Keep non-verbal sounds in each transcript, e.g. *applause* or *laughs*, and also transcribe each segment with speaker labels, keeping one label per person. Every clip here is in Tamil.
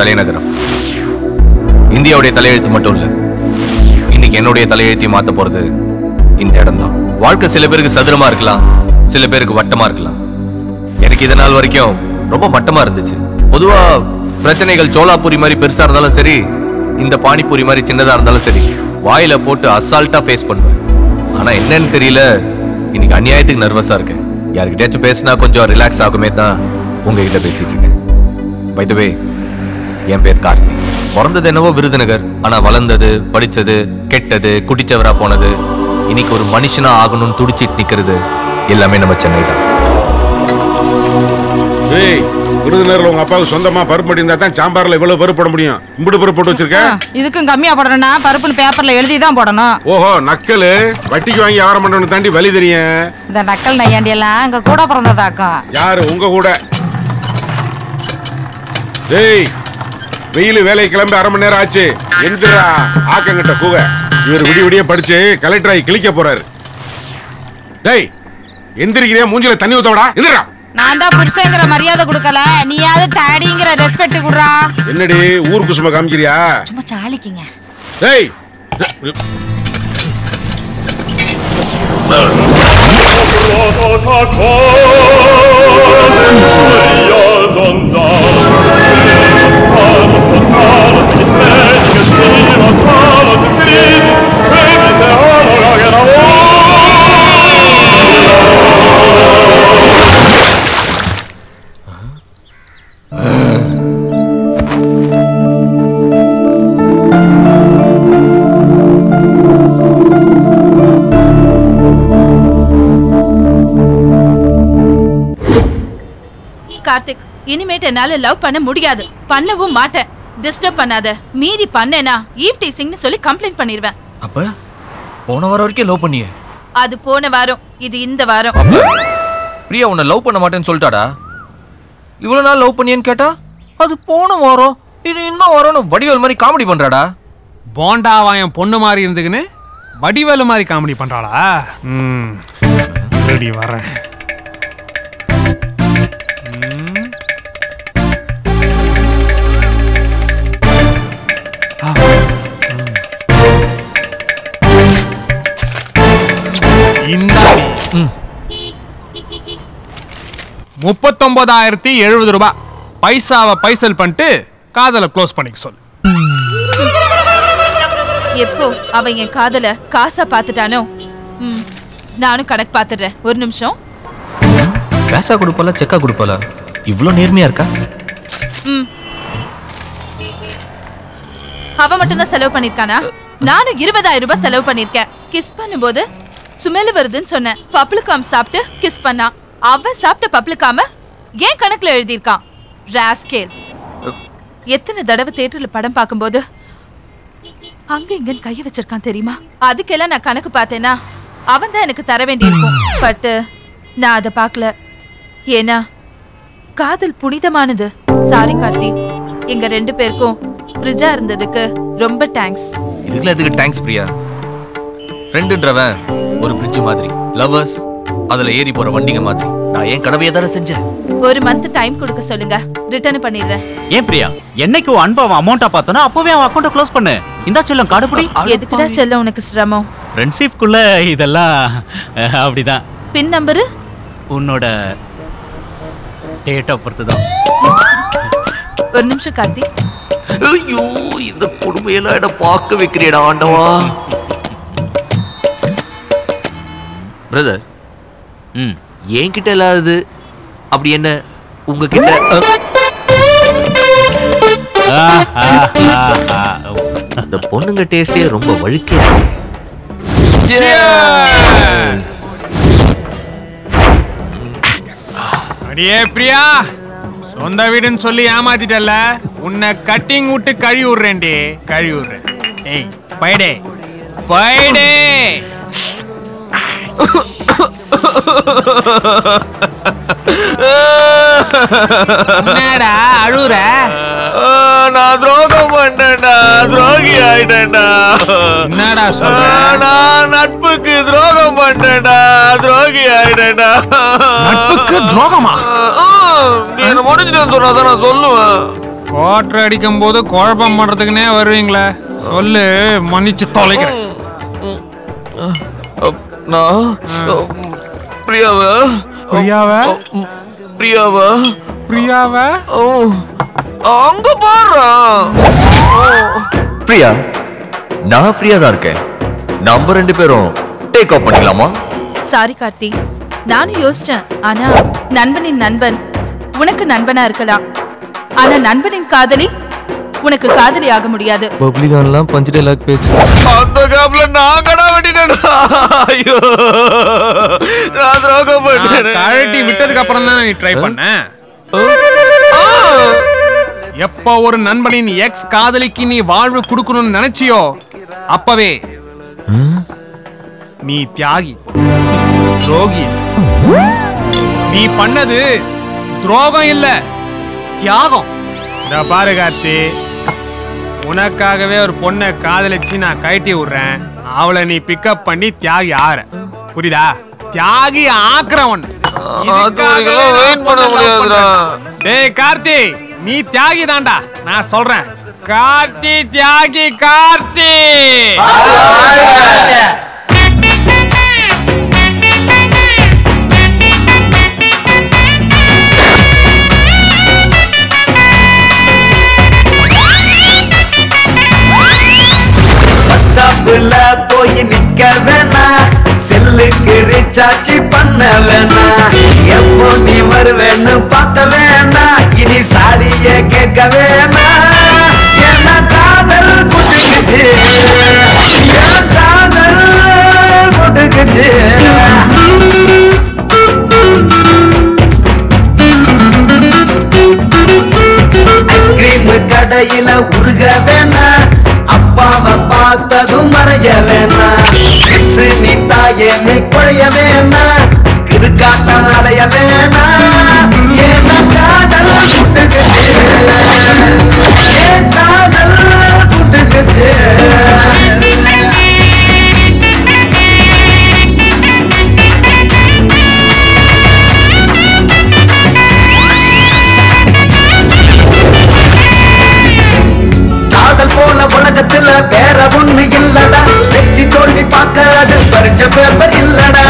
Speaker 1: தலைநகரம். இந்தியாவுடைய தலையெழுத்து மட்டும் இல்ல இன்னைக்கு என்னுடைய தலையெழுத்தையும் மாற்ற போறது இந்த இடம்தான். வாழ்க்கை சில பேருக்கு சதுரமா இருக்கலாம் சில பேருக்கு வட்டமா இருக்கலாம். எனக்கு இது நாள் வரைக்கும் ரொம்ப மட்டமா இருந்துச்சு. பொதுவா பிரச்சனைகள் சோலாபூரி மாதிரி பெருசா இருந்தாலும் சரி இந்த பானிபூரி மாதிரி சின்னதா இருந்தாலும் சரி வாயில போட்டு அசால்ட்டா ஃபேஸ் பண்ணுவேன். ஆனா என்னன்னு தெரியல இன்னைக்கு அநியாயத்துக்கு நர்வஸா இருக்கேன். யாருக்கிட்டயாச்சும் பேசினா கொஞ்சம் ரிலாக்ஸ் ஆகுமே தான் உங்ககிட்ட பேசிட்டு இருக்கேன். பை த வே என் பேர் கார்த்தி. பிறந்தது என்னவோ விருதுநகர் ஆனா வளர்ந்தது படிச்சது கெட்டது குடிச்சவரா போனது. இன்னைக்கு ஒரு மனுஷனா ஆகணும்னு துடிச்சிட்டு நிக்கிறது எல்லாமே நம்ம சென்னை தான்.
Speaker 2: விருதுநகர்ல உங்க அப்பாவுக்கு சொந்தமா பருப்பு மட்டி இருந்தா தான் சாம்பார்ல இவ்வளவு பருப்பு போட முடியும். இம்புடு பருப்பு போட்டு வச்சிருக்க?
Speaker 3: இதுக்கும் கம்மியா போடணும்னா பருப்புன்னு பேப்பர்ல எழுதி தான் போடணும்.
Speaker 2: ஓஹோ நக்கலு. வட்டிக்கு வாங்கி வியாபாரம் பண்றவனு தாண்டி வழி தெரியும்.
Speaker 3: இந்த நக்கல் நையாண்டி எல்லாம் அங்க கூட பிறந்ததாக்கும்.
Speaker 2: யாரு? உங்க கூட. டேய் வெயில் வேலை கிளம்பி அரை மணி நேரம் ஆச்சு. எந்திரா ஆக்கங்கிட்ட கூக. இவர் விடிய விடிய படிச்சு கலெக்டர் ஆகி கிழிக்க போறாரு. டேய் எந்திரிக்கிறே மூஞ்சில தண்ணி ஊத்தவடா? எந்திரா.
Speaker 3: நான் தான் புருஷங்கிற மரியாதை கொடுக்கல. நீயாவது டாடிங்கிற ரெஸ்பெக்ட் குடுறா.
Speaker 2: என்னடி ஊர் குசும காமிக்கிறியா?
Speaker 3: சும்மா சாலிக்கிங்க
Speaker 2: டேய்.
Speaker 4: கார்த்திக். இனிமேட்டு என்னால லவ் பண்ண முடியாது. பண்ணவும் மாட்டேன். டிஸ்டர்ப் பண்ணாத. மீறி பண்ணேனா ஈவ் டீசிங்னு சொல்லி கம்ப்ளைண்ட் பண்ணிடுவேன்
Speaker 1: அப்ப போன வாரம் வரைக்கும் லவ் பண்ணியே?
Speaker 4: அது போன வாரம். இது இந்த வாரம்.
Speaker 1: பிரியா உன்னை லவ் பண்ண மாட்டேன்னு சொல்லிட்டாடா? இவ்வளவு நாள் லவ் பண்ணியேன்னு கேட்டா அது போன வாரம் இது இந்த வாரம்னு வடிவேல் மாதிரி காமெடி பண்றாடா?
Speaker 5: போண்டாவா என் பொண்ணு மாதிரி இருந்துக்குன்னு வடிவேலு மாதிரி காமெடி பண்றாளா? ம் ரெடி வரேன். முப்பத்தொன்பதாயிரத்தி எழுபது ரூபாய் பைசாவை பைசல் பண்ணிட்டு காதலை க்ளோஸ் பண்ணிக்க சொல்லு.
Speaker 4: எப்போ அவன் என் காதல காசா பாத்துட்டானோ ம், நானும் கணக்கு பாத்துடுறேன் ஒரு நிமிஷம்.
Speaker 1: கேஷா கொடுப்பால செக்கா கொடுப்பால இவ்வளோ நேர்மையா இருக்கா?
Speaker 4: ம். அவன் மட்டும்தான் செலவு பண்ணிருக்கானா? நானும் இருபதாயிரம் ரூபாய் செலவு பண்ணிருக்கேன். கிஸ் பண்ணும்போது சுமெல் வருதுன்னு சொன்னேன். பப்ளிகாம் சாப்பிட்டு கிஸ் பண்ணான் அவன் சாப்பிட்ட பப்ளிகாம ஏன் கணக்குல எழுதியிருக்கான்? ராஸ்கேல் எத்தனை தடவை தேட்டர்ல படம் பார்க்கும்போது அங்க இங்கன்னு கைய வச்சிருக்கான் தெரியுமா? அதுக்கெல்லாம் நான் கணக்கு பார்த்தேன்னா அவன் தான் எனக்கு தர வேண்டியிருக்கும். பட்டு நான் அதை பார்க்கல. ஏன்னா காதல் புனிதமானது. சாரி கார்த்தி. எங்க ரெண்டு பேருக்கும் பிரிஜா இருந்ததுக்கு ரொம்ப தேங்க்ஸ்
Speaker 1: இதுக்குலாம் எதுக்கு தேங்க்ஸ் பிரியா? ஃப்ரெண்டுன்றவன் ஒரு பிரிட்ஜ் மாதிரி. லவ்வர்ஸ் அதுல ஏறி போற வண்டிங்க மாதிரி. நான் ஏன் கடமையை தானே செஞ்சேன்?
Speaker 4: ஒரு மந்த் டைம் கொடுக்க சொல்லுங்க. ரிட்டர்ன் பண்ணிடுறேன்.
Speaker 6: ஏன் பிரியா? என்னைக்கு உன் அன்பை அவன் அமௌண்ட்டா பார்த்தோன்னா அப்பவே அவன் அக்கௌண்ட்டை க்ளோஸ் பண்ணு. இந்தா சொல்லும் கடுப்புடி
Speaker 4: எதுக்குடா செல்ல உனக்கு சிரமம்?
Speaker 6: ஃப்ரெண்ட்ஷிப்குள்ள இதெல்லாம் அப்படிதான்.
Speaker 4: பின் நம்பரு
Speaker 6: உன்னோட டேட் ஆஃப் பர்த் தான்.
Speaker 4: ஒரு நிமிஷம் கார்த்தி.
Speaker 1: ஐயோ இந்த கொடுமையெல்லாம் என்ன பார்க்க வைக்கிறேடா ஆண்டவா. பிரதர்
Speaker 6: ம்.
Speaker 1: என்கிட்ட இல்லாதது அப்படி என்ன? உங்ககிட்ட. அந்த பொண்ணுங்க டேஸ்டே ரொம்ப வழுக்கே
Speaker 5: அடியே பிரியா சொந்த வீடுன்னு சொல்லி ஏமாத்திட்டல உன்னை கட்டிங் விட்டு கழுவி விடுறேன்டி கழுவி விடுறேன் ஏய் பைடே பைடே என்னடா அழுவுற?
Speaker 1: நான் துரோகம் பண்ணேன்டா துரோகி ஆயிட்டேன்டா
Speaker 5: என்னடா சொல்ற?
Speaker 1: நான் நட்புக்கு துரோகம் பண்ணேன்டா துரோகி ஆயிட்டேன்டா
Speaker 5: நட்புக்கு துரோகமா?
Speaker 1: நீ என்ன முடிஞ்சிட்டு சொன்னாதான் நான் சொல்லுவேன்.
Speaker 5: கோட்டை அடிக்கும் போது குழப்பம் பண்றதுக்குனே வருவீங்களே. சொல்லு மன்னிச்சு தொலைக்கிறேன்.
Speaker 1: நான் பிரியாவ?
Speaker 5: பிரியாவ?
Speaker 1: பிரியாவ?
Speaker 5: பிரியாவ?
Speaker 1: ஓ, அங்க பாரு பிரியா நான் ஃப்ரீயா தான் இருக்கேன். நம்ம ரெண்டு பேரும் டேக் ஆஃப் பண்ணிக்கலாமா?
Speaker 4: சாரி கார்த்தி. நானும் யோசிச்சேன். ஆனா நண்பனின் நண்பன் உனக்கு நண்பனா இருக்கலாம். ஆனா நண்பனின் காதலி உனக்கு காதலி ஆக முடியாது.
Speaker 1: பப்ளிகான்லாம் பஞ்சு டைலாக் பேசு அந்த கேப்ல நான் கடா வெட்டிட்டேன்டா ஐயோ. நான் துரோகம் பண்ணிட்டேன்.
Speaker 5: கழட்டி விட்டதுக்கு அப்புறம் தான் நீ ட்ரை பண்ண? எப்போ ஒரு நண்பனின் எக்ஸ் காதலிக்கு நீ வாழ்வு கொடுக்கணும்னு நினைச்சியோ அப்பவே நீ தியாகி துரோகி. நீ பண்ணது துரோகம் இல்ல தியாகம். இந்த பாரு கார்த்தி. உனக்காகவே ஒரு பொண்ணை காதலிச்சு நான் கழட்டி விடுறேன். அவளை நீ பிக்கப் பண்ணி தியாகி ஆற புரியுதா? தியாகி ஆக்குறவன். டேய் கார்த்தி நீ தியாகி தான்டா நான் சொல்றேன். கார்த்தி தியாகி கார்த்தி.
Speaker 7: பஸ் போய் நிக்க வேணா செல்லுக்கு ரீசார்ஜ் பண்ண வேணா எப்போ நீ வருவேன்னு பார்க்க வேணா இனி சாரியே கேட்க வேணா என்ன காதல் புட்டுக்குச்சு என் காதல் புட்டுக்குச்சு ஐஸ்கிரீம் கடையில உருக வேணா அப்பாவை பார்த்த மறைய வேணா கிசு நீ தாயேன்னு குழைய வேணா கிருக்காட்டம் அலைய வேணா ஏன்னா காதல் புட்டுக்குச்சு காதல் புட்டுக்குச்சு உலகத்துல வேற ஒண்ணு தோல்வி பார்க்க பரிச்ச பேப்பர் இல்லடா.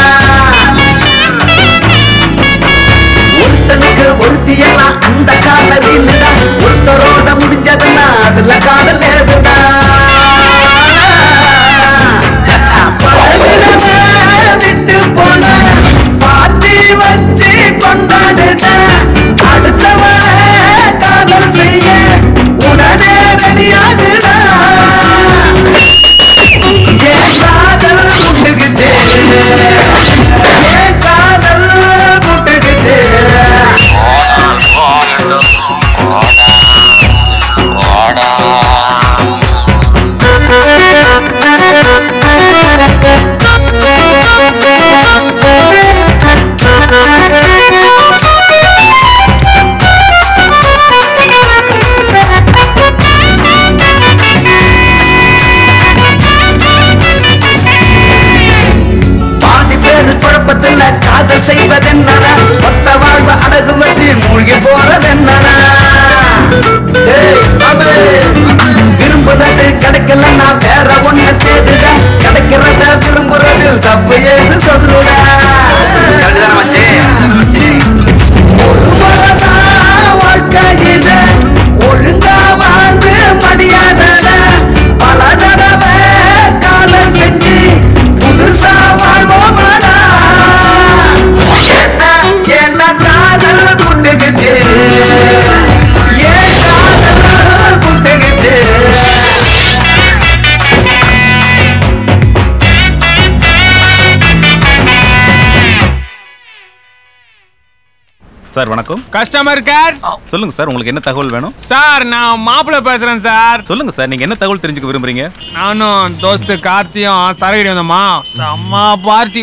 Speaker 5: கஸ்டமர் கேர்
Speaker 6: சொல்லுங்க சார் உங்களுக்கு என்ன தகவல் வேணும்?
Speaker 5: சார் நான் மாப்பிள்ளை பேசுறேன் சார்
Speaker 6: சொல்லுங்க சார் நீங்க என்ன தகவல் தெரிஞ்சுக்க விரும்புறீங்க?
Speaker 5: நானும் தோஸ்து கார்த்தியும் சரகடி வந்தோமா செம்ம பார்ட்டி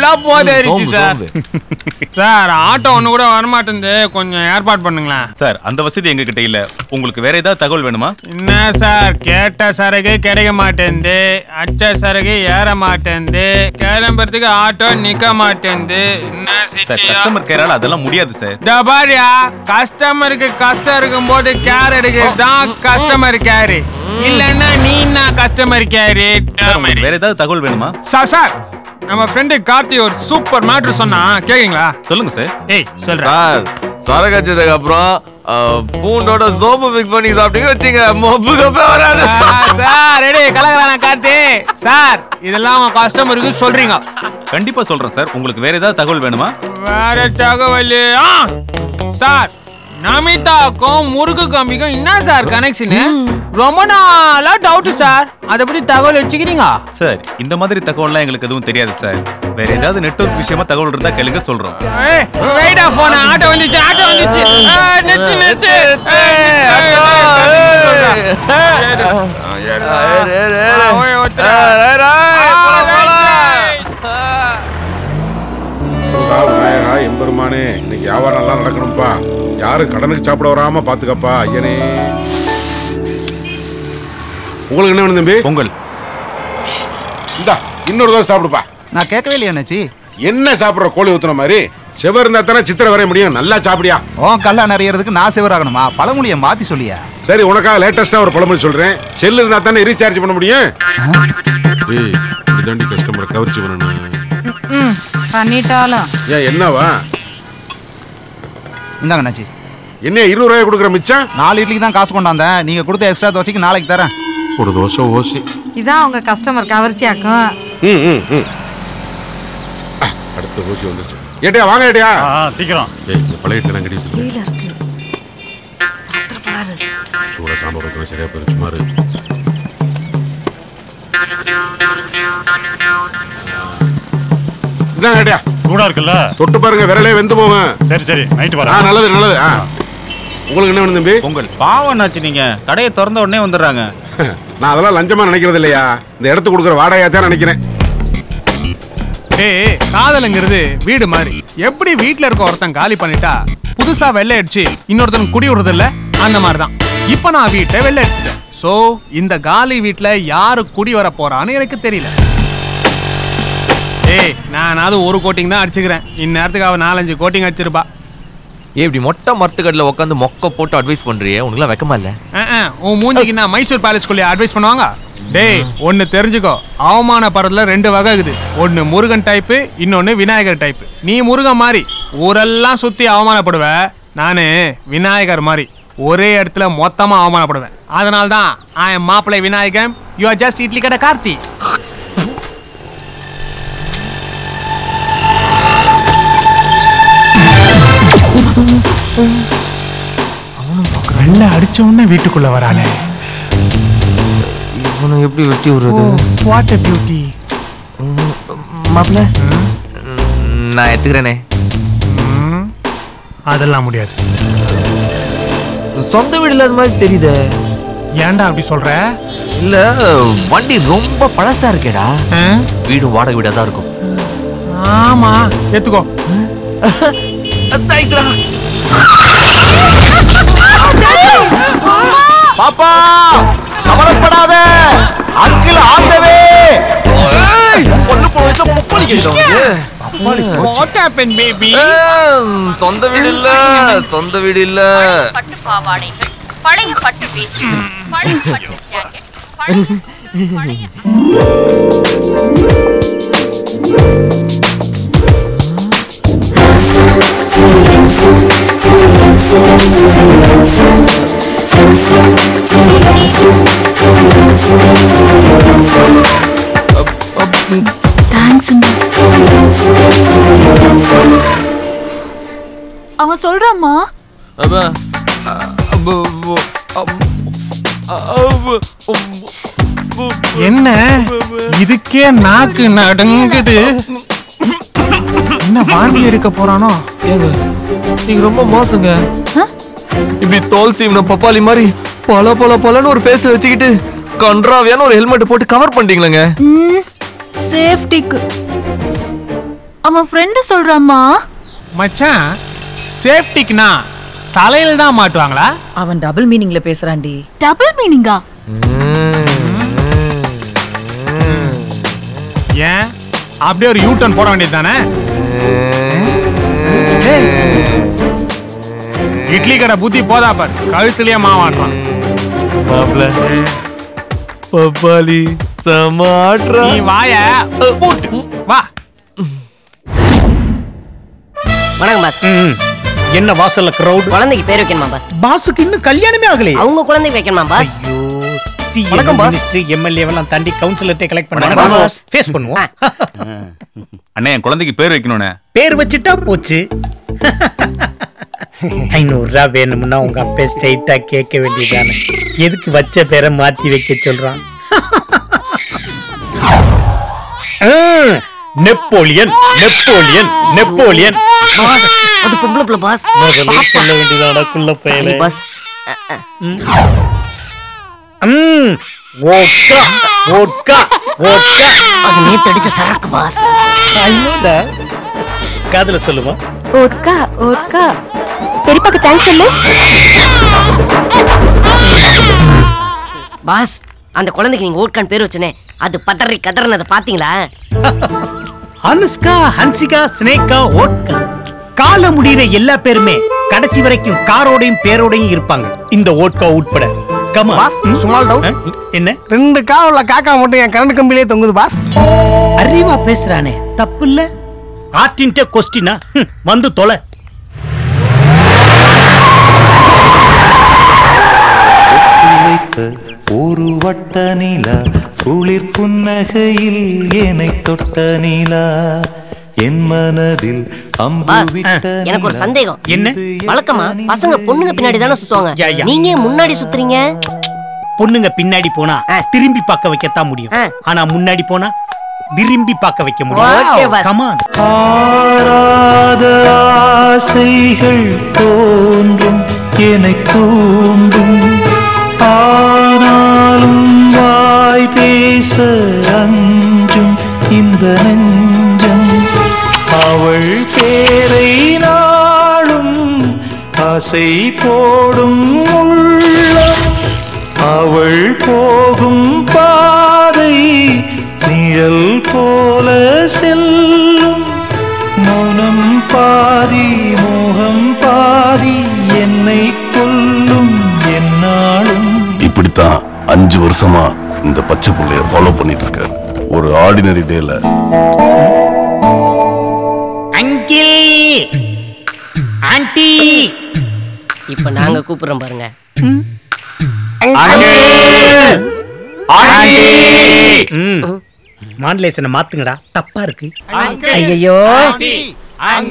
Speaker 5: ஃபுல்லா போதேறிச்சு சார். *laughs* சார் ஆட்டோ ஒன்று கூட வரமாட்டேங்குது. கொஞ்சம் ஏற்பாடு பண்ணுங்களேன்.
Speaker 6: சார் அந்த வசதி எங்க கிட்ட இல்ல. உங்களுக்கு வேற ஏதாவது தகவல் வேணுமா?
Speaker 5: என்ன சார் கேட்ட சரகு கிடைக்க மாட்டேங்குது. அச்ச சரகு ஏற மாட்டேங்குது. கிளம்புறதுக்கு ஆட்டோ நிக்க மாட்டேங்குது.
Speaker 6: கஸ்டமர் கேரால அதெல்லாம் முடியாது சார்.
Speaker 5: டபாரியா கஸ்டமருக்கு கஷ்டம் இருக்கும் போது கேர் எடுக்கிறது தான் கஸ்டமர் கேர் இல்லன்னா நீ கஸ்டமர் கேர்
Speaker 6: வேற ஏதாவது தகவல் வேணுமா?
Speaker 5: சார் சார் நம்ம ஃப்ரெண்டு கார்த்தி ஒரு சூப்பர் மேட்ரு சொன்னா கேக்குங்களா
Speaker 6: சொல்லுங்க சார்
Speaker 5: ஏய் சொல்றேன்
Speaker 1: சார் சரக்கு வச்சதுக்கு அப்புறம் பூண்டோட சோப்பு மிக்ஸ் பண்ணி சாப்பிட்டீங்க வச்சுங்க மொப்பு கப்பே வராது.
Speaker 5: சார் ரெடி கலகலான கார்த்தி? சார் இதெல்லாம் உங்க கஸ்டமருக்கு சொல்றீங்க.
Speaker 6: கண்டிப்பா சொல்றேன் சார் உங்களுக்கு வேற ஏதாவது தகவல் வேணுமா?
Speaker 5: வேற தகவல் ஆ சார். நமிதாக்கும் முருகு கம்பிக்கும் என்ன சார் கனெக்ஷன் ரொம்ப நாளா டவுட் சார். அதை பத்தி தகவல் வச்சுக்கிறீங்க?
Speaker 6: சார் இந்த மாதிரி தகவல்லாம் எங்களுக்கு எதுவும் தெரியாது சார். வேற ஏதாவது நெட்வொர்க் விஷயமா தகவல் இருந்தா கேளுங்க சொல்றோம்.
Speaker 5: ஆஃப் போன ஆட்டோ வந்துச்சு ஆட்டோ வந்துச்சு. ஏய், ஏய், ஆ, ஓய், ஒத்துறா. ஆ, ரைட்,
Speaker 2: முருகா, விநாயகா எம்பெருமானே. இன்னைக்கு வியாபாரம் நல்லா நடக்கணும்ப்பா யாரும் கடனுக்கு சாப்பிட வராம பாத்துக்கப்பா ஐயனே. உங்களுக்கு என்ன வேணும் தம்பி?
Speaker 6: பொங்கல்.
Speaker 2: இந்தா இன்னொரு தோசை சாப்பிடுப்பா.
Speaker 8: நான் கேட்கவே இல்லையா அண்ணாச்சி.
Speaker 2: என்ன சாப்பிடுற கோழி ஊத்துன மாதிரி? செவர் இருந்தா தானே சித்திரை வரைய முடியும். நல்லா சாப்பிடியா?
Speaker 8: ஓ கல்லா நிறையறதுக்கு நான் சிவராகணுமா பழமொழியை மாத்தி சொல்லியா?
Speaker 2: சரி உனக்காக லேட்டஸ்டா ஒரு பழமொழி சொல்றேன். செல்லு இருந்தா தானே ரீசார்ஜ் பண்ண முடியும்? ஏய் இதுதாண்டி கஸ்டமர் கவர்ச்சி பண்ணணும்.
Speaker 3: பண்ணிட்டாலும்
Speaker 2: ஏன் என்னவா
Speaker 8: இந்தாங்க அண்ணாச்சி
Speaker 2: என்ன இருபது ரூபாய் கொடுக்குற மிச்சம்
Speaker 8: நாலு இட்லிக்கு தான் காசு கொண்டாந்தேன் நீங்க கொடுத்த எக்ஸ்ட்ரா தோசைக்கு நாளைக்கு தரேன்
Speaker 2: ஒரு தோசை ஓசி
Speaker 3: இதான் உங்க கஸ்டமர் கவர்ச்சியாக்கும்
Speaker 2: ம் ம் ம் ஆ, அடுத்த ஊசி வந்துருச்சு ஏட்டியா வாங்க ஏட்டியா
Speaker 6: சீக்கிரம்
Speaker 2: பழைய இட்லி நான் கட்டி வச்சிருக்கேன் சூட சாம்பார் ஊற்றினா சரியா போயிரு சுமாரு இதான் ஏட்டியா
Speaker 9: சூடா இருக்குல்ல?
Speaker 2: தொட்டு பாருங்க விரலே வெந்து போகும்
Speaker 9: சரி சரி நைட்டு
Speaker 2: ஆ
Speaker 9: வரேன்
Speaker 2: நல்லது நல்லது. ஆ. உங்களுக்கு என்ன வேணும் தம்பி?
Speaker 6: பொங்கல் பாவம் என்னாச்சு நீங்க? கடையை திறந்த உடனே வந்துடுறாங்க. *laughs*
Speaker 2: நான் அதெல்லாம் லஞ்சமா நினைக்கிறது இல்லையா? இந்த இடத்துக்கு கொடுக்குற வாடகையா தான் நினைக்கிறேன்
Speaker 5: டேய் காதலுங்கிறது வீடு மாதிரி. எப்படி வீட்ல இருக்க ஒருத்தன் காலி பண்ணிட்டா புதுசா வெள்ளை அடிச்சு இன்னொருத்தன் குடி விடுறது இல்ல அந்த மாதிரி தான் இப்ப நான் வீட்டை வெள்ளை அடிச்சிட்டேன். சோ இந்த காலி வீட்ல யாரு குடி வர போறான்னு எனக்கு தெரியல. ஏய் நானாவது ஒரு கோட்டிங் தான் அடிச்சுக்கிறேன். இந்நேரத்துக்கு அவ நாலஞ்சு கோட்டிங் அடிச்சிருப்பா.
Speaker 1: ஏய் இப்படி மொட்டை மரத்துக்கடியில் உட்காந்து மொக்க போட்டு அட்வைஸ் பண்றியே? உனக்குலாம் வெக்கமா இல்ல?
Speaker 5: அஹ், உன் மூஞ்சிக்கு நான் மைசூர் பேலஸ்குள்ளே அட்வைஸ் பண்ணுவாங்க? டேய் ஒன்னு தெரிஞ்சுக்கோ. அவமானப்படுறதுல ரெண்டு வகை இருக்குது. ஒன்னு முருகன் டைப்பு இன்னொன்னு விநாயகர் டைப்பு நீ முருகன் மாதிரி ஊரெல்லாம் சுத்தி அவமானப்படுவ. நானு விநாயகர் மாதிரி ஒரே இடத்துல மொத்தமா அவமானப்படுவேன். அதனால தான் ஐ எம் மாப்பிள்ளை Vinayagan. You are just idli கடை கார்த்தி. வெள்ள அடிச்ச உடனே வீட்டுக்குள்ள வரானே
Speaker 1: இவனை எப்படி வெட்டி விடுறது?
Speaker 5: வாட் பியூட்டி
Speaker 1: மாப்பிள்ள நான் எடுத்துக்கிறேனே.
Speaker 5: அதெல்லாம் முடியாது.
Speaker 1: சொந்த வீடு இல்லாத மாதிரி தெரியுதே.
Speaker 5: ஏன்டா அப்படி சொல்ற?
Speaker 1: இல்ல வண்டி ரொம்ப பழசா இருக்கேடா.
Speaker 5: ஆ?
Speaker 1: வீடும் வாடகை வீடா தான் இருக்கும்.
Speaker 5: ஆமா ஏத்துக்கோ. *laughs*
Speaker 1: தேங்க்ஸ்டா
Speaker 6: பாப்பா கவலைப்படாத. அங்கிள் ஆண்டவே.
Speaker 1: பொண்ணு போயிட்டு முப்பது சொந்த வீடு இல்ல சொந்த வீடு இல்ல.
Speaker 10: பட்டு பாவாடைகள் பழைய பட்டு வேஷ்டி பழைய பட்டு ஜாக்கெட் பழைய பழைய *laughs*
Speaker 4: அவன்
Speaker 1: அப்பு,
Speaker 5: என்ன? இதுக்கே நாக்கு நடுங்குது. என்ன வாந்தி எடுக்க போறானோ?
Speaker 1: ஏங்க,
Speaker 9: நீங்க ரொம்ப மோசங்க. இப்படி தோல் சீவன பப்பாளி மாதிரி பல பல பலன்னு ஒரு பேச வச்சுக்கிட்டு கன்றாவியான ஒரு ஹெல்மெட் போட்டு கவர் பண்ணிட்டீங்களேங்க.
Speaker 11: சேஃப்டிக்கு அவன் ஃப்ரெண்டு சொல்றாம்மா
Speaker 5: மச்சான் சேஃப்டிக்குனா தலையில தான் மாட்டுவாங்களா?
Speaker 12: அவன் டபுள் மீனிங்ல பேசுறான்டி.
Speaker 11: டபுள் மீனிங்கா
Speaker 5: ஏன்? அப்படியே ஒரு யூ டர்ன் போட வேண்டியது தானே இட்லி கடை புத்தி போதா பார். கழுத்துலயே மாவாட்டுவான்
Speaker 9: மாப்ள பப்பாளி சமாட்ரா
Speaker 5: நீ வாய வா.
Speaker 13: வணக்கம் பாஸ்.
Speaker 14: என்ன வாசல்ல கிரவுட்
Speaker 13: குழந்தைக்கு பேர் வைக்கணுமா பாஸ்?
Speaker 14: பாஸுக்கு இன்னும் கல்யாணமே ஆகலையே.
Speaker 13: அவங்க குழந்தைக்கு வைக்கணுமா பாஸ்?
Speaker 14: எம்எல்ஏ எல்லாம் தாண்டி கவுன்சிலர்ட்டே கலெக்ட் பண்ணாங்க. ஃபேஸ் பண்ணுவோம்.
Speaker 6: அண்ணே என் குழந்தைக்கு பேர் வைக்கணும்ண்ணே.
Speaker 14: பேர் வச்சுட்டா போச்சு. ஐநூறு ரூபா வேணும்னா உங்க அப்பா ஸ்ட்ரைட்டா கேட்க வேண்டியதானே எதுக்கு வச்ச பேரை மாத்தி வைக்க சொல்றான்? Napoleon Napoleon Napoleon.
Speaker 13: அது பொம்பளை பிள்ளை பாஸ்
Speaker 14: சொல்ல வேண்டியதாடா குள்ள பயலே
Speaker 13: பாஸ்
Speaker 14: ம் ஓட்கா ஓட்கா ஓட்கா
Speaker 13: அது நேத்து அடிச்ச சரக்கு பாஸ்.
Speaker 14: ஐயோடா. காதுல சொல்லுமா?
Speaker 11: ஓட்கா ஓட்கா பெரியப்பாக்கு தேங்க்ஸ் சொல்லு.
Speaker 13: பாஸ் அந்த குழந்தைக்கு நீங்க ஓட்கான் பேர் வச்சனே அது பதறி கதறனதை பாத்தீங்களா
Speaker 14: அனுஷ்கா ஹன்சிகா ஸ்னேகா ஓட்கா கால முடியிற எல்லா பேருமே கடைசி வரைக்கும் காரோடையும் பேரோடையும் இருப்பாங்க. இந்த ஓட்கா உட்பட. கமா
Speaker 5: சுமால் டவுன்
Speaker 14: என்ன?
Speaker 5: ரெண்டு காவல காக்கா மட்டும் என் கரண்ட் கம்பிலே தொங்குது பாஸ்
Speaker 14: அறிவா பேசுறானே தப்பு இல்ல ஆர்டின்ட்ட கொஸ்டினா வந்து தொலை.
Speaker 15: ஒரு வட்ட நிலா குளிர் புன்னகையில் என்னை தொட்ட நிலா. என் மனதில் அம்பு
Speaker 13: பாஸ்
Speaker 15: விட்ட
Speaker 13: எனக்கு ஒரு. சந்தேகம்.
Speaker 14: என்ன?
Speaker 13: வழக்கமா? பசங்க பொண்ணுங்க பின்னாடி தானே சுத்துவாங்க. நீங்க ஏன் முன்னாடி சுத்துறீங்க?
Speaker 14: பொண்ணுங்க பின்னாடி போனா திரும்பி பார்க்க வைக்கத்தான் முடியும். ஆனா முன்னாடி போனா விரும்பி பார்க்க வைக்க முடியும்.
Speaker 15: ஆசைகள் தோன்றும் என்னை தூண்டும் ஆனாலும் வாய் பேச அஞ்சும் இந்த நெஞ்சம். அவள் பேரை நாளும் ஆசை போடும் உள்ளம். அவள் போகும் பாதை நிழல் போல செல்லும். மௌனம் பாதி மோகம் பாதி என்னை கொல்லும் என்னாலும்
Speaker 16: இப்படித்தான் அஞ்சு வருஷமா இந்த பச்சை பிள்ளைய ஃபாலோ பண்ணிட்டு இருக்காரு. ஒரு ஆர்டினரி டேல
Speaker 14: ஆன்ட்டி
Speaker 13: இப்ப நாங்க கூப்பிடுறோம் பாருங்க.
Speaker 14: மாடுலேஷனை மாத்துங்கடா. தப்பா இருக்கு.
Speaker 12: ஐயோ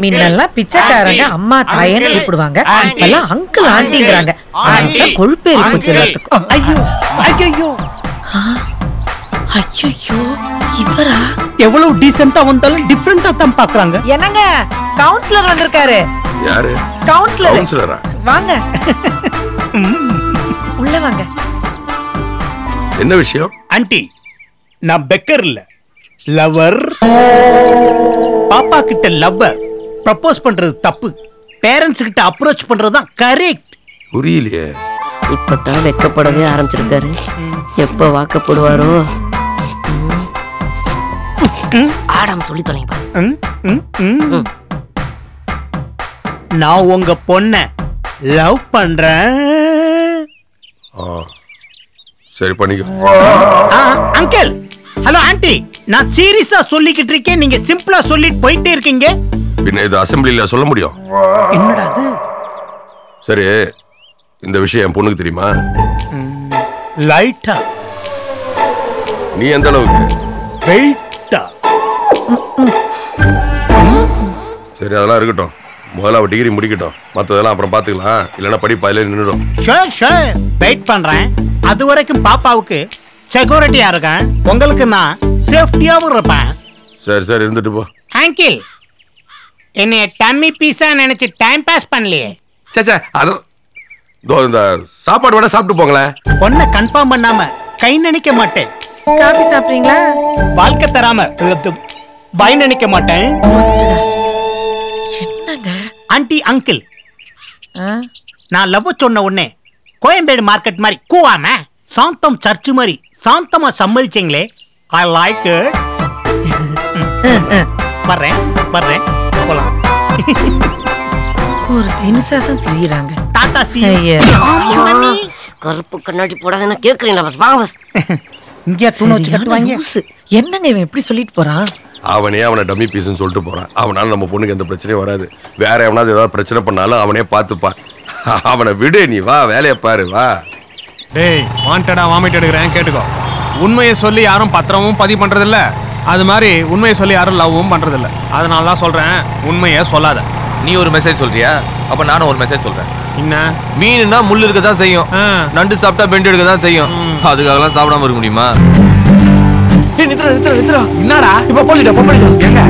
Speaker 12: முன்னெல்லாம் பிச்சைக்காரங்க அம்மா தாயன்னு கூப்பிடுவாங்க. இப்பெல்லாம் அங்கிள் ஆண்டிங்கிறாங்க. கொழுப்பேறி போச்சு எல்லாத்துக்கும். ஐயோ.
Speaker 14: ஐயோ
Speaker 12: ஐயோ இவரா?
Speaker 14: எவ்வளவு டீசெண்டா வந்தாலும் டிஃப்ரெண்டா தான் பாக்குறாங்க
Speaker 12: என்னங்க? கவுன்சிலர் வந்திருக்காரு.
Speaker 2: யாரு?
Speaker 12: கவுன்சிலர்
Speaker 2: கவுன்சிலரா
Speaker 12: வாங்க. உள்ள வாங்க.
Speaker 2: என்ன விஷயம்?
Speaker 14: ஆன்ட்டி நான் பெக்கர் இல்ல. லவர் பாப்பா கிட்ட லவ்வர் ப்ரப்போஸ் பண்றது தப்பு. பேரண்ட்ஸ் கிட்ட அப்ரோச் பண்றது தான் கரெக்ட்
Speaker 2: புரியலையே.
Speaker 13: இப்பதான் வெக்கப்படவே ஆரம்பிச்சிருக்காரு. எப்ப வாக்கப்படுவாரோ ஆடாம சொல்லி தொலைங்க பாஸ்.
Speaker 14: நான் உங்க பொண்ண லவ் பண்றேன்.
Speaker 2: சரி பண்ணிக்க.
Speaker 14: அங்கிள். ஹலோ ஆன்ட்டி நான் சீரியஸா சொல்லிக்கிட்டு இருக்கேன். நீங்க சிம்பிளா சொல்லிட்டு போயிட்டே இருக்கீங்க.
Speaker 2: பின்ன இது அசெம்பிளில சொல்ல முடியும்?
Speaker 14: என்னடா அது?
Speaker 2: சரி இந்த விஷயம் என் பொண்ணுக்கு தெரியுமா?
Speaker 14: லைட்டா.
Speaker 2: நீ எந்த அளவுக்கு?
Speaker 14: வெயிட்டா.
Speaker 2: சரி அதெல்லாம் இருக்கட்டும். முதல்ல அவ டிகிரி முடிக்கட்டும். மற்றதெல்லாம் அப்புறம் பார்த்துக்கலாம் இல்லைன்னா படிப்பு அதிலே நின்றுடும்.
Speaker 14: ஷோர் ஷோர் வெயிட் பண்றேன். அது வரைக்கும் பாப்பாவுக்கு செக்யூரிட்டியா இருக்கேன்? உங்களுக்கு நான் சேஃப்டியாவும் இருப்பேன்.
Speaker 2: சரி சரி இருந்துட்டு போ.
Speaker 14: ஆங்கிள் என்னைய டம்மி பீஸா நினைச்சு டைம் பாஸ் பண்ணலையே.
Speaker 17: சேச்சே அது இதோ இந்த சாப்பாடு வேணா சாப்பிட்டு போங்களேன்
Speaker 14: ஒன்ன கன்ஃபார்ம் பண்ணாம கை நினைக்க மாட்டேன்.
Speaker 12: காபி சாப்பிடுறீங்களா?
Speaker 14: வாழ்க்கை தராம பய நினைக்க மாட்டேன். Aunty uncle. நான் லவ் சொன்ன உடனே கோயம்பேடு மார்க்கெட் மாதிரி கூவாம சாந்தம் சர்ச்சு மாதிரி சாந்தமா சம்மதிச்சீங்களே ஐ லைக் வர்றேன் வர்றேன். போலாம்.
Speaker 12: ஒரு தினுசா தான் தெரியுறாங்க.
Speaker 14: டாடா சி.
Speaker 12: ஐயா.
Speaker 13: கருப்பு கண்ணாடி போடாதுன்னு கேக்குறீங்களா பஸ் வாங்க பஸ்.
Speaker 14: இங்கே தூண வச்சு கட்டுவாங்க?
Speaker 12: என்னங்க இவன் எப்படி சொல்லிட்டு போறான்?
Speaker 17: அவனே அவனை டம்மி பீஸ்னு சொல்லிட்டு போறான். அவனால நம்ம பொண்ணுக்கு எந்த பிரச்சனையும் வராது. வேற எவனாவது ஏதாவது பிரச்சனை பண்ணாலும் அவனே பார்த்துப்பான். *laughs* அவனை விடு நீ வா வேலையை பாரு வா.
Speaker 5: டேய் வாண்டடா வாமிட் எடுக்கிறேன் கேட்டுக்கோ. உண்மையை சொல்லி யாரும் பத்திரமும் பதிவு பண்றதில்ல. அது மாதிரி உண்மையை சொல்லி யாரும் லவ்வும் பண்றதில்ல. அதனால தான் சொல்றேன் உண்மையை சொல்லாத.
Speaker 1: நீ ஒரு மெசேஜ் சொல்றியா? அப்ப நானும் ஒரு மெசேஜ் சொல்றேன்.
Speaker 5: என்ன?
Speaker 1: மீனுன்னா முள் இருக்க தான் செய்யும் நண்டு சாப்பிட்டா பெண்டு எடுக்க தான் செய்யும் அதுக்காகலாம் சாப்பிடாம இருக்க முடியுமா?
Speaker 9: நித்ரா நித்ரா நித்ரா என்னடா? இப்ப போலிடா போலிடா எங்க?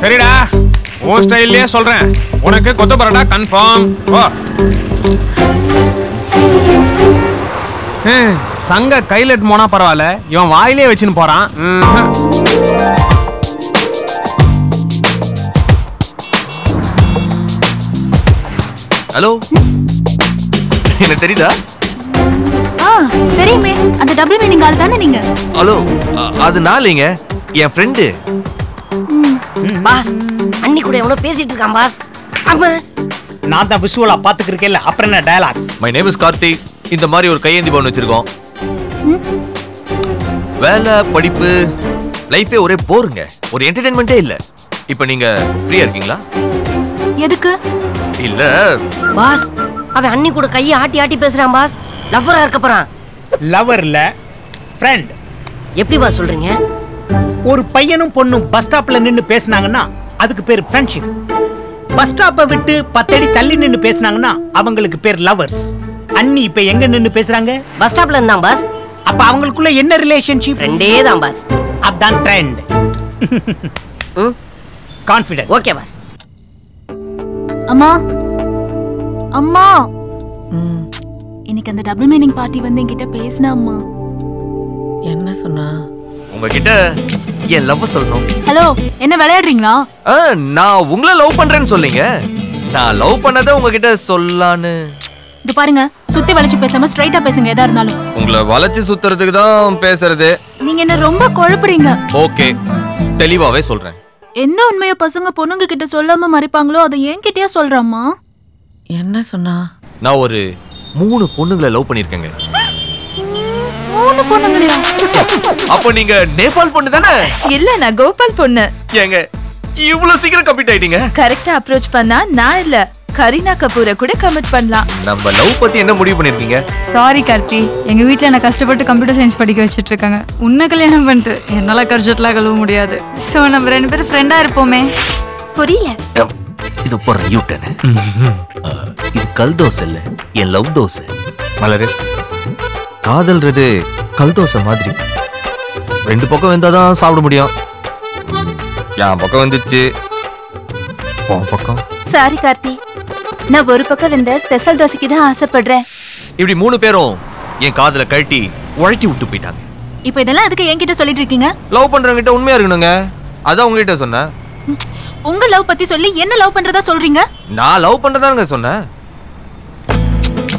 Speaker 5: சரிடா. உன் ஸ்டைல்லயே சொல்றேன். உனக்கு கொத்த பரோட்டா கன்ஃபார்ம் ஹம், சங்க கையில எடுத்து போனா பரவாயில்ல. இவன் வாயிலே வச்சுன்னு போறான். ம்ஹும்.
Speaker 1: என்ன தெரியுதா?
Speaker 18: ஆ தெரியுமே. அந்த டபுள் மீனிங் ஆள் தானே நீங்க?
Speaker 1: ஹலோ அது நான் இல்லைங்க. என் ஃப்ரெண்டு
Speaker 13: பாஸ் அண்ணி கூட எவ்வளவு பேசிட்டு இருக்கான் பாஸ். ஆமா
Speaker 14: நான் தான் விஷுவலா பாத்துக்கிறேன் அப்புறம் என்ன dialogue
Speaker 1: my name is Karthik இந்த மாதிரி ஒரு கையேந்தி பவன் வச்சிருக்கோம். வேலை படிப்பு லைஃபே ஒரே போருங்க. ஒரு என்டர்டைன்மெண்ட்டே இல்ல. இப்போ நீங்க ஃப்ரீயா இருக்கீங்களா?
Speaker 18: எதுக்கு?
Speaker 1: இல்ல.
Speaker 13: பாஸ் அவன் அண்ணி கூட கையை ஆட்டி ஆட்டி பேசுறான் பாஸ் லவ்வரா இருக்க போறான்.
Speaker 14: லவர் இல்ல ஃப்ரெண்ட்
Speaker 13: எப்படி பாஸ் சொல்றீங்க?
Speaker 14: ஒரு பையனும் பொண்ணும் பஸ் ஸ்டாப்ல நின்னு பேசுனாங்கன்னா அதுக்கு பேர் ஃப்ரெண்ட்ஷிப் பஸ் ஸ்டாப்பை விட்டு பத்தடி தள்ளி நின்னு பேசுனாங்கன்னா அவங்களுக்கு பேர் லவர்ஸ் அண்ணி இப்ப எங்க நின்னு பேசுறாங்க?
Speaker 13: பஸ் ஸ்டாப்ல இருந்தான் பாஸ்
Speaker 14: அப்ப அவங்களுக்குள்ள என்ன ரிலேஷன்ஷிப்
Speaker 13: ரெண்டே தான் பாஸ்
Speaker 14: அதான் ட்ரெண்ட் கான்ஃபிடன்ட்
Speaker 13: ஓகே பாஸ்
Speaker 18: அம்மா அம்மா! இன்னைக்கு அந்த டபுள் மீனிங் பார்ட்டி வந்து என்கிட்ட பேசினா அம்மா.
Speaker 12: என்ன சொன்னா?
Speaker 1: உங்ககிட்ட என் லவ் சொல்லணும்.
Speaker 18: ஹலோ என்ன விளையாடுறீங்களா?
Speaker 1: ஆ, நான் உங்களை லவ் பண்றேன்னு சொல்லிங்க நான் லவ் பண்ணதை உங்ககிட்ட சொல்லான்னு.
Speaker 18: இது பாருங்க சுத்தி வளைச்சு பேசாம ஸ்ட்ரைட்டா பேசுங்க எதா இருந்தாலும்.
Speaker 1: உங்களை வளைச்சு சுத்துறதுக்கு தான் பேசுறது.
Speaker 18: நீங்க என்ன ரொம்ப குழப்புறீங்க.
Speaker 1: ஓகே தெளிவாவே சொல்றேன்.
Speaker 18: என்ன உண்மைய பசங்க பொண்ணுங்க கிட்ட சொல்லாம மறைப்பாங்களோ அதை என்கிட்டயே சொல்றாம்மா
Speaker 12: என்ன சொன்னா?
Speaker 1: நான் ஒரு மூணு பொண்ணுங்களை லவ் பண்ணிருக்கேங்க
Speaker 18: மூணு பொண்ணுங்களையா?
Speaker 1: அப்போ நீங்க நேபாள் பொண்ணு தானே?
Speaker 4: இல்ல நான் கோபால் பொண்ணு.
Speaker 1: ஏங்க இவ்வளவு சீக்கிரம் கம்ப்ளீட் ஆயிட்டீங்க?
Speaker 4: கரெக்டா அப்ரோச் பண்ணா நான் இல்ல. கரீனா கபூரை கூட கமிட் பண்ணலாம்.
Speaker 1: நம்ம லவ் பத்தி என்ன முடிவு பண்ணிருக்கீங்க
Speaker 19: சாரி கார்த்தி. எங்க வீட்ல என்ன கஷ்டப்பட்டு கம்ப்யூட்டர் சயின்ஸ் படிக்க வச்சிட்டு இருக்காங்க உன்னை கல்யாணம் பண்ணிட்டு என்னால கர்ஜெட்லாம் கழுவ முடியாது. சோ நம்ம ரெண்டு பேரும் ஃப்ரெண்டா இருப்போமே.
Speaker 18: புரியல.
Speaker 1: இது போடுற யூட்டன் இது கல் தோசை இல்ல? என் லவ் தோசை. மலரு. காதல்றது கல் தோசை மாதிரி. ரெண்டு பக்கம் வெந்தாதான் சாப்பிட முடியும். என் பக்கம் வந்துச்சு. உன் பக்கம்?
Speaker 18: சாரி கார்த்தி. நான் ஒரு பக்கம் வந்த ஸ்பெஷல் தோசைக்கு தான் ஆசைப்படுறேன்.
Speaker 1: இப்படி மூணு பேரும் என் காதல கழட்டி உழட்டி விட்டு போயிட்டாங்க.
Speaker 18: இப்போ இதெல்லாம் எதுக்கு என்கிட்ட சொல்லிட்டு இருக்கீங்க?
Speaker 1: லவ் பண்றவங்கிட்ட உண்மையா இருக்கணுங்க. அதான் உங்ககிட்ட சொன்னேன்.
Speaker 18: உங்க லவ் பத்தி சொல்லி என்ன லவ் பண்றதா சொல்றீங்க?
Speaker 1: நான் லவ் பண்றதானுங்க சொன்னேன்.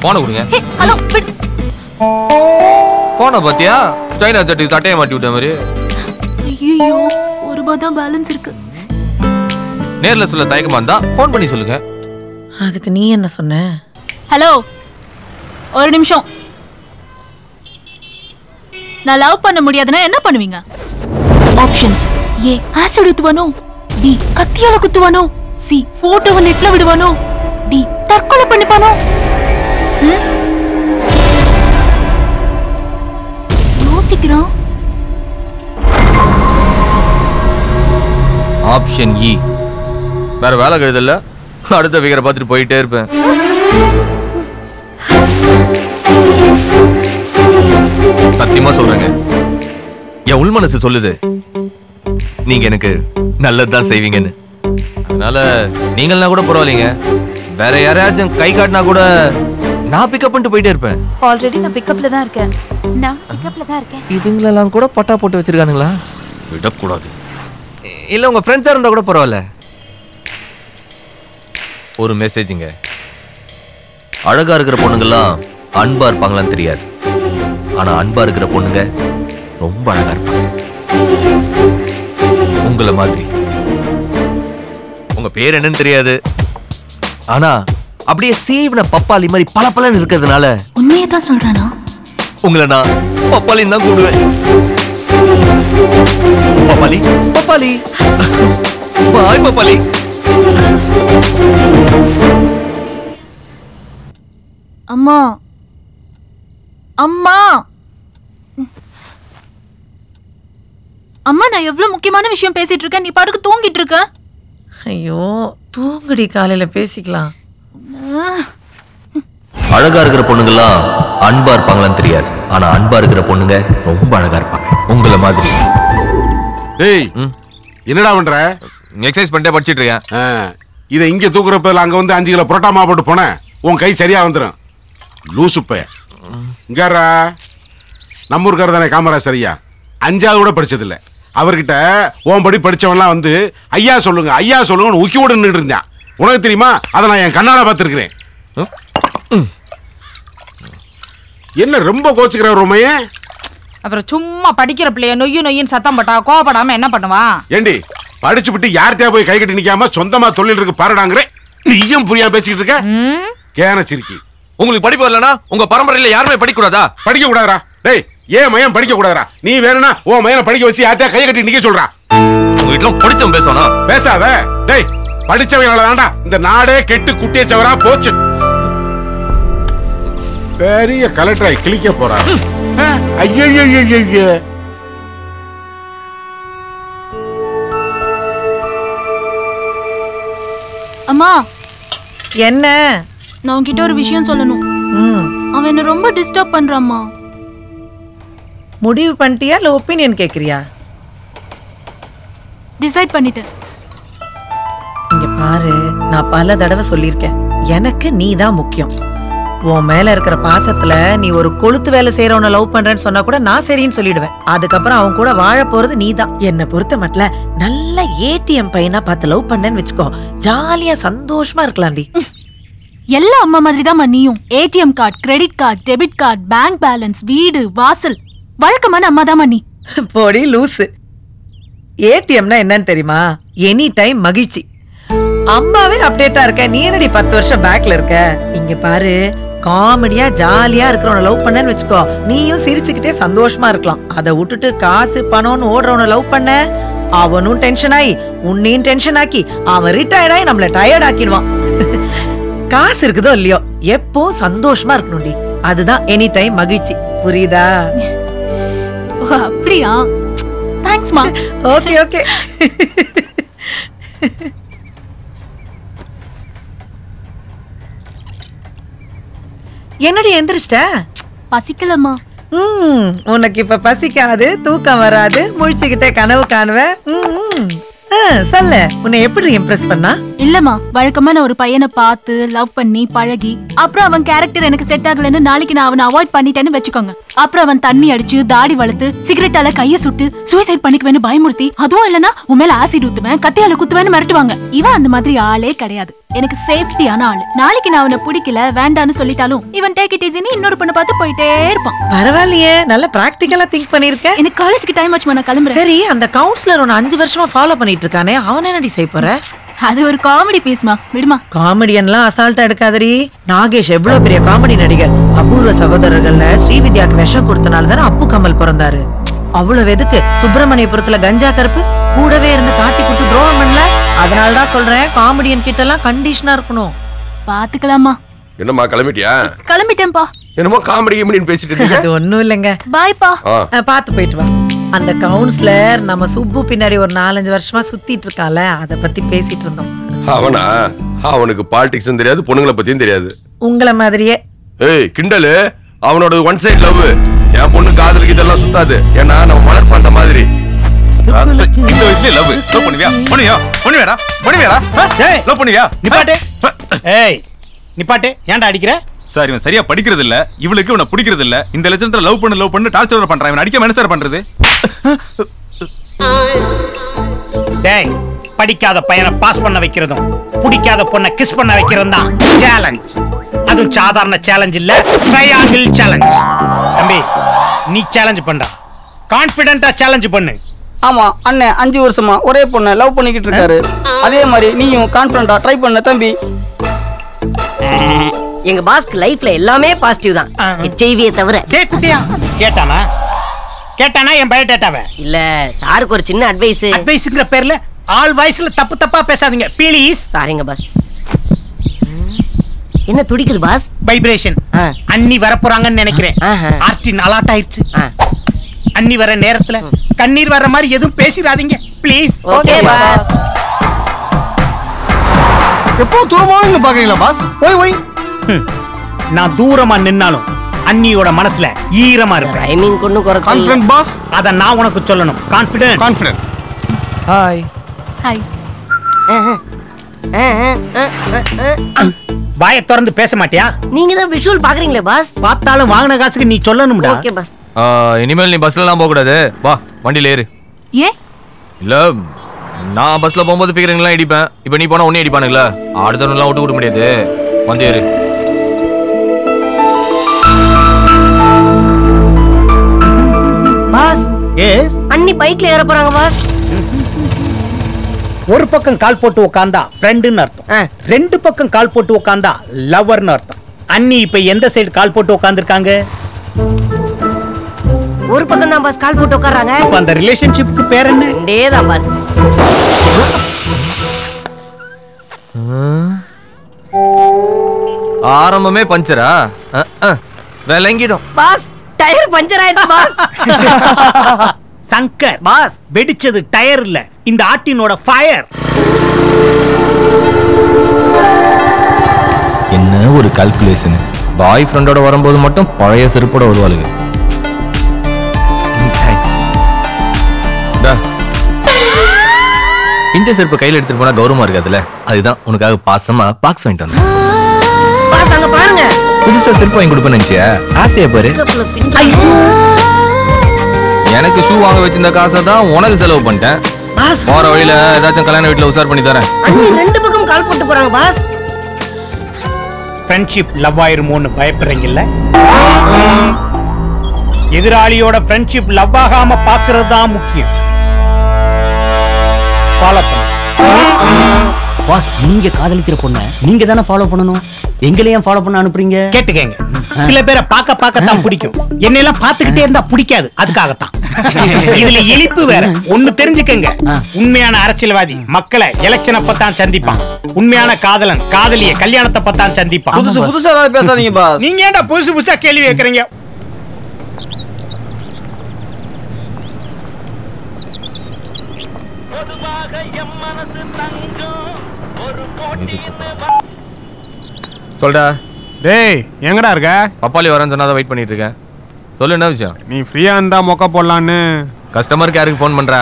Speaker 1: போன கொடுங்க.
Speaker 18: ஹலோ
Speaker 1: போன பாத்தியா? சைனா சட்டி சட்டையை மாட்டி விட்ட மாதிரி.
Speaker 18: ஐயோ ஒரு ரூபாய் தான் பேலன்ஸ் இருக்கு.
Speaker 1: நேர்ல சொல்ல தயக்கமா இருந்தா ஃபோன் பண்ணி சொல்லுங்க.
Speaker 12: அதுக்கு நீ என்ன சொன்ன?
Speaker 18: ஹலோ ஒரு நிமிஷம். நான் லவ் பண்ண முடியாதுன்னா என்ன பண்ணுவீங்க? ஆப்ஷன்ஸ் ஏ ஆசிட் ஊத்துவானோ? டி கத்தியால குத்துவானோ? சி போட்டோவை நெட்ல விடுவானோ? டி தற்கொலை பண்ணிப்பானோ? ம்? யோசிக்கிறான்.
Speaker 1: Option E e. வேற வேலை கழுதல்ல அடுத்த விகரை பார்த்துட்டு போயிட்டே இருப்பேன். சத்தியமா சொல்றேங்க. என் உள் மனசு சொல்லுது. நீங்க எனக்கு நல்லதுதான் செய்வீங்கன்னு. அதனால நீங்கள்னா கூட பரவாயில்லைங்க. வேற யாரையாச்சும் கை காட்டினா கூட நான் பிக்கப் பண்ணிட்டு போயிட்டே இருப்பேன்.
Speaker 4: ஆல்ரெடி நான் பிக்கப்ல தான் இருக்கேன். நான் பிக்கப்ல தான் இருக்கேன்.
Speaker 20: இதுங்களெல்லாம் கூட பட்டா போட்டு வச்சிருக்கானுங்களா?
Speaker 1: விடக்கூடாது. இல்ல உங்க ஃப்ரெண்ட்ஸா இருந்தா கூட பரவாயில்ல. ஒரு மெசேஜுங்க அழகா இருக்கிற பொண்ணுங்கெல்லாம் அன்பா இருப்பாங்களான்னு தெரியாது. ஆனா அன்பா இருக்கிற பொண்ணுங்க ரொம்ப அழகா இருப்பாங்க. உங்களை மாதிரி. உங்க பேர் என்னன்னு தெரியாது. ஆனா அப்படியே சீவன பப்பாளி மாதிரி பளபளன்னு இருக்கிறதுனால
Speaker 18: உண்மையை தான் சொல்றானா?
Speaker 1: உங்களை நான் பப்பாளின்னு தான் கூடுவேன் பப்பாளி பப்பாளி. பாய் பப்பாளி.
Speaker 18: அம்மா. அம்மா. அம்மா நான் எவ்வளவு முக்கியமான விஷயம் பேசிட்டு இருக்கேன். நீ பாட்டுக்கு தூங்கிட்டு இருக்க.
Speaker 9: ஐயோ தூங்குடி காலையில பேசிக்கலாம்.
Speaker 1: அழகா இருக்கிற பொண்ணுங்கெல்லாம் அன்பா இருப்பாங்களான்னு தெரியாது. ஆனா அன்பா இருக்கிற பொண்ணுங்க ரொம்ப அழகா இருப்பாங்க. உங்களை மாதிரி.
Speaker 2: டேய் என்னடா பண்ற?
Speaker 1: எக்ஸசைஸ் பண்ணிட்டே படிச்சிட்டு இருக்கேன்.
Speaker 2: இதை இங்க தூக்குறப்ப அங்க வந்து அஞ்சு கிலோ புரோட்டா மாவு போட்டு போனேன். உன் கை சரியா வந்துடும் லூசு பைய. இங்காரா நம்ம ஊருக்கார தானே காமராஜ் சரியா? அஞ்சாவது கூட படிச்சதில்ல. அவர்கிட்ட உன் படி படிச்சவன்லாம் வந்து ஐயா சொல்லுங்க ஐயா சொல்லுங்கன்னு உக்கி விட நின்றுட்டு இருந்தான். உனக்கு தெரியுமா? அதை நான் என் கண்ணால பார்த்துருக்கிறேன். என்ன ரொம்ப கோச்சுக்கிற ரொமையே
Speaker 3: அப்புறம் சும்மா படிக்கிற பிள்ளைய நொய்யு நொய்யின்னு சத்தம் போட்டா கோவப்படாம என்ன பண்ணுவான்
Speaker 2: ஏண்டி படிச்சு விட்டு யார்கிட்டயா போய் கை கட்டி நிக்காம சொந்தமா தொழில் இருக்கு பாருடாங்கிறேன் நீயும் புரியாம பேசிக்கிட்டு இருக்க? கேன சிரிக்கி.
Speaker 1: உங்களுக்கு படிப்பு வரலனா உங்க பரம்பரையில யாருமே படிக்க கூடாதா
Speaker 2: படிக்க கூடாதா டேய் ஏன் மயன் படிக்க கூடாதா நீ வேணும்னா உன் மயனை படிக்க வச்சு யார்கிட்டயா கை கட்டி நிக்க சொல்றா?
Speaker 1: உங்க வீட்டுல படிச்சவன் பேசணும்
Speaker 2: பேசாத. டேய் படிச்சவனால தான்டா இந்த நாடே கெட்டு குட்டிய சவரா போச்சு. பெரிய கலெக்டராய் கிளிக்க போறா. ஐயோ ஐயோ ஐயோ
Speaker 18: அம்மா.
Speaker 9: என்ன?
Speaker 18: நான் உன்கிட்ட ஒரு விஷயம் சொல்லணும். அவன் என்ன ரொம்ப டிஸ்டர்ப் பண்றாம்மா.
Speaker 9: முடிவு பண்ணிட்டியா இல்ல ஒப்பீனியன் கேக்குறியா?
Speaker 18: டிசைட் பண்ணிட்டேன்.
Speaker 9: இங்க பாரு நான் பல தடவை சொல்லியிருக்கேன். எனக்கு நீ தான் முக்கியம். உன் மேல இருக்கிற பாசத்துல நீ ஒரு கொளுத்து வேலை செய்யறவன லவ் பண்றேன்னு சொன்னா கூட நான் சரின்னு சொல்லிடுவேன். அதுக்கப்புறம் அவன் கூட வாழ போறது நீ தான். என்னை பொறுத்த மட்டும் நல்ல ஏடிஎம் பையனா பார்த்து லவ் பண்ணேன்னு வச்சுக்கோ ஜாலியா சந்தோஷமா இருக்கலாம்டி.
Speaker 18: எல்லா அம்மா மாதிரி தான் நீயும் ATM card credit card debit card bank balance வீடு வாசல். வழக்கமான அம்மா தான் நீ
Speaker 9: போடி லூசு. ஏடிஎம்னா என்னன்னு தெரியுமா? எனி டைம் மகிழ்ச்சி. அம்மாவே அப்டேட்டா இருக்க. நீ என்னடி பத்து வருஷம் பேக்ல இருக்க? இங்க பாரு காமெடியா ஜாலியா இருக்கிறவன லவ் பண்ணேன்னு வச்சுக்கோ. நீயும் சிரிச்சுக்கிட்டே சந்தோஷமா இருக்கலாம். அதை விட்டுட்டு காசு பணம்னு ஓடுறவன லவ் பண்ண அவனும் டென்ஷன் ஆகி உன்னையும் டென்ஷன் ஆக்கி அவன் ரிட்டையர்ட் ஆகி நம்மள டயர்ட் ஆக்கிடுவான். காசு இருக்குதோ இல்லையோ எப்போ சந்தோஷமா இருக்கணும்டி. அதுதான் எனி டைம் மகிழ்ச்சி. புரியுதா?
Speaker 18: ஓ, அப்படியா தேங்க்ஸ்மா
Speaker 9: ஓகே ஓகே என்னடி எந்திரிச்சிட்ட?
Speaker 18: பசிக்கலம்மா.
Speaker 9: ம் உனக்கு இப்ப பசிக்காது தூக்கம் வராது முழிச்சுக்கிட்டே கனவு காணுவேன் சொல்லு. உன்னை எப்படி இம்ப்ரெஸ் பண்ணா?
Speaker 18: இல்லம்மா வழக்கமா நான் ஒரு பையனை பார்த்து லவ் பண்ணி பழகி அப்புறம் அவன் கேரக்டர் எனக்கு செட் ஆகலைன்னு நாளைக்கு நான் அவனை அவாய்ட் பண்ணிட்டேன்னு வச்சுக்கோங்க. அப்புறம் அவன் தண்ணி அடிச்சு தாடி வளர்த்து சிகரெட்டால கைய சுட்டு சூசைட் பண்ணிக்குவேன்னு பயமுறுத்தி அதுவும் இல்லனா உன் மேல ஆசிட் ஊத்துவேன் கத்தியால குத்துவேன்னு மிரட்டுவாங்க. இவன் அந்த மாதிரி ஆளே கிடையாது. எனக்கு சேஃப்டியான ஆளு. நாளைக்கு நான் அவனை பிடிக்கல வேண்டான்னு சொல்லிட்டாலும் இவன் டேக் இட் ஈஸின்னு இன்னொரு பொண்ணை பார்த்து போயிட்டே இருப்பான்.
Speaker 9: பரவாயில்லையே. நல்ல பிராக்டிக்கலா திங்க் பண்ணிருக்க
Speaker 18: எனக்கு காலேஜ்க்கு டைம் ஆச்சு நான் கிளம்புறேன்.
Speaker 9: சரி அந்த கவுன்சிலர் உன்னை அஞ்சு வருஷமா ஃபாலோ பண்ணிட்டு இருக்கானே அவன் என்னடி செய்ய போற?
Speaker 18: அது ஒரு காமெடி பீஸ்மா விடுமா.
Speaker 9: காமெடியன்லாம் அசால்ட்டா எடுக்காதடி. நாகேஷ் எவ்வளவு பெரிய காமெடி நடிகர். அபூர்வ சகோதரர்கள்ல ஸ்ரீவித்யாக்கு விஷம் கொடுத்தனால தானே அப்பு கமல் பிறந்தாரு. அவ்வளவு எதுக்கு? சுப்பிரமணியபுரத்துல கஞ்சா கருப்பு கூடவே இருந்து காட்டி கொடுத்து துரோகம் பண்ணல? அதனாலதான் சொல்றேன் காமெடியன் கிட்ட எல்லாம் கண்டிஷனா இருக்கணும்.
Speaker 18: பாத்துக்கலாமா
Speaker 17: என்னம்மா கிளம்பிட்டியா?
Speaker 18: கிளம்பிட்டேன்பா
Speaker 17: என்னமோ காமெடி கிமெடின்னு பேசிட்டு இருக்கீங்க
Speaker 9: அது ஒண்ணும் இல்லைங்க.
Speaker 18: பாய்ப்பா
Speaker 9: பார்த்து போயிட்டு வா. அந்த கவுன்சிலர் நம்ம சுப்பு பின்னாடி ஒரு நாலஞ்சு வருஷமா சுத்திட்டு இருக்கான்ல அத பத்தி பேசிட்டு இருந்தோம்.
Speaker 17: அவனா? அவனுக்கு பாலிடிக்ஸும் தெரியாது பொண்ணுங்களை பத்தியும் தெரியாது.
Speaker 9: உங்கள மாதிரியே.
Speaker 17: ஏய் கிண்டலு? அவனோட ஒன் சைடு லவ் என் பொண்ணு காதலுக்கு இதெல்லாம் சுத்தாது. ஏன்னா நம்ம மலர் அந்த மாதிரி.
Speaker 6: இந்த வயசுல லவ் லவ் பண்ணுவியா? பண்ணுவியா? பண்ணுவியாடா? பண்ணுவியாடா? லவ் பண்ணுவியா?
Speaker 14: நிப்பாட்டு. ஏய் நிப்பாட்டு. ஏன்டா அடிக்கிற?
Speaker 6: சார் இவன் சரியா படிக்கிறது இல்ல இவளுக்கு இவனை பிடிக்கிறது இல்ல இந்த லட்சத்துல லவ் பண்ணு லவ் பண்ணு டார்ச்சர் பண்றான். இவன் அடிக்க என்ன சார் பண்றது?
Speaker 14: டேய் படிக்காத பையனை பாஸ் பண்ண வைக்கிறதும் பிடிக்காத பொண்ணை கிஸ் பண்ண வைக்கிறதும் தான் சேலஞ்ச் அதுவும் சாதாரண சேலஞ்ச் இல்ல ட்ரையாங்கிள் சேலஞ்ச் தம்பி நீ சேலஞ்ச் பண்ற. கான்ஃபிடென்ட்டா சேலஞ்ச் பண்ணு.
Speaker 21: ஆமா அண்ணன் அஞ்சு வருஷமா ஒரே பொண்ணை லவ் பண்ணிக்கிட்டு இருக்காரு. அதே மாதிரி நீயும் கான்ஃபிடண்டா ட்ரை பண்ண தம்பி.
Speaker 13: எங்க பாஸ்க்கு லைஃப்ல எல்லாமே பாசிட்டிவ் தான். ஹெச்ஐவியை தவிர.
Speaker 14: கேட்டுட்டியா கேட்டானா? கேட்டானா என் பயோடேட்டாவை?
Speaker 13: இல்ல சாருக்கு ஒரு சின்ன அட்வைஸ்
Speaker 14: அட்வைஸ்ங்கிற பேர்ல ஆல் வாய்ஸ்ல தப்பு தப்பா பேசாதீங்க. ப்ளீஸ்
Speaker 13: சாரிங்க பாஸ் என்ன துடிக்குது பாஸ்
Speaker 14: வைப்ரேஷன் அண்ணி வர போறாங்கன்னு நினைக்கிறேன். ஆர்டின் அலாட் ஆயிருச்சு அண்ணி வர நேரத்துல கண்ணீர் வர்ற மாதிரி எதுவும் பேசிடாதீங்க. ப்ளீஸ்
Speaker 13: ஓகே பாஸ்
Speaker 21: எப்போ தூரமா இங்க பாக்குறீங்களா பாஸ் ஓய் ஓய்.
Speaker 14: நான் தூரமா நின்னாலும் அண்ணியோட மனசுல ஈரமா இருப்பேன்.
Speaker 13: ரைமிங் கொண்டு
Speaker 14: கான்ஃபிடன்ட் பாஸ் அத நான் உனக்கு சொல்லணும். கான்ஃபிடன்ட்
Speaker 9: கான்ஃபிடன்ட் ஹாய்
Speaker 18: ஹாய்
Speaker 14: வாயை திறந்து பேச மாட்டியா?
Speaker 13: நீங்க தான் விஷுவல் பாக்குறீங்களே பாஸ்
Speaker 14: பார்த்தாலும் வாங்கின காசுக்கு நீ சொல்லணும்டா.
Speaker 13: ஓகே பாஸ்
Speaker 1: ஆ, இனிமேல் நீ பஸ்லலாம் போக கூடாது வா வண்டியில ஏறு.
Speaker 18: ஏன்?
Speaker 1: இல்ல நான் பஸ்ல போகும்போது ஃபிகரிங்லாம் இடிப்பேன். இப்போ நீ போனா உன்னே இடிப்பானுங்களா? அடுத்தவங்கலாம் விட்டு கொடுக்க முடியாது. வந்து ஏறு.
Speaker 13: பாஸ்
Speaker 14: எஸ்
Speaker 13: அண்ணி பைக்ல ஏற போறாங்க பாஸ்
Speaker 14: ஒரு பக்கம் கால் போட்டு உட்காந்தா ஃப்ரெண்டுன்னு அர்த்தம். ரெண்டு பக்கம் கால் போட்டு உட்காந்தா லவர்னு அர்த்தம். அண்ணி இப்ப எந்த சைடு கால் போட்டு உட்காந்துருக்காங்க
Speaker 13: ஒரு பக்கம் தான் பாஸ் கால் போட்டு உட்கார்றாங்க
Speaker 14: அப்ப அந்த ரிலேஷன்ஷிப்க்கு பேர் என்ன?
Speaker 13: தான் பாஸ்
Speaker 1: ஆரம்பமே பஞ்சரா. விளங்கிடும்.
Speaker 13: பாஸ் டயர் பஞ்சர் ஆயிடுச்சு பாஸ் *laughs*
Speaker 14: சங்கர் பாஸ் வெடிச்சது டயர் இல்ல இந்த ஆட்டினோட ஃபயர்
Speaker 1: என்ன ஒரு கால்குலேஷன் பாய் ஃப்ரெண்டோட வரும்போது மட்டும் பழைய செருப்போட வருவாளுங்க. இந்தா. பிஞ்ச செருப்பு கையில எடுத்துட்டு போனா கௌரவமா இருக்காதுல்ல? அதுதான் உனக்காக பாசமா பாக்ஸ் வாங்கிட்டு வந்தேன். புதுசா செருப்பு வாங்கி கொடுப்பேன்னு நினைச்சியா? ஆசையா பாரு. எனக்கு ஷூ வாங்க வச்சிருந்த காசை தான் உனக்கு செலவு பண்ணிட்டேன். போற வழியில ஏதாச்சும் கல்யாண வீட்டுல உசார் பண்ணி தரேன்.
Speaker 13: அண்ணி ரெண்டு பக்கம் கால் போட்டு போறாங்க பாஸ்.
Speaker 14: ஃப்ரெண்ட்ஷிப் லவ் ஆயிருமோன்னு பயப்படுறீங்கல்ல? எதிராளியோட ஃப்ரெண்ட்ஷிப் லவ் ஆகாம பாக்குறது தான் முக்கியம். ஃபாலோ
Speaker 21: பாஸ் நீங்க காதலிக்கிற பொண்ண நீங்க தானே ஃபாலோ பண்ணணும்? எங்களையும் ஃபாலோ பண்ண அனுப்புறீங்க?
Speaker 14: கேட்டுக்கங்க. சில பேரை பார்க்க பார்க்க தான் பிடிக்கும். என்னெல்லாம் பார்த்துக்கிட்டே இருந்தா பிடிக்காது. அதுக்காகத்தான். இதுல இழிப்பு வேற. ஒண்ணு தெரிஞ்சுக்கங்க. உண்மையான அரசியல்வாதி மக்களை எலெக்ஷன் அப்பதான் சந்திப்பான். உண்மையான காதலன் காதலிய கல்யாணத்தை பத்தான் சந்திப்பான்.
Speaker 21: புதுசு புதுசா ஏதாவது பேசாதீங்க *laughs* பாஸ்
Speaker 14: நீங்க ஏன்டா புதுசு புதுசா கேள்வி கேக்குறீங்க?
Speaker 1: சொல்டா.
Speaker 5: டேய் எங்கடா இருக்க?
Speaker 1: பப்பாளி வரேன்னு சொன்னா வெயிட் பண்ணிட்டு இருக்கேன். சொல்லு என்ன விஷயம்?
Speaker 5: நீ ஃப்ரீயா இருந்தா மொக்க போடலான்னு.
Speaker 1: கஸ்டமருக்கு யாருக்கு ஃபோன் பண்றா.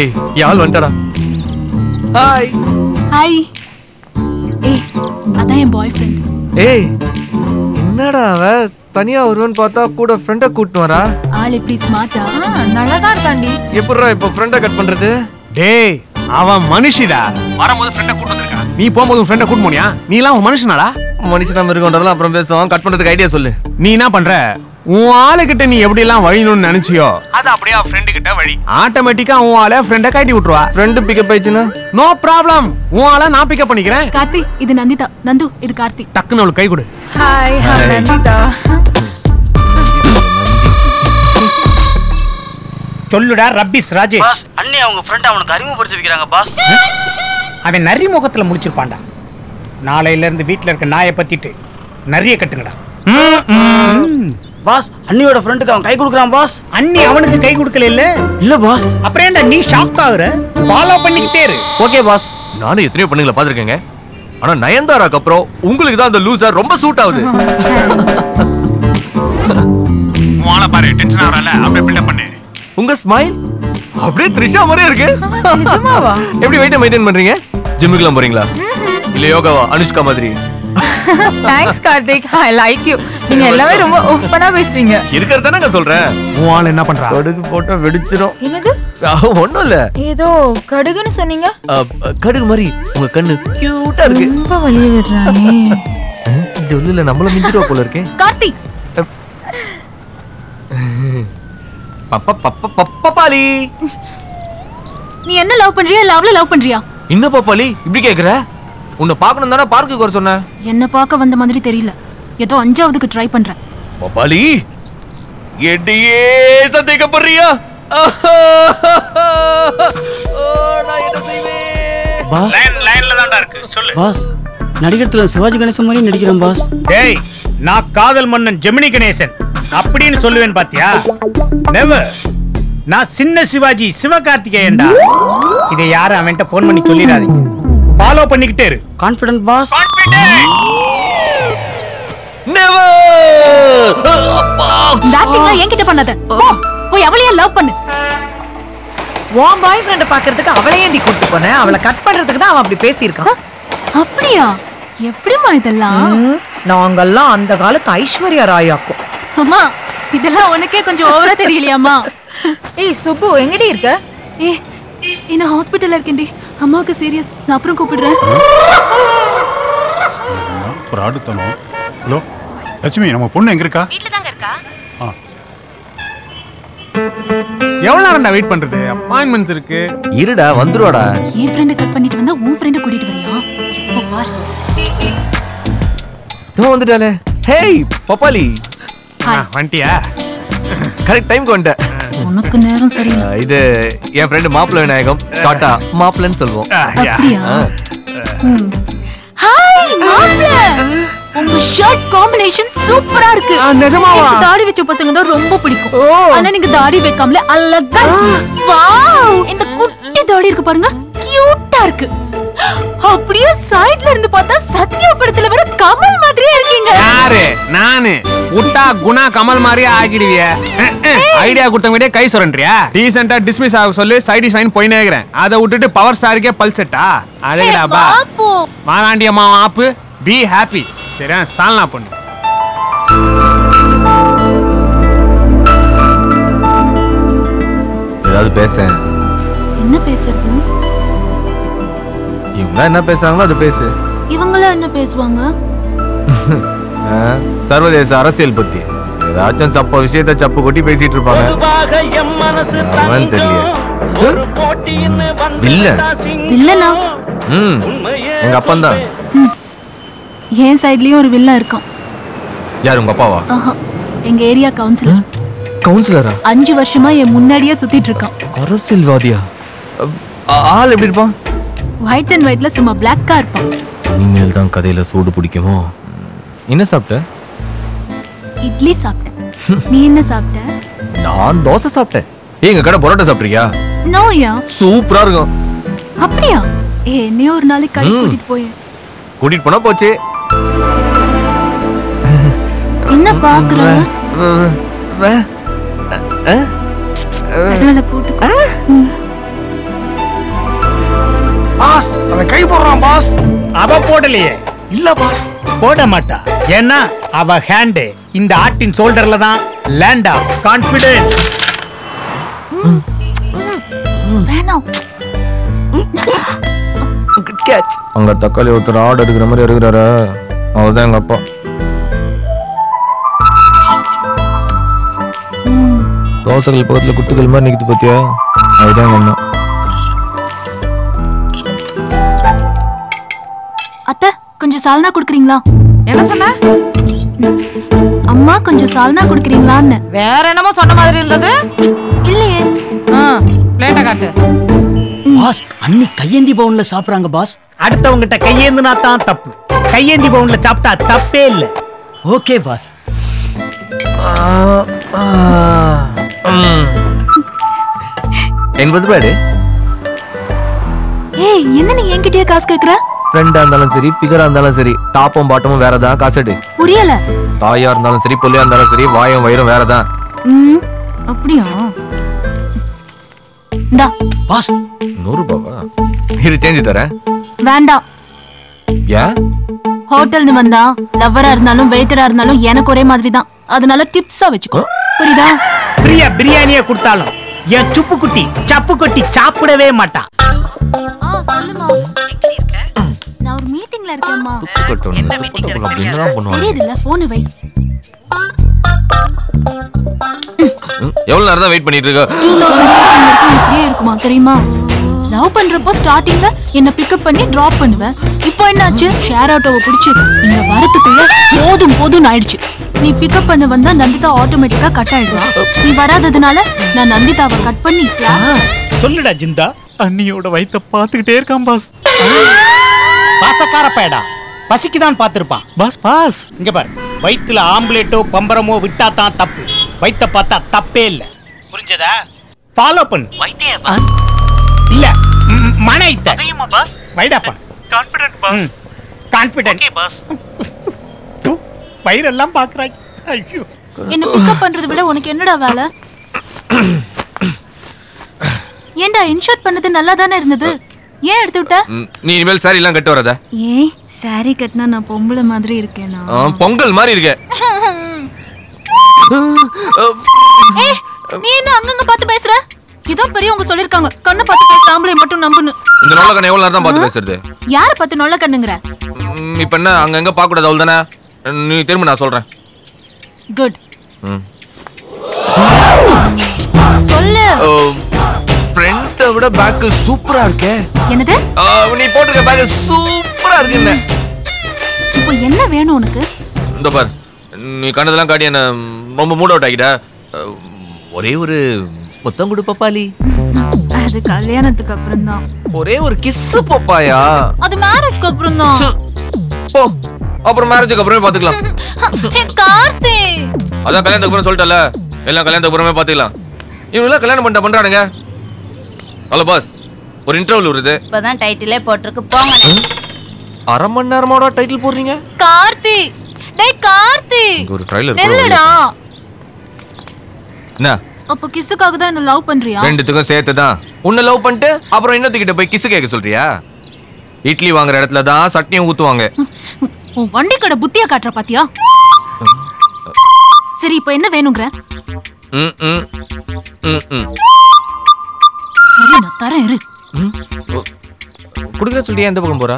Speaker 1: ஏய் என் ஆள் வந்துட்டாடா.
Speaker 18: ஹாய் ஹாய் ஏய் அதான் என் பாய் ஃப்ரெண்ட்
Speaker 9: ஏய் என்னடா அவ தனியா வருவேன்னு பார்த்தா கூட ஃப்ரெண்டை கூட்டிட்டு வரா?
Speaker 18: ஆள் எப்படி ஸ்மார்ட்டா
Speaker 19: நல்லா தான் இருக்காண்டி
Speaker 9: எப்படிடா இப்போ ஃப்ரெண்டை கட் பண்றது?
Speaker 5: டேய் அவன் மனுஷிடா. வரும்போது ஃப்ரெண்டை கூட்டு வந்திருக்கான் நீ போகும்போது ஃப்ரெண்டை கூட்டு போனியா? நீ எல்லாம் உன் மனுஷனாடா?
Speaker 1: மனுஷனா மிருகன்றதெல்லாம் அப்புறம் பேசுவோம். கட் பண்றதுக்கு ஐடியா சொல்லு.
Speaker 5: நீ என்ன பண்ற? உன் ஆளுகிட்ட நீ எப்படி எல்லாம் வழியணும்னு நினைச்சியோ அது அப்படியே ஃப்ரெண்டு கிட்ட வழி. ஆட்டோமேட்டிக்கா உன் ஆளை ஃப்ரெண்டை கட்டி விட்டுருவா.
Speaker 9: ஃப்ரெண்டு பிக்கப் ஆயிடுச்சுன்னா?
Speaker 5: நோ ப்ராப்ளம் உன் ஆளை நான் பிக்கப் பண்ணிக்கிறேன்.
Speaker 18: கார்த்தி இது நந்திதா. நந்து இது கார்த்தி.
Speaker 5: டக்குன்னு அவளுக்கு கை கொடு.
Speaker 19: Hi
Speaker 5: Hi.
Speaker 19: நந்திதா.
Speaker 14: சொல்லுடா ரப்பிஸ் ராஜேஷ்.
Speaker 21: பாஸ் அண்ணி அவங்க ஃப்ரெண்ட் அவனுக்கு அறிமுகப்படுத்தி வைக்கிறாங்க பாஸ்.
Speaker 14: அவன் நரி முகத்துல முடிச்சிருப்பான்டா. நாளையில இருந்து வீட்ல இருக்க நாயை பத்திட்டு நிறைய கட்டுங்கடா.
Speaker 21: பாஸ் அண்ணியோட ஃப்ரெண்டுக்கு அவன் கை கொடுக்குறான் பாஸ்.
Speaker 14: அண்ணி அவனுக்கு கை கொடுக்கல இல்ல?
Speaker 21: இல்ல பாஸ்.
Speaker 14: அப்புறம் ஏன்டா நீ ஷாக் ஆகுற? ஃபாலோ பண்ணிக்கிட்டே இரு.
Speaker 9: Okay boss.
Speaker 1: நானும் எத்தனையோ பொண்ணுங்களை பார்த்துருக்கேங்க. ஆனா நயன்தாராக்கு அப்புறம் உங்களுக்கு தான் அந்த லூசர் ரொம்ப சூட் ஆகுது.
Speaker 5: ஆளை பாரு டென்ஷன் ஆகறல அப்படியே பில்டப் பண்ணு.
Speaker 9: உங்க ஸ்மைல் அப்படியே த்ரிஷா மாதிரியே இருக்கு.
Speaker 19: நிஜமாவா? *laughs*
Speaker 9: எப்படி வெயிட்ட மெயின்டைன் பண்றீங்க? ஜிம்முக்குலாம் போறீங்களா? இல்ல யோகாவா? அனுஷ்கா மாதிரி.
Speaker 19: Thanks Karthik. I like you நீங்க *laughs* எல்லாமே ரொம்ப ஓப்பனா பேசுவீங்க
Speaker 9: இருக்கிறத நாங்க சொல்றேன்.
Speaker 5: உன் ஆள் என்ன பண்றா?
Speaker 9: கடுகு போட்டா வெடிச்சிரும்.
Speaker 19: என்னது?
Speaker 9: ஒண்ணும் இல்ல.
Speaker 19: ஏதோ கடுகுன்னு சொன்னீங்க?
Speaker 9: அஹ், கடுகு மாதிரி உங்க கண்ணு கியூட்டா இருக்கு.
Speaker 19: ரொம்ப வலிய விடுறானே. *laughs*
Speaker 9: ஜொல்லுல நம்மள மிஞ்சிருவா போல இருக்கே.
Speaker 18: கார்த்திக்!
Speaker 9: பப்ப பப்ப பப்பாளி
Speaker 18: நீ என்ன லவ் பண்றியா இல்ல அவள லவ் பண்றியா?
Speaker 9: என்ன பப்பாளி இப்படி கேக்குற? உன்னை பார்க்கணும் தானே பார்க்குக்கு வர சொன்னேன்
Speaker 18: என்ன பார்க்க வந்த மாதிரி தெரியல. ஏதோ அஞ்சாவதுக்கு ட்ரை பண்றேன்.
Speaker 9: பப்பாளி என்னையே சந்தேகப்படுறியா?
Speaker 14: பாஸ்.
Speaker 5: லைன் லைன்ல தான்டா இருக்கு. சொல்லு.
Speaker 14: பாஸ் நடிகர் சிவாஜி கணேசன் மாதிரி நடிக்கிறேன் பாஸ்.
Speaker 5: டேய் நான் காதல் மன்னன் ஜெமினி கணேசன். அப்படின்னு சொல்லுவேன் பாத்தியா? நெவர் நான் சின்ன சிவாஜி சிவகார்த்திகேயன்டா. இதை யாரும் அவன்கிட்ட ஃபோன் பண்ணி சொல்லிடாதீங்க. ஃபாலோ பண்ணிக்கிட்டே இரு.
Speaker 14: கான்ஃபிடன்ட் பாஸ்
Speaker 18: ஆக்டிங்லாம் என்கிட்ட பண்ணாத. போ போய் அவளையே லவ் பண்ணு.
Speaker 12: உன் பாய் ஃப்ரெண்டை பாக்குறதுக்கு அவளை ஏண்டி கூட்டு போனேன் அவளை கட் பண்றதுக்கு தான் அவன் அப்படி பேசியிருக்கான்.
Speaker 18: அப்படியா? எப்படிமா இதெல்லாம்?
Speaker 12: நாங்கெல்லாம் அந்த காலத்து ஐஸ்வர்யா ராயாக்கும்.
Speaker 18: அம்மா இதெல்லாம் உனக்கே கொஞ்சம் ஓவரா தெரியலையாம்மா.
Speaker 19: ஏய் சுப்பு எங்கடி இருக்க?
Speaker 18: ஏ நான் ஹாஸ்பிட்டல்ல இருக்கேன்டி. அம்மாவுக்கு சீரியஸ் நான் அப்புறம் கூப்பிடுறேன்.
Speaker 22: ஒரு ஆடுத்தனம் ஹலோ லட்சுமி நம்ம பொண்ணு எங்க இருக்கா?
Speaker 18: வீட்ல தாங்க இருக்கா
Speaker 5: எவ்வளவு நேரம்டா வெயிட் பண்றது? அப்பாயின்மெண்ட்ஸ் இருக்கு.
Speaker 9: இருடா வந்துருவாடா.
Speaker 18: என் ஃப்ரெண்டை கட் பண்ணிட்டு வந்தா உன் ஃப்ரெண்டை கூட்டிட்டு வரியா? இப்போ பாரு.
Speaker 9: இதோ வந்துட்டாலே ஹேய் பப்பாளி.
Speaker 5: வந்துட்டியா
Speaker 9: கரெக்ட்
Speaker 18: உனக்கு நேரம் சரியில்லை.
Speaker 9: அஹ், இது என் ஃப்ரெண்டு மாப்பிள்ள விநாயகம் டாட்டா மாப்பிள்ளன்னு சொல்லுவோம்.
Speaker 18: ஹாய் மாப்ள உங்க ஷர்ட் காம்பினேஷன் சூப்பரா இருக்கு.
Speaker 5: நிஜமாவா?
Speaker 18: எனக்கு தாடி வச்ச பசங்க தான் ரொம்ப பிடிக்கும். ஆனா நீங்க தாடி வைக்காமல அழகா வாவ்! இந்த குட்டி தாடி இருக்கு பாருங்க. கியூட்டா இருக்கு. அப்படியே சைடுல இருந்து பார்த்தா சத்யா படத்துல வர கமல் மாதிரியே இருக்கீங்க.
Speaker 5: யாரு? நானு. விட்டா குணா கமல் மாதிரியே ஆக்கிடுவிய ஐடியா கொடுத்தவங்க கை சுரண்டியா டீசெண்டா டிஸ்மிஸ் ஆக சொல்லி சைடி ஃபைன் போயினே இருக்கிறேன். அதை விட்டுட்டு பவர் ஸ்டாருக்கே பல் செட்டா அதேடாப்பா
Speaker 18: பாப்போ
Speaker 5: மாலாண்டி அம்மா ஆப்பு. பி ஹாப்பி சரியா சால்னா பொண்ணு.
Speaker 1: ஏதாவது பேச.
Speaker 18: என்ன பேசுறது?
Speaker 1: இவங்க என்ன பேசுறாங்களோ அது பேசு.
Speaker 18: இவங்களாம் என்ன பேசுவாங்க?
Speaker 1: ஆ, சர்வதேச அரசியல் பத்தி. ஏதாச்சும் சப்ப விஷயத்த சப்பு கொட்டி பேசிட்டு இருப்பாங்க. அவன் தெரியல. இல்ல
Speaker 18: வில்லனா.
Speaker 1: ம் எங்க அப்பன் தான்
Speaker 18: என் சைட்லயும் ஒரு வில்லன் இருக்கான்.
Speaker 1: யார் உங்க அப்பாவா?
Speaker 18: ஆஹா எங்க ஏரியா கவுன்சிலர்
Speaker 9: கவுன்சிலரா
Speaker 18: அஞ்சு வருஷமா என் முன்னாடியே சுத்திட்டு இருக்கான்.
Speaker 9: அரசியல்வாதியா? ஆள் எப்படி இருப்பான்?
Speaker 18: ஒயிட் அண்ட் ஒயிட்ல சும்மா பிளாக்கா இருப்பான்.
Speaker 1: இனிமேல் தான் கதையில சூடு பிடிக்குமோ? என்ன சாப்பிட்ட?
Speaker 18: இட்லி சாப்பிட்டேன். நீ என்ன சாப்பிட்ட?
Speaker 1: நான் தோசை சாப்பிட்டேன். ஏய் எங்க கடை பரோட்டா சாப்பிட்றியா
Speaker 18: நோயா?
Speaker 1: சூப்பரா இருக்கும்.
Speaker 18: அப்படியா? ஏ என்னையும் ஒரு நாளைக்கு கடை. கூட்டிட்டு போய்.
Speaker 1: கூட்டிட்டு போனா போச்சு.
Speaker 18: என்ன பாக்குற.
Speaker 14: பாஸ் அவன் கை போடுறான் பாஸ்.
Speaker 5: அவ போடலையே.
Speaker 14: இல்ல பாஸ்.
Speaker 5: போட மாட்டா. ஏன்னா அவ ஹேண்டு இந்த ஆட்டின் ஷோல்டர்ல தான். லேண்ட் ஆகும் கான்பிடன்ஸ்
Speaker 18: வேணாம்.
Speaker 1: அங்க தக்காளி ஒருத்தர் ஆடு எடுக்கிற மாதிரி இருக்கிறாரு அவர்தான் எங்க அப்பா. தோசைகள் பக்கத்துல குத்துக்கள் மாதிரி நிக்குது பாத்தியா? அதுதான் அம்மா
Speaker 18: அத்தை கொஞ்சம் சால்னா குடுக்குறீங்களா?
Speaker 3: என்ன சொன்ன?
Speaker 18: அம்மா கொஞ்சம் சால்னா குடுக்குறீங்களான்னு.
Speaker 3: வேற என்னமோ சொன்ன மாதிரி இருந்தது.
Speaker 18: இல்லையே.
Speaker 3: பிளேட்டை காட்டு.
Speaker 14: பாஸ் அன்னி கையேந்தி பவுன்ல சாப்பிடுறாங்க பாஸ்.
Speaker 5: அடுத்தவங்கிட்ட கையேந்துனா தான் தப்பு. கையேந்தி பவுன்ல சாப்பிட்டா தப்பே இல்ல.
Speaker 14: Okay boss.
Speaker 1: எண்பது ரூபாய்
Speaker 18: ஏய் என்ன நீ என்கிட்டயே காசு கேக்குற?
Speaker 1: ஃப்ரெண்டா இருந்தாலும் சரி பிகரா இருந்தாலும் சரி டாப்பும் பாட்டமும் வேறதான் காசெடு
Speaker 18: புரியல.
Speaker 1: தாயா இருந்தாலும் சரி புள்ளையா இருந்தாலும் சரி வாயும் வயிறும் வேறதான்.
Speaker 18: ம் அப்படியா? இந்தா.
Speaker 1: பாஸ் நூறு ரூபாவா இரு சேஞ்சு தரேன்.
Speaker 18: வேண்டாம்.
Speaker 1: ஏன்?
Speaker 18: ஹோட்டல்னு வந்தா லவ்வரா இருந்தாலும் வெயிட்டரா இருந்தாலும் எனக்கு ஒரே மாதிரி தான் அதனால டிப்ஸா வச்சுக்கோ. புரியுதா?
Speaker 14: பிரியா பிரியாணியை கொடுத்தாலும் என் சுப்பு குட்டி சப்பு கொட்டி சாப்பிடவே மாட்டான்
Speaker 18: ஆ சொல்லுமா. நான் ஒரு மீட்டிங்ல இருக்கேன்மா
Speaker 1: கட்டணும் என்னதான் பண்ணுவாங்க?
Speaker 18: தெரியுதுல்ல போனு வை.
Speaker 1: எவ்வளவு நேரம் தான் வெயிட் பண்ணிட்டு இருக்க?
Speaker 18: இப்படியே இருக்குமா தெரியுமா? லவ் பண்றப்போ ஸ்டார்டிங்ல என்ன பிக்கப் பண்ணி டிராப் பண்ணுவேன். இப்போ என்னாச்சு? ஷேர் ஆட்டோவை பிடிச்சு இங்க வரதுக்குள்ள போதும் போதும் ஆயிடுச்சு. நீ பிக்கப் பண்ண வந்தா நந்திதா ஆட்டோமேட்டிக்கா கட் ஆயிடுவா. நீ வராததுனால நான் நந்திதாவை கட் பண்ணி
Speaker 14: சொல்லுடா ஜிந்தா.
Speaker 6: அண்ணியோட வயித்த பாத்துக்கிட்டே இருக்கான் பாஸ்
Speaker 14: பாசக்கார பயடா பசிக்குதான் பார்த்திருப்பான்.
Speaker 6: பாஸ் பாஸ்
Speaker 14: இங்க பாரு. வயிற்றுல ஆம்புலேட்டோ பம்பரமோ விட்டா தான் தப்பு. வயித்த பார்த்தா தப்பே இல்ல. புரிஞ்சதா? ஃபாலோ பண்ணு. இல்ல. ம், மன ஐத்த
Speaker 6: boss?
Speaker 14: வைடாப்பா.
Speaker 6: Confident boss.
Speaker 14: Confident boss. வயிறெல்லாம் பாக்குறாய். ஐயோ.
Speaker 18: என்ன பிக்கப் பண்றதை விட உனக்கு என்னடா வேலை? *coughs* ஏன்டா இன்ஷர்ட் பண்ணது நல்லா தானே இருந்தது? ஏன் எடுத்து விட்ட?
Speaker 1: நீ இனிமேல் சாரி எல்லாம் கட்டு வராத.
Speaker 19: ஏய் சாரி கட்டினா நான் பொம்பளை மாதிரி இருக்கேனா?
Speaker 1: பொங்கல் மாதிரி இருக்க. *laughs*
Speaker 18: நீ என்ன அங்கங்க பார்த்து பேசுற? ஏதோ பெரியவங்க சொல்லிருக்காங்க. கண்ணை பார்த்து பேசுற ஆம்பளை மட்டும் நம்புன்னு.
Speaker 1: இந்த நோல கண்ணை எவ்வளவு நேரம் பார்த்து பேசுறது?
Speaker 18: யார பார்த்து நொல்ல கண்ணுங்கிற?
Speaker 1: இப்ப என்ன அங்க எங்க பார்க்க கூடாது அவள் தானே நீ திரும்ப நான் சொல்றேன்.
Speaker 18: குட். சொல்லு.
Speaker 1: ஃப்ரண்ட்டை விட பேக் சூப்பரா இருக்கே.
Speaker 18: என்னது?
Speaker 1: நீ போட்டிருக்க பேக் சூப்பரா இருக்குல்ல
Speaker 18: இப்போ என்ன வேணும் உனக்கு?
Speaker 1: இந்த பார் நீ கண்ணதெல்லாம் காட்டி என்ன ரொம்ப மூட் அவுட் ஆகிட்ட? ஒரே ஒரு முத்தம் கொடு பப்பாளி.
Speaker 19: அது கல்யாணத்துக்கு அப்புறம் தான்
Speaker 1: ஒரே ஒரு கிஸ் பப்பாயா?
Speaker 18: அது மேரேஜ்க்கு அப்புறம் தான்
Speaker 1: போ அப்புறம் மேரேஜுக்கு அப்புறமே பாத்துக்கலாம். *laughs*
Speaker 18: கார்த்தி?
Speaker 1: அதான் கல்யாணத்துக்கு அப்புறம் சொல்லிட்டல எல்லாம் கல்யாணத்துக்கு அப்புறமே பாத்துக்கலாம். இவங்க கல்யாணம் பண்ணிட்ட பண்றானுங்க. Hello boss. ஒரு இன்டர்வியூ வருது.
Speaker 10: இப்பதான் டைட்டிலே போட்டிருக்கு. போங்க.
Speaker 1: அரை மணி நேரமாடா டைட்டில் போடுறீங்க?
Speaker 18: கார்த்தி. டேய் கார்த்தி.
Speaker 1: ஒரு ட்ரைலர்
Speaker 18: நில்லுடா.
Speaker 1: என்ன?
Speaker 18: அப்போ கிஸ்ஸுக்காக தான் என்ன லவ் பண்றியா?
Speaker 1: ரெண்டுத்துக்கும் சேர்த்து தான். உன்னை லவ் பண்ணிட்டு அப்புறம் இன்னொருத்திக்கிட்ட போய் கிஸ் கேட்க சொல்றியா? இட்லி வாங்குற இடத்துல தான் சட்னியும் ஊத்துவாங்க.
Speaker 18: உன் வண்டி கடை புத்தியா காட்டுற பாத்தியா? சரி இப்போ என்ன வேணுங்கிற?
Speaker 1: ம் ம். ம் ம்.
Speaker 18: சரி நான் தரேன் இரு.
Speaker 1: குடுக்குற சொல்லியா எந்த பக்கம் போறா?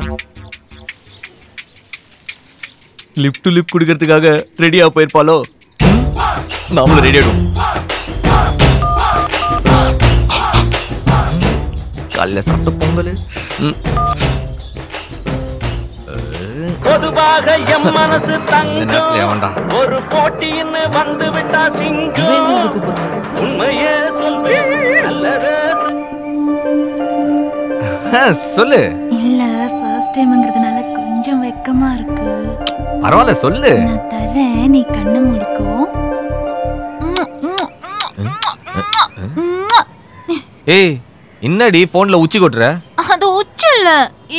Speaker 1: லிப் டு லிப் குடுக்கறதுக்காக ரெடியா போயிருப்பாளோ? நாமளும் ரெடி ஆயிடும் காலைல சாப்பிட்ட பொங்கல்.
Speaker 15: பொதுவாக எம் மனசு தங்கம். ஒரு போட்டின்னு வந்து விட்டா சிங்கம். உண்மையே சொல்வேன்.
Speaker 1: சொல்லு.
Speaker 19: இல்ல ஃபர்ஸ்ட் டைம்ங்கிறதுனால கொஞ்சம் வெக்கமா இருக்கு.
Speaker 1: பரவாயில்ல சொல்லு.
Speaker 19: நான் தரேன் நீ கண்ணை மூடிக்கோ.
Speaker 1: ஏய் என்னடி போன்ல உச்சி கொட்டுற?
Speaker 18: அது உச்சு இல்ல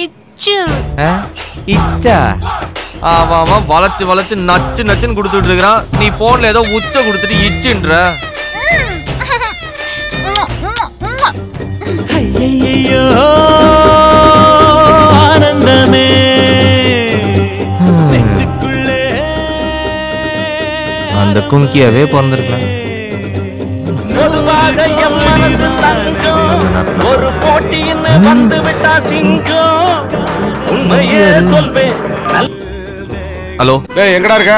Speaker 18: இச்சு?
Speaker 1: இச்சா? அவன் அவன் வளைச்சு வளைச்சு நச்சு நச்சுன்னு கொடுத்துட்டு இருக்கிறான். நீ போன்ல ஏதோ உச்ச கொடுத்துட்டு இச்சுன்ற.
Speaker 15: ஐயையோ.
Speaker 1: கும்கியாவே பிறந்திருக்கலாம்
Speaker 15: ஒரு போட்டின்னு வந்து விட்டா சிங்கம். உண்மையே சொல்வேன்.
Speaker 1: ஹலோ.
Speaker 2: டேய் எங்கடா இருக்க?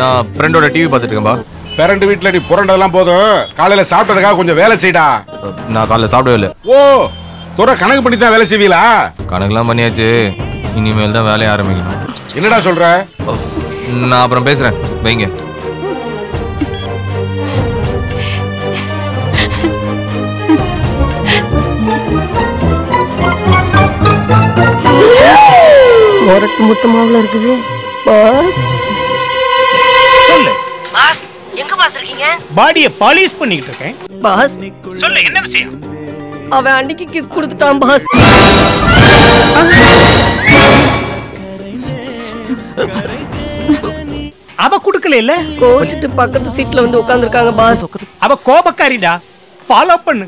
Speaker 1: நான் ஃப்ரெண்டோட டிவி பார்த்துட்டு இருக்கேன்பா.
Speaker 2: பேரண்ட் வீட்ல நீ புரண்டதெல்லாம் போதும். காலையில சாப்பிட்டதுக்காக கொஞ்சம் வேலை செய்டா.
Speaker 1: நான் காலைல சாப்பிடவே இல்லை.
Speaker 2: ஓ துறை கணக்கு பண்ணி தான் வேலை செய்வீங்களா
Speaker 1: கணக்கெல்லாம் பண்ணியாச்சு. இனிமேல் தான் வேலையை ஆரம்பிக்கணும்.
Speaker 2: என்னடா சொல்ற?
Speaker 1: நான் அப்புறம் பேசுறேன். வைங்க.
Speaker 13: முரட்டு முட்டமாவுல இருக்குது.
Speaker 14: சொல்லு.
Speaker 13: பாஸ் எங்க பாஸ் இருக்கீங்க?
Speaker 14: பாடியை பாலிஷ் பண்ணிக்கிட்டு இருக்கேன்.
Speaker 13: பாஸ்.
Speaker 14: சொல்லு என்ன விஷயம்?
Speaker 13: அவன் அன்னைக்கு கிஸ் கொடுத்துட்டான் பாஸ்.
Speaker 14: அவ குடுக்கல இல்ல
Speaker 13: கோச்சிட்டு பக்கத்து சீட்ல வந்து உட்கார்ந்திருக்காங்க பாஸ்.
Speaker 14: அவ கோபக்காரிடா? ஃபாலோ பண்ணு.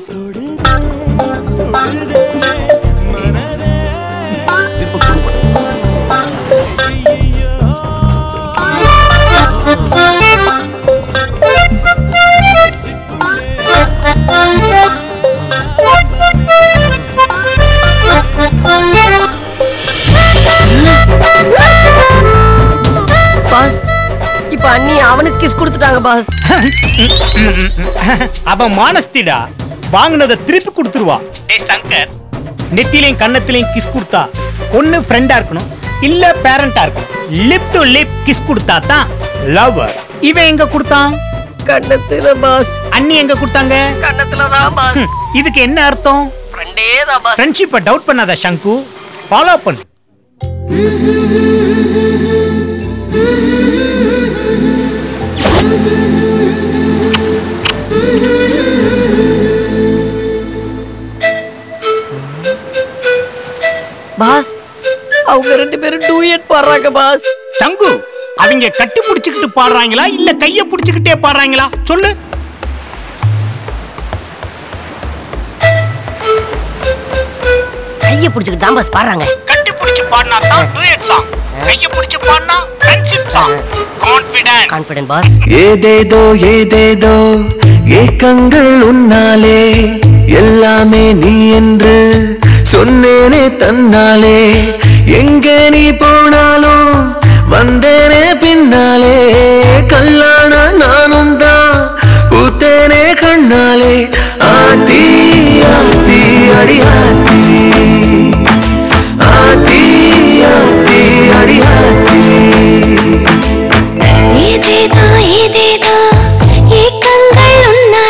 Speaker 13: அவனுக்கு கிஸ் கொடுத்துட்டாங்க பாஸ்
Speaker 14: அவன் மானஸ்திடா. வாங்குனத திருப்பி கொடுத்துருவா. டேய் சங்கர். நெத்திலையும் கன்னத்திலையும் கிஸ் கொடுத்தா ஒண்ணு ஃப்ரெண்டா இருக்கணும் இல்ல பேரண்டா இருக்கணும். லிப் டு லிப் கிஸ் கொடுத்தா தான் லவர் இவன் எங்க கொடுத்தான்?
Speaker 13: கன்னத்துல பாஸ்
Speaker 14: அண்ணி எங்க கொடுத்தாங்க?
Speaker 13: கன்னத்துல தான் பாஸ்
Speaker 14: இதுக்கு என்ன அர்த்தம்?
Speaker 13: ஃப்ரெண்டே தான் பாஸ்
Speaker 14: ஃப்ரெண்ட்ஷிப்பை டவுட் பண்ணாத சங்கு. ஃபாலோ பண்ணு.
Speaker 13: பாஸ். அவங்க ரெண்டு பேரும் டூயட் பாடுறாங்க பாஸ்.
Speaker 14: சங்கு அவங்க கட்டி புடிச்சுக்கிட்டு பாடுறாங்களா இல்ல கைய புடிச்சுக்கிட்டே பாடுறாங்களா? சொல்லு.
Speaker 13: கைய புடிச்சுக்கிட்டு தான் பாஸ் பாடுறாங்க.
Speaker 14: கட்டி புடிச்சு பாடினா தான் டூயட் சாங் கைய புடிச்சு பாடினா friendship song confident
Speaker 13: confident boss
Speaker 23: ஏதேதோ ஏதேதோ ஏக்கங்கள் உன்னாலே எல்லாமே நீ என்று சொன்னேனே தன்னாலே. எங்க நீ போனாலும் வந்தேனே பின்னாலே. கல்லான நானும் தான் பூத்தேனே கண்ணாலே. ஆத்தி ஆத்தி அடி ஆத்தி. ஆத்தி ஆத்தி அடி ஆத்தி.
Speaker 24: ஏதேதோ ஏதேதோ ஏக்கங்கள் உன்னாலே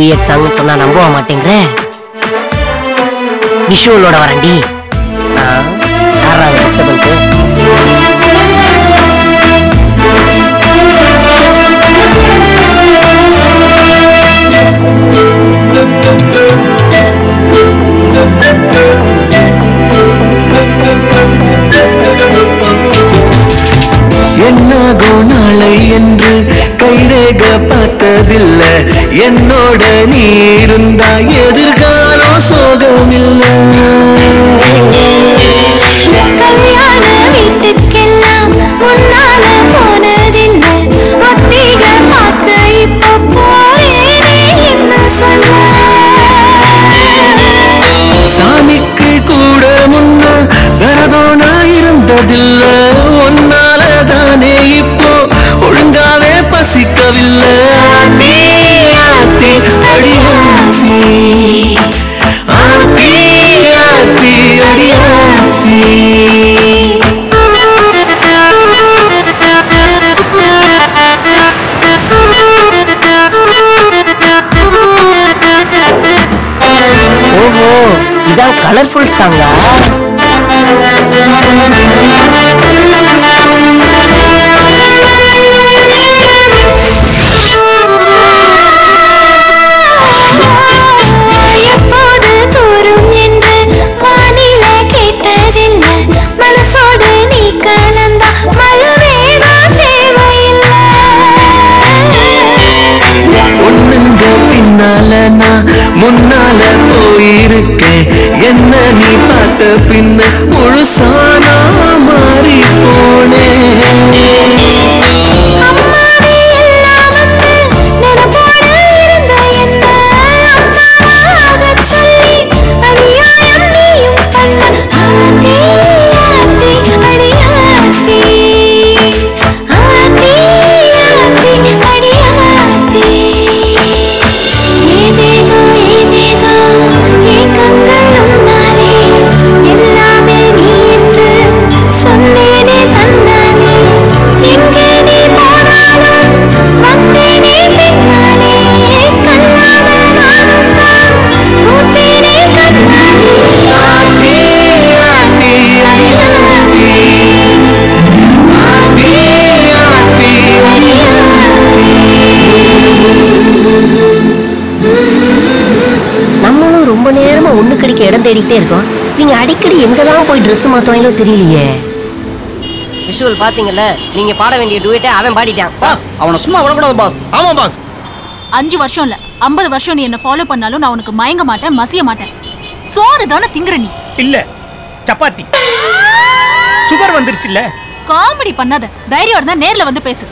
Speaker 13: டூயட் சாங் சொன்னா நம்புவ மாட்டேங்கிற? விஷுவலோட வரண்டி. ஆறாவது டிஸ்டர்பன்ஸ்
Speaker 23: என்னாகோ நாளை என்று கைரேக பார்த்ததில்ல. என்னோட நீ இருந்தா எதிர்காலம் சோகமில்லை. பின்ன முழுசானா மாறி போனேன்.
Speaker 13: தேடிக்கிட்டே இருக்கோம். நீங்க அடிக்கடி எங்க தான் போய் ட்ரெஸ் மாத்துவாங்களோ தெரியலையே. விஷுவல் பாத்தீங்கல்ல நீங்க பாட வேண்டிய டுவேட்டை அவன் பாடிட்டான்.
Speaker 21: பாஸ் அவனை சும்மா விடக்கூடாது பாஸ்
Speaker 22: ஆமா பாஸ்
Speaker 18: அஞ்சு வருஷம் இல்ல ஐம்பது வருஷம் நீ என்ன ஃபாலோ பண்ணாலும் நான் உனக்கு மயங்க மாட்டேன் மசிய மாட்டேன். சோறு தானே திங்குற நீ?
Speaker 14: இல்ல சப்பாத்தி. சுகர் வந்துருச்சுல்ல
Speaker 18: காமெடி பண்ணாத தைரியம் இருந்தா நேர்ல வந்து பேசு.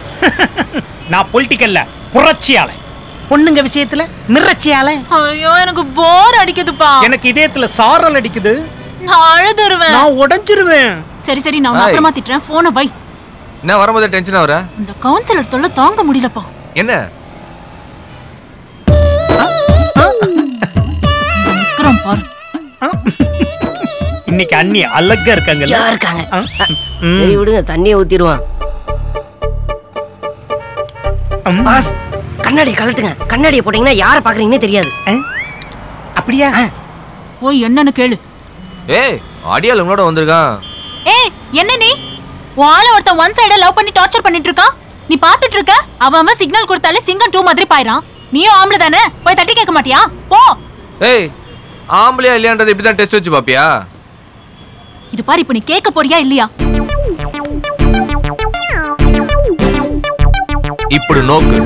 Speaker 18: *laughs*
Speaker 14: நான் பொலிட்டிக்கல்ல புரட்சியாளன். பொண்ணுங்க விஷயத்துல மிரட்சியால?
Speaker 18: ஐயோ எனக்கு போர் அடிக்குதுப்பா.
Speaker 14: எனக்கு இதயத்துல சாரல் அடிக்குது.
Speaker 18: நான் அழுதுருவேன்.
Speaker 14: நான் உடைஞ்சிருவேன்.
Speaker 18: சரி சரி நான். அப்புறமா திட்டுறேன். போனை வை.
Speaker 1: என்ன வரும்போது டென்ஷன் ஆகுற
Speaker 18: இந்த கவுன்சிலர் தொல்லை தாங்க முடியலப்பா.
Speaker 1: என்ன?
Speaker 18: விக்ரம் பாரு.
Speaker 14: இன்னைக்கு அண்ணி அழகா
Speaker 13: இருக்காங்க.
Speaker 14: ம்.
Speaker 13: சரி விடுங்க தண்ணியை ஊத்திடுவான் கண்ணாடி கழட்டுங்க. கண்ணாடியை போட்டீங்கன்னா யாரை பாக்குறீங்கன்னே தெரியாது.
Speaker 14: அப்படியா?
Speaker 18: போய் என்னன்னு கேளு.
Speaker 1: ஏய் அடியால் உங்களோட வந்திருக்கான்.
Speaker 18: ஏய் என்ன நீ? உன் ஆள ஒருத்தன் ஒன் சைட லவ் பண்ணி டார்ச்சர் பண்ணிட்டு இருக்கான். நீ பாத்துட்டு இருக்க அவன் அவன் சிக்னல் கொடுத்தாலே சிங்கம் டூ மாதிரி பாயிரான் நீயும் ஆம்பளை தானே? போய் தட்டி கேட்க மாட்டியா? போ.
Speaker 1: ஏய் ஆம்பளையா இல்லையான்றது இப்படி தான் டெஸ்ட் வச்சு பாப்பியா?
Speaker 18: இது பாரு இப்ப நீ கேட்க போறியா இல்லையா?
Speaker 1: இப்படி நோக்கு.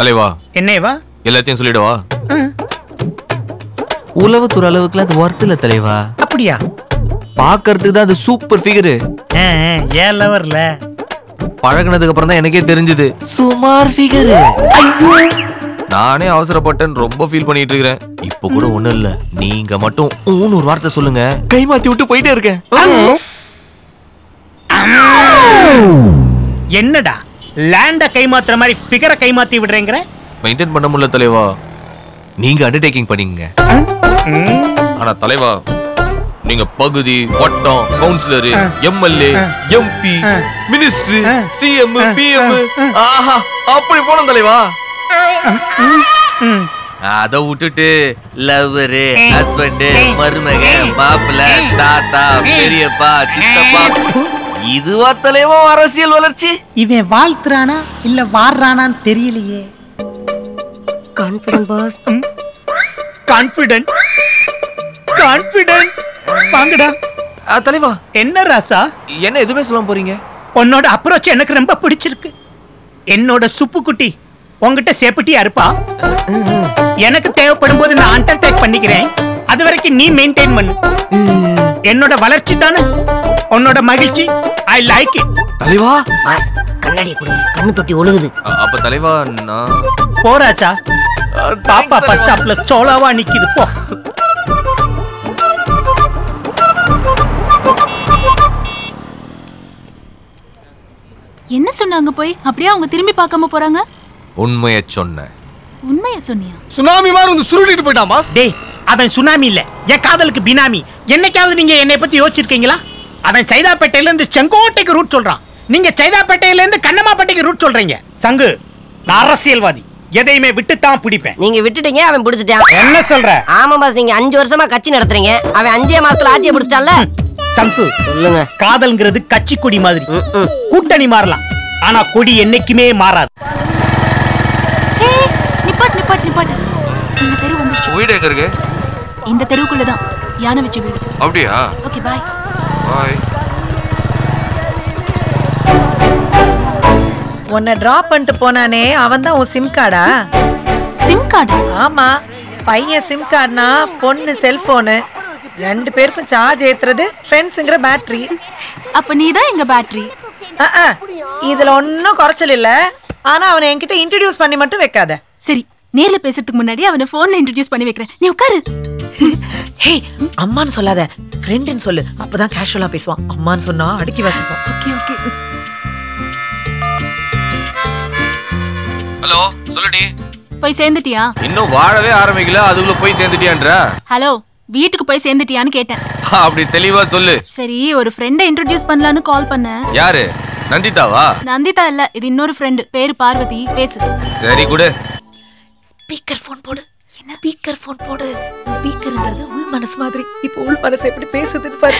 Speaker 1: தலைவா
Speaker 14: என்னேவா
Speaker 1: எல்லாத்தையும் சொல்லிடவா?
Speaker 9: உளவுத்துறை அளவுக்குலாம் அது ஒர்த் இல்ல தலைவா.
Speaker 14: அப்படியா?
Speaker 9: பாக்குறதுக்கு தான் அது சூப்பர் ஃபிகரு
Speaker 14: ஏன் லவர்ல
Speaker 9: பழகுனதுக்கு அப்புறம் தான் எனக்கே தெரிஞ்சது. சுமார் ஃபிகரு
Speaker 1: நானே அவசரப்பட்டேன்னு ரொம்ப ஃபீல் பண்ணிட்டு இருக்கிறேன். இப்போ கூட ஒண்ணும் இல்ல. நீங்க மட்டும் ஒரு வார்த்தை சொல்லுங்க.
Speaker 9: கை மாத்தி விட்டு போயிட்டே இருக்கேன்.
Speaker 14: என்னடா? லேண்ட கைமாத்துற மாதிரி பிகரை கைமாத்தி விடுறேங்கிற?
Speaker 1: மெயின்டைன் பண்ண முடியல தலைவா. நீங்க அண்டர்டேக்கிங் பண்ணீங்க. ஆனா தலைவா நீங்க பகுதி வட்டம் councillor MLA MP minister CM PM ஆஹா அப்படி போனோம் தலைவா. அத விட்டுட்டு லவ்வரு ஹஸ்பண்ட் மருமக மாப்பிள்ள தாத்தா பெரியப்பா சித்தப்பா. இதுவா தலைவா அரசியல் வளர்ச்சி?
Speaker 14: இவன் வாழ்த்துறானா இல்ல வாடுறானான்னு தெரியலையே.
Speaker 13: கான்பிடன்ட் பாஸ்
Speaker 14: கான்பிடன்ட் கான்பிடன்ட் வாங்கடா.
Speaker 1: தலைவா.
Speaker 14: என்ன ராசா?
Speaker 1: என்ன எதுவுமே சொல்ல போறீங்க?
Speaker 14: உன்னோட அப்ரோச் எனக்கு ரொம்ப பிடிச்சிருக்கு. என்னோட சுப்பு குட்டி உன்கிட்ட சேப்பட்டியா இருப்பா எனக்கு தேவைப்படும் போது நான் அண்டர்டேக் பண்ணிக்கிறேன். அது வரைக்கும் நீ மெயின்டைன் பண்ணு. என்னோட வளர்ச்சி தானே? உன்னோட மகிழ்ச்சி. ஐ லைக் இட்
Speaker 1: தலைவா?
Speaker 13: பாஸ் கண்ணாடியை கொடுங்க. கண்ணு தொட்டி ஒழுகுது.
Speaker 1: அப்ப தலைவா நான்
Speaker 14: போராச்சா பாப்பா பஸ் ஸ்டாப்ல சோளாவா நிக்குது. போ.
Speaker 18: என்ன சொன்னாங்க போய்? அப்படியே அவங்க திரும்பி பார்க்காம போறாங்க?
Speaker 1: உண்மைய சொன்னேன்.
Speaker 18: உண்மைய சொன்னியா?
Speaker 14: சுனாமி மாதிரி வந்து சுருட்டிட்டு போயிட்டான் பாஸ் டேய் அவன் சுனாமி இல்ல. என் காதலுக்கு பினாமி. என்னைக்காவது நீங்க என்னை பத்தி யோசிச்சிருக்கீங்களா? அவன் சைதாப்பேட்டையில இருந்து செங்கோட்டைக்கு ரூட் சொல்றான். நீங்க சைதாப்பேட்டையில இருந்து கண்ணமாப்பேட்டைக்கு ரூட் சொல்றீங்க. சங்கு நான் அரசியல்வாதி. எதையுமே விட்டுத்தான் பிடிப்பேன்.
Speaker 13: நீங்க விட்டுட்டீங்க அவன் பிடிச்சிட்டான்.
Speaker 14: என்ன சொல்ற?
Speaker 13: ஆமா பாஸ் நீங்க அஞ்சு வருஷமா கட்சி நடத்துறீங்க. அவன் அஞ்சே மாசத்துல ஆட்சியை பிடிச்சிட்டான்ல
Speaker 14: சங்கு
Speaker 13: சொல்லுங்க.
Speaker 14: காதல்ங்கிறது கட்சி கொடி மாதிரி. கூட்டணி மாறலாம். ஆனா கொடி என்னைக்குமே மாறாது.
Speaker 18: நிப்பாட் நிப்பாட் நிப்பாட் இந்த தெரு வந்துருச்சு.
Speaker 1: வீடு எங்க இருக்கு?
Speaker 18: இந்த தெருவுக்குள்ள தான் யானை வச்ச வீடு.
Speaker 1: அப்படியா?
Speaker 18: ஓகே பாய்
Speaker 1: பாய்
Speaker 12: உன்னை டிராப் பண்ணிட்டு போனானே அவன் தான் உன் சிம் கார்டா
Speaker 18: சிம் கார்டு
Speaker 12: ஆமா. பையன் சிம் கார்டுனா பொண்ணு செல்போனு ரெண்டு பேருக்கும் சார்ஜ் ஏத்துறது ஃப்ரெண்ட்ஸுங்கிற பேட்டரி
Speaker 18: அப்ப நீ தான் எங்க பேட்டரி
Speaker 12: இதுல ஒன்றும் குறைச்சல் இல்ல. ஆனா அவனை என்கிட்ட இன்ட்ரடியூஸ் பண்ணி மட்டும் வைக்காத.
Speaker 18: சரி. நேர்ல பேசுறதுக்கு முன்னாடி அவனை போன்ல இன்ட்ரடியூஸ் பண்ணி வைக்கிறேன். நீ உட்காரு. *laughs*
Speaker 12: ஹே அம்மான்னு சொல்லாத. ஃப்ரெண்டுன்னு சொல்லு. அப்பதான் கேஷுவலா பேசுவான். அம்மான்னு சொன்னா அடக்கி வாசிப்பான்.
Speaker 18: ஓகே ஓகே
Speaker 1: ஹலோ சொல்லுடி.
Speaker 18: போய் சேர்ந்துட்டியா?
Speaker 1: இன்னும் வாழவே ஆரம்பிக்கல. அதுக்குள்ள போய் சேர்ந்துட்டியான்ற?
Speaker 18: ஹலோ வீட்டுக்கு போய் சேர்ந்துட்டியான்னு கேட்டேன்.
Speaker 1: அப்படி தெளிவா சொல்லு.
Speaker 18: சரி ஒரு ஃப்ரெண்டை இன்ட்ரடியூஸ் பண்ணலான்னு கால் பண்ணேன்.
Speaker 1: யாரு? நந்திதாவா?
Speaker 18: நந்திதா இல்ல இது இன்னொரு ஃப்ரெண்டு பேரு பார்வதி. பேசு.
Speaker 1: சரி குடு.
Speaker 12: ஸ்பீக்கர் போன் போடு. ஸ்பீக்கர் போன் போடு. ஸ்பீக்கர்ங்கிறது உள் மனசு மாதிரி. இப்போ உள் மனசு எப்படி பேசுதுன்னு பாரு.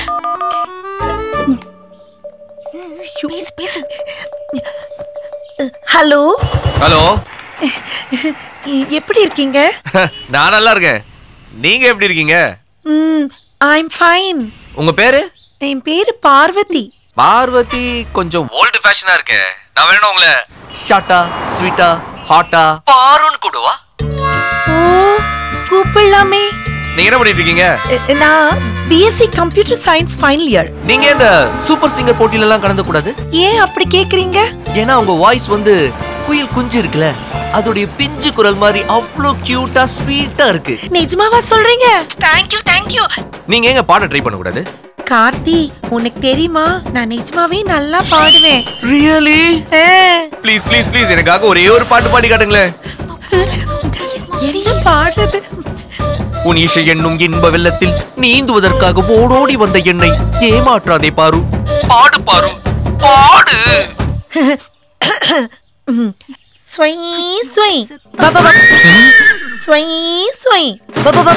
Speaker 18: பேசு பேசு.
Speaker 12: ஹலோ
Speaker 1: ஹலோ
Speaker 12: எப்படி இருக்கீங்க? *laughs*
Speaker 1: நான் நல்லா இருக்கேன். நீங்க எப்படி இருக்கீங்க?
Speaker 12: ம் ஐ அம் ஃபைன்
Speaker 1: உங்க பேரு?
Speaker 12: என் பேரு பார்வதி.
Speaker 1: பார்வதி கொஞ்சம் ஓல்டு ஃபேஷனா இருக்கே. நான் வேணும் உங்களை ஷார்ட்டா ஸ்வீட்டா ஹாட்டா பாருன்னு கூடுவா
Speaker 12: கூப்பிடலாமே.
Speaker 1: நீங்க என்ன பண்ணிட்டு இருக்கீங்க
Speaker 12: நான் BSc computer science final year
Speaker 1: நீங்க இந்த சூப்பர் சிங்கர் போட்டியில எல்லாம் கலந்து கூடாது
Speaker 12: ஏன் அப்படி கேக்குறீங்க?
Speaker 1: ஏன்னா உங்க வாய்ஸ் வந்து குயில் குஞ்சு இருக்குல்ல அதோடைய பிஞ்சு குரல் மாதிரி அவ்வளோ கியூட்டா ஸ்வீட்டா இருக்கு.
Speaker 12: நிஜமாவா சொல்றீங்க? தேங்க்யூ தேங்க்யூ
Speaker 1: நீங்க எங்க பாட ட்ரை பண்ண கூடாது
Speaker 12: கார்த்தி உனக்கு தெரியுமா? நான் நிஜமாவே நல்லா பாடுவேன்.
Speaker 1: ரியலி ப்ளீஸ் ப்ளீஸ் ப்ளீஸ் எனக்காக ஒரே ஒரு பாட்டு பாடி காட்டுங்களேன். *laughs*
Speaker 12: பாடுறது?
Speaker 1: உன் இசை என்னும் இன்ப வெள்ளத்தில் நீந்துவதற்காக ஓடோடி வந்த என்னை ஏமாற்றாதே பாரு. பாடு பாரு. பாடு.
Speaker 12: ஸ்வை ஸ்வை. பப ஸ்வை ஸ்வை. பப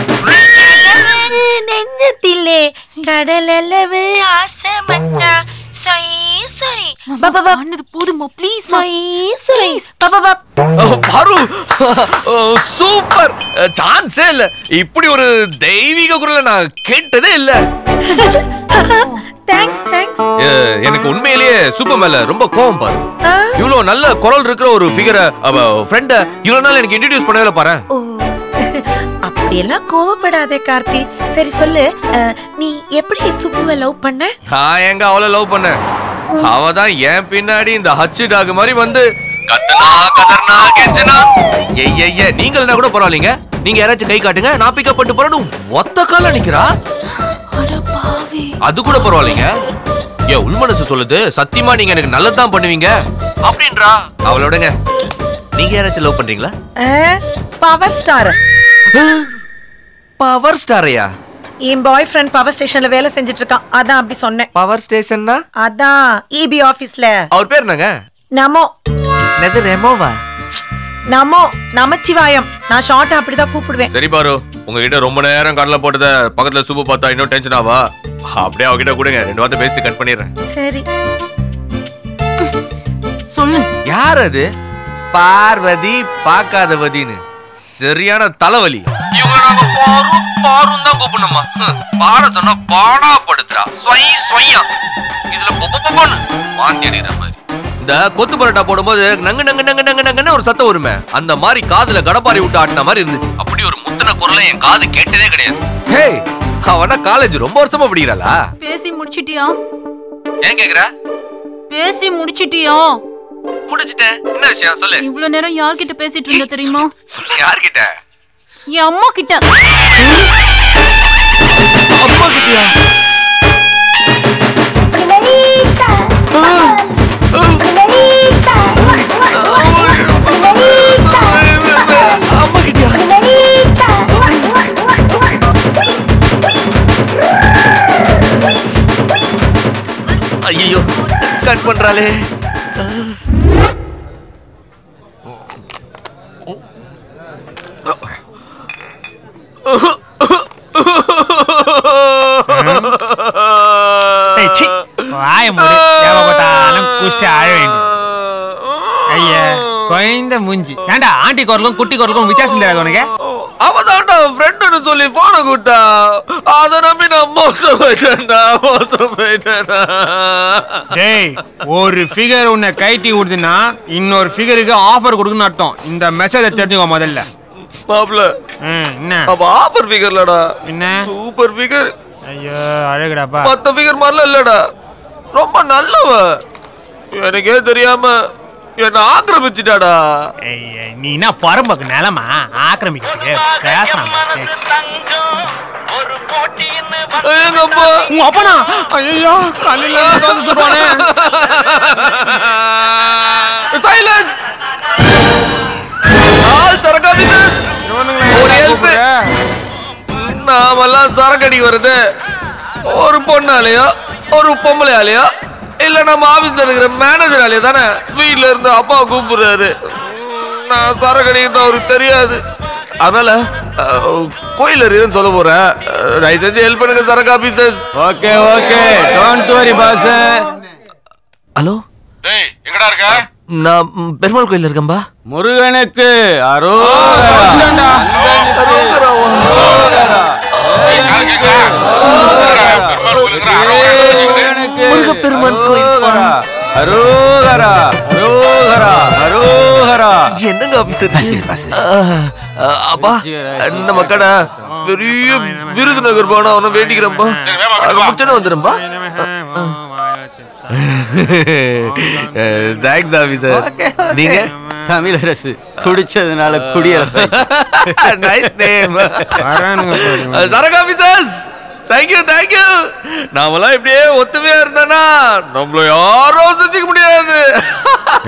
Speaker 12: நெஞ்சத்திலே கடலளவு ஆசை மச்சா. பப
Speaker 18: ஆனது போதுமா ப்ளீஸ்
Speaker 12: ஸ்வை ஸ்வை பப
Speaker 1: பாரு சூப்பர் சான்ஸே இல்ல இப்படி ஒரு தெய்வீக குரலை நான் கேட்டதே இல்ல
Speaker 12: தேங்க்ஸ் தேங்க்ஸ்
Speaker 1: எனக்கு உண்மையிலேயே சூப்பர் மேல ரொம்ப கோவம் பாரு. இவ்வளவு நல்ல குரல் இருக்கிற ஒரு ஃபிகரை ஃப்ரெண்ட இவ்வளவு நாள் எனக்கு இன்ட்ரடியூஸ் பண்ணவே பாரு
Speaker 12: அப்படியெல்லாம் கோவப்படாதே கார்த்தி. சரி சொல்லு. நீ எப்படி சுப்புவை லவ் பண்ண?
Speaker 1: நான் எங்க அவளை லவ் பண்ணேன் அவ தான் என் பின்னாடி இந்த ஹச்சு டாக் மாதிரி வந்து கத்துனா கதர்னா கெஞ்சனா ஏய் ஏய் நீங்கள்னா கூட பரவாயில்லைங்க. நீங்க யாராச்சும் கை காட்டுங்க நான் பிக்கப் பண்ணிட்டு போறேன்னு ஒத்த கால நிக்கிறா? அது கூட பரவாயில்லைங்க. ஏ உள்மனசு சொல்லுது. சத்தியமா நீங்க எனக்கு நல்லதுதான் பண்ணுவீங்க? அப்படின்றா. அவளோடங்க நீங்க யாராச்சும் லவ் பண்றீங்களா?
Speaker 12: பவர் ஸ்டார்
Speaker 1: பவர் ஸ்டாரையா
Speaker 12: என் பாய் ஃப்ரெண்ட் பவர் ஸ்டேஷன்ல வேலை செஞ்சுட்டு இருக்கான் அதான் அப்படி சொன்னேன்.
Speaker 1: பவர் ஸ்டேஷன்னா
Speaker 12: அதான் இபி ஆபீஸ்ல
Speaker 1: அவர் பேர் என்னங்க?
Speaker 12: நமோ.
Speaker 1: நெது ரெமோவா?
Speaker 12: நமோ நமச்சிவாயம். நான் ஷார்ட்டா அப்படிதான் கூப்பிடுவேன்.
Speaker 1: சரி பாரு உங்ககிட்ட ரொம்ப நேரம் கடலை போட்டத பக்கத்துல சூப்பு பார்த்தா இன்னும் டென்ஷன் ஆவா அப்படியே அவகிட்ட கொடுங்க. ரெண்டு வார்த்தை பேசிட்டு கட் பண்ணிடுறேன்.
Speaker 12: சரி.
Speaker 18: சொல்லு.
Speaker 1: யார் அது? பார்வதி பார்க்காதவதின்னு. சரியான தலைவலி. இவங்க நாங்க பாரு பாரும் தான் கூப்பிடணுமா? பாட சொன்னா பாடா படுத்துறா ஸ்வை ஸ்வையா இதுல பொப்ப பொப்பன்னு வாந்தி அடிக்கிற மாதிரி. இந்த கொத்து பரோட்டா போடும்போது நங்கு நங்கு நங்கு நங்கு நங்குன்னு ஒரு சத்தம் வருமே. அந்த மாதிரி காதுல கடப்பாரி விட்டு ஆட்டின மாதிரி இருந்துச்சு. அப்படி ஒரு முத்தின குரலை என் காது கேட்டதே கிடையாது. ஹே அவனா காலேஜ் ரொம்ப வருஷமா படிக்கிறாளா?
Speaker 18: பேசி முடிச்சிட்டியா?
Speaker 1: ஏன் கேக்குற?
Speaker 18: பேசி முடிச்சிட்டியா?
Speaker 1: முடிச்சிட்டேன் என்ன விஷயம்? சொல்லு.
Speaker 18: இவ்வளவு நேரம் யார்கிட்ட பேசிட்டு இருந்த தெரியுமா?
Speaker 1: யார்கிட்ட?
Speaker 18: என் அம்மா கிட்ட.
Speaker 1: அம்மா கிட்டயா? ஐயோ கட் பண்றாளே.
Speaker 5: வாய மூடு பார்த்தாலும் குஷ்டி அழ வேண்டும் ஐயா குழந்த மூஞ்சி ஏன்டா ஆண்டி குரலும் குட்டி குரலுக்கும் வித்தியாசம் தெரியாது உனக்கு
Speaker 1: அவதான்டா ஃப்ரெண்டுன்னு சொல்லி போன கொடுத்தா அத நம்பி நான் மோசம் போயிட்டேன்டா மோசம் போயிட்டேன்டா
Speaker 5: டேய் ஒரு ஃபிகர் உன்னை கைட்டி விடுதுன்னா இன்னொரு ஃபிகருக்கு ஆஃபர் கொடுக்குன்னு அர்த்தம் இந்த மெசேஜை தெரிஞ்சுக்கோ முதல்ல
Speaker 1: மாப்ள
Speaker 5: என்ன?
Speaker 1: அப்ப ஆஃபர் ஃபிகர்லடா
Speaker 5: என்ன?
Speaker 1: சூப்பர் ஃபிகர்
Speaker 5: ஐயோ அழகுடாப்பா.
Speaker 1: மத்த ஃபிகர் மாதிரிலாம் இல்லடா. ரொம்ப நல்லவ. எனக்கே தெரியாம என்ன ஆக்கிரமிச்சிட்டாடா.
Speaker 5: நீ என்ன பரம்பக்கு நிலமா? ஆக்கிரமிக்கிறதுக்கு பேசலாம்
Speaker 1: எங்க அப்பா
Speaker 5: உங்க அப்பனா? ஐயோ கல்லில தோத்துருவானே
Speaker 1: சைலன்ஸ் ஆல் சரக்கு ஆபீசர் ஒரு ஹெல்ப் நாமெல்லாம் சரக்கடி வருது. ஒரு பொண்ணாலையா ஒரு பொம்பளையாலையா இல்ல நம்ம ஆபீஸ்ல இருக்கிற மேனேஜராலையா தானே வீட்ல இருந்து அப்பா கூப்பிடுறாரு. நான் சரக்கடி அவருக்கு தெரியாது. அதனால கோயில் அறியுன்னு சொல்ல போறேன். தயவு செஞ்சு ஹெல்ப் பண்ணுங்க சரக்கு officers
Speaker 25: okay okay. Don't worry boss
Speaker 1: hello?
Speaker 2: டேய் எங்கடா இருக்க?
Speaker 1: நான் பெருமாள் கோயில் இருக்கேன்பா.
Speaker 25: முருகனுக்கு அரோகரா
Speaker 1: என்னங்க ஆபீசர் அப்பா நம்ம கடை பெரிய விருதுநகர் போனா முடிச்சோன்னு வந்துடும்பா தேங்க்ஸ் ஆபீசர் நீங்க?
Speaker 25: தமிழரசு. குடிச்சதுனால குடியரசு.
Speaker 1: Nice name Charak officers thank you thank you நாமெல்லாம் இப்படியே ஒத்துமையா இருந்தானா நம்மள யாரும் செஞ்சுக்க முடியாது.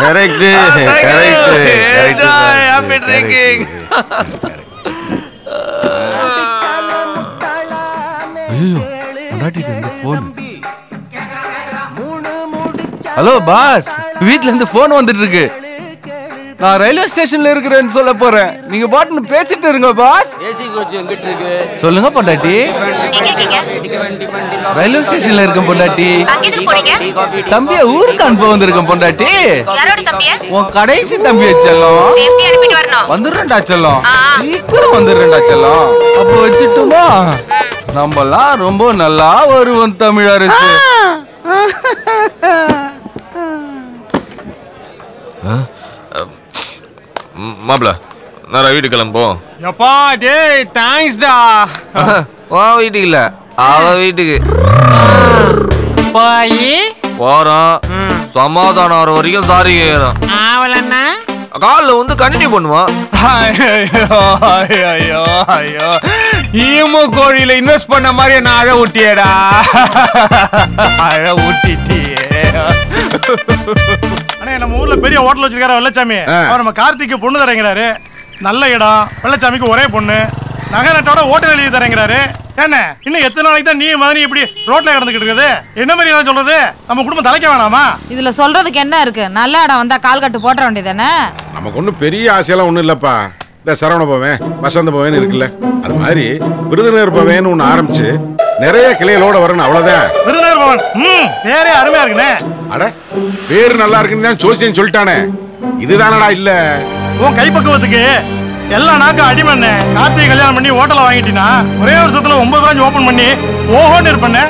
Speaker 25: Correct
Speaker 1: Enjoy, happy drinking.
Speaker 25: ஐயோ கொண்டாட்டிட்டு இந்த போன் ஹலோ பாஸ் வீட்ல இருந்து போன் வந்துட்டு இருக்கு நான் ரயில்வே ஸ்டேஷன்ல இருக்கிறேன்னு சொல்ல போறேன். நீங்க பாட்டுன்னு பேசிட்டு இருங்க பாஸ்
Speaker 26: ஏசி கோச் எங்கிட்டு இருக்கு
Speaker 25: சொல்லுங்க பொண்டாட்டி. ரயில்வே ஸ்டேஷன்ல இருக்கேன் பொண்டாட்டி. தம்பிய ஊருக்கு அனுப்ப வந்திருக்கேன் பொண்டாட்டி. உன் கடைசி தம்பி செல்லம்.
Speaker 27: சேஃப்டி அனுப்பிட்டு வரணும்.
Speaker 25: வந்துடுறேன்டா செல்லம். சீக்கிரம் வந்துடுறேன்டா செல்லம். அப்ப வச்சுட்டுமா? நம்மலாம் ரொம்ப நல்லா வருவோம் தமிழரசு.
Speaker 28: மாப்பிள நான் வீட்டுக்கு கிளம்புவோம்
Speaker 5: எப்பா டேய் தேங்க்ஸ்டா
Speaker 28: வா வீட்டுக்கு இல்ல அவ வீட்டுக்கு.
Speaker 5: பாயி.
Speaker 28: போறோம் சமாதானம் ஆகிற வரைக்கும் சாரி கேட்கறான்
Speaker 5: ஆவலண்ணா.
Speaker 28: காலில் வந்து கண்டினியூ பண்ணுவான்
Speaker 5: ஐயோ ஐயோ ஐயோ ஈமு கோழியில இன்வெஸ்ட் பண்ண மாதிரி நான் அழ ஊட்டியடா. அழ ஊட்டிட்டியே
Speaker 29: அண்ணே நம்ம ஊர்ல பெரிய ஹோட்டல் வச்சிருக்காரு வெள்ளச்சாமி. அவர் நம்ம கார்த்திக்கு பொண்ணு தரங்கிறாரு. நல்ல இடம். வெள்ளச்சாமிக்கு ஒரே பொண்ணு. நகை நட்டோட ஹோட்டல் எழுதி தரங்கிறாரு. என்ன இன்னும் எத்தனை நாளைக்கு தான் நீ மதனி இப்படி ரோட்ல கிடந்துக்கிட்டு இருக்குது? என்ன மாதிரி எல்லாம் சொல்றது? நம்ம குடும்பம் தலைக்க வேணாமா?
Speaker 3: இதுல சொல்றதுக்கு என்ன இருக்கு? நல்ல இடம் வந்தா கால் கட்டு போட்டுற வேண்டியதானே
Speaker 2: நமக்கு ஒன்றும் பெரிய ஆசையெல்லாம் ஒன்றும் இல்லைப்பா. இந்த சரவண பவன் வசந்த பவன் இருக்குல்ல. அது மாதிரி விருதுநகர் பவன் ஒன்று ஆரம்பிச்சு நிறைய கிளைகளோட வரணும் அவ்வளோதான்
Speaker 29: விருதுநகர் பவன் ம் பேரே அருமையா இருக்குண்ணே.
Speaker 2: அட பேரு நல்லா இருக்குன்னு தான் ஜோசியன் சொல்லிட்டானே. இதுதானடா இல்ல?
Speaker 29: உன் கைப்பக்குவத்துக்கு எல்லா நாக்கும் அடிமண்ணே. கார்த்திகை கல்யாணம் பண்ணி ஹோட்டலை வாங்கிட்டீங்கன்னா ஒரே வருஷத்துல ஒன்பது பிரான்ச் ஓபன் பண்ணி ஓஹோன்னு இருப்பண்ணே.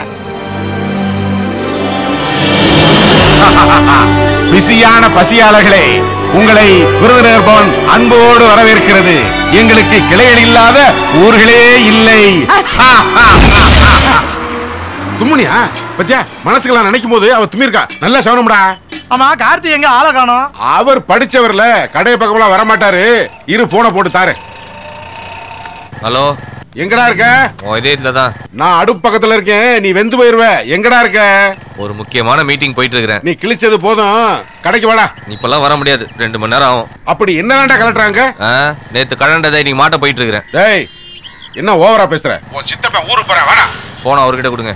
Speaker 29: *laughs*
Speaker 2: பிஸியான பசியாளர்களே உங்களை விருதுநகர் பவன் அன்போடு வரவேற்கிறது. எங்களுக்கு கிளைகள் இல்லாத ஊர்களே இல்லை. தும்முனியா? பத்தியா மனசுக்கெல்லாம் நினைக்கும் போது அவ தும்மிருக்கா. நல்லா சவனம்டா
Speaker 29: ஆமா கார்த்தி எங்க ஆளை காணோம்?
Speaker 2: அவர் படிச்சவர்ல கடை பக்கம்லாம் வர மாட்டாரு இரு போனை போட்டு தாரு.
Speaker 28: ஹலோ.
Speaker 2: எங்கடா இருக்க?
Speaker 28: உன் இதயத்துல தான்.
Speaker 2: நான் அடுப்பு பக்கத்துல இருக்கேன். நீ வெந்து போயிருவ. எங்கடா இருக்க?
Speaker 28: ஒரு முக்கியமான மீட்டிங் போயிட்டு இருக்கிறேன்
Speaker 2: நீ கிழிச்சது போதும். கடைக்கு வாடா.
Speaker 28: இப்பெல்லாம் வர முடியாது. ரெண்டு மணி நேரம் ஆகும்.
Speaker 2: அப்படி என்னதான்டா கலட்டுறாங்க
Speaker 28: ஆ, நேத்து கலண்டதை நீ மாட்ட போயிட்டு இருக்கிறேன்
Speaker 2: டேய் என்ன ஓவரா பேசுற? உன் சித்தப்பன் ஊருக்கு போற வாடா.
Speaker 28: போன அவர்கிட்ட கொடுங்க.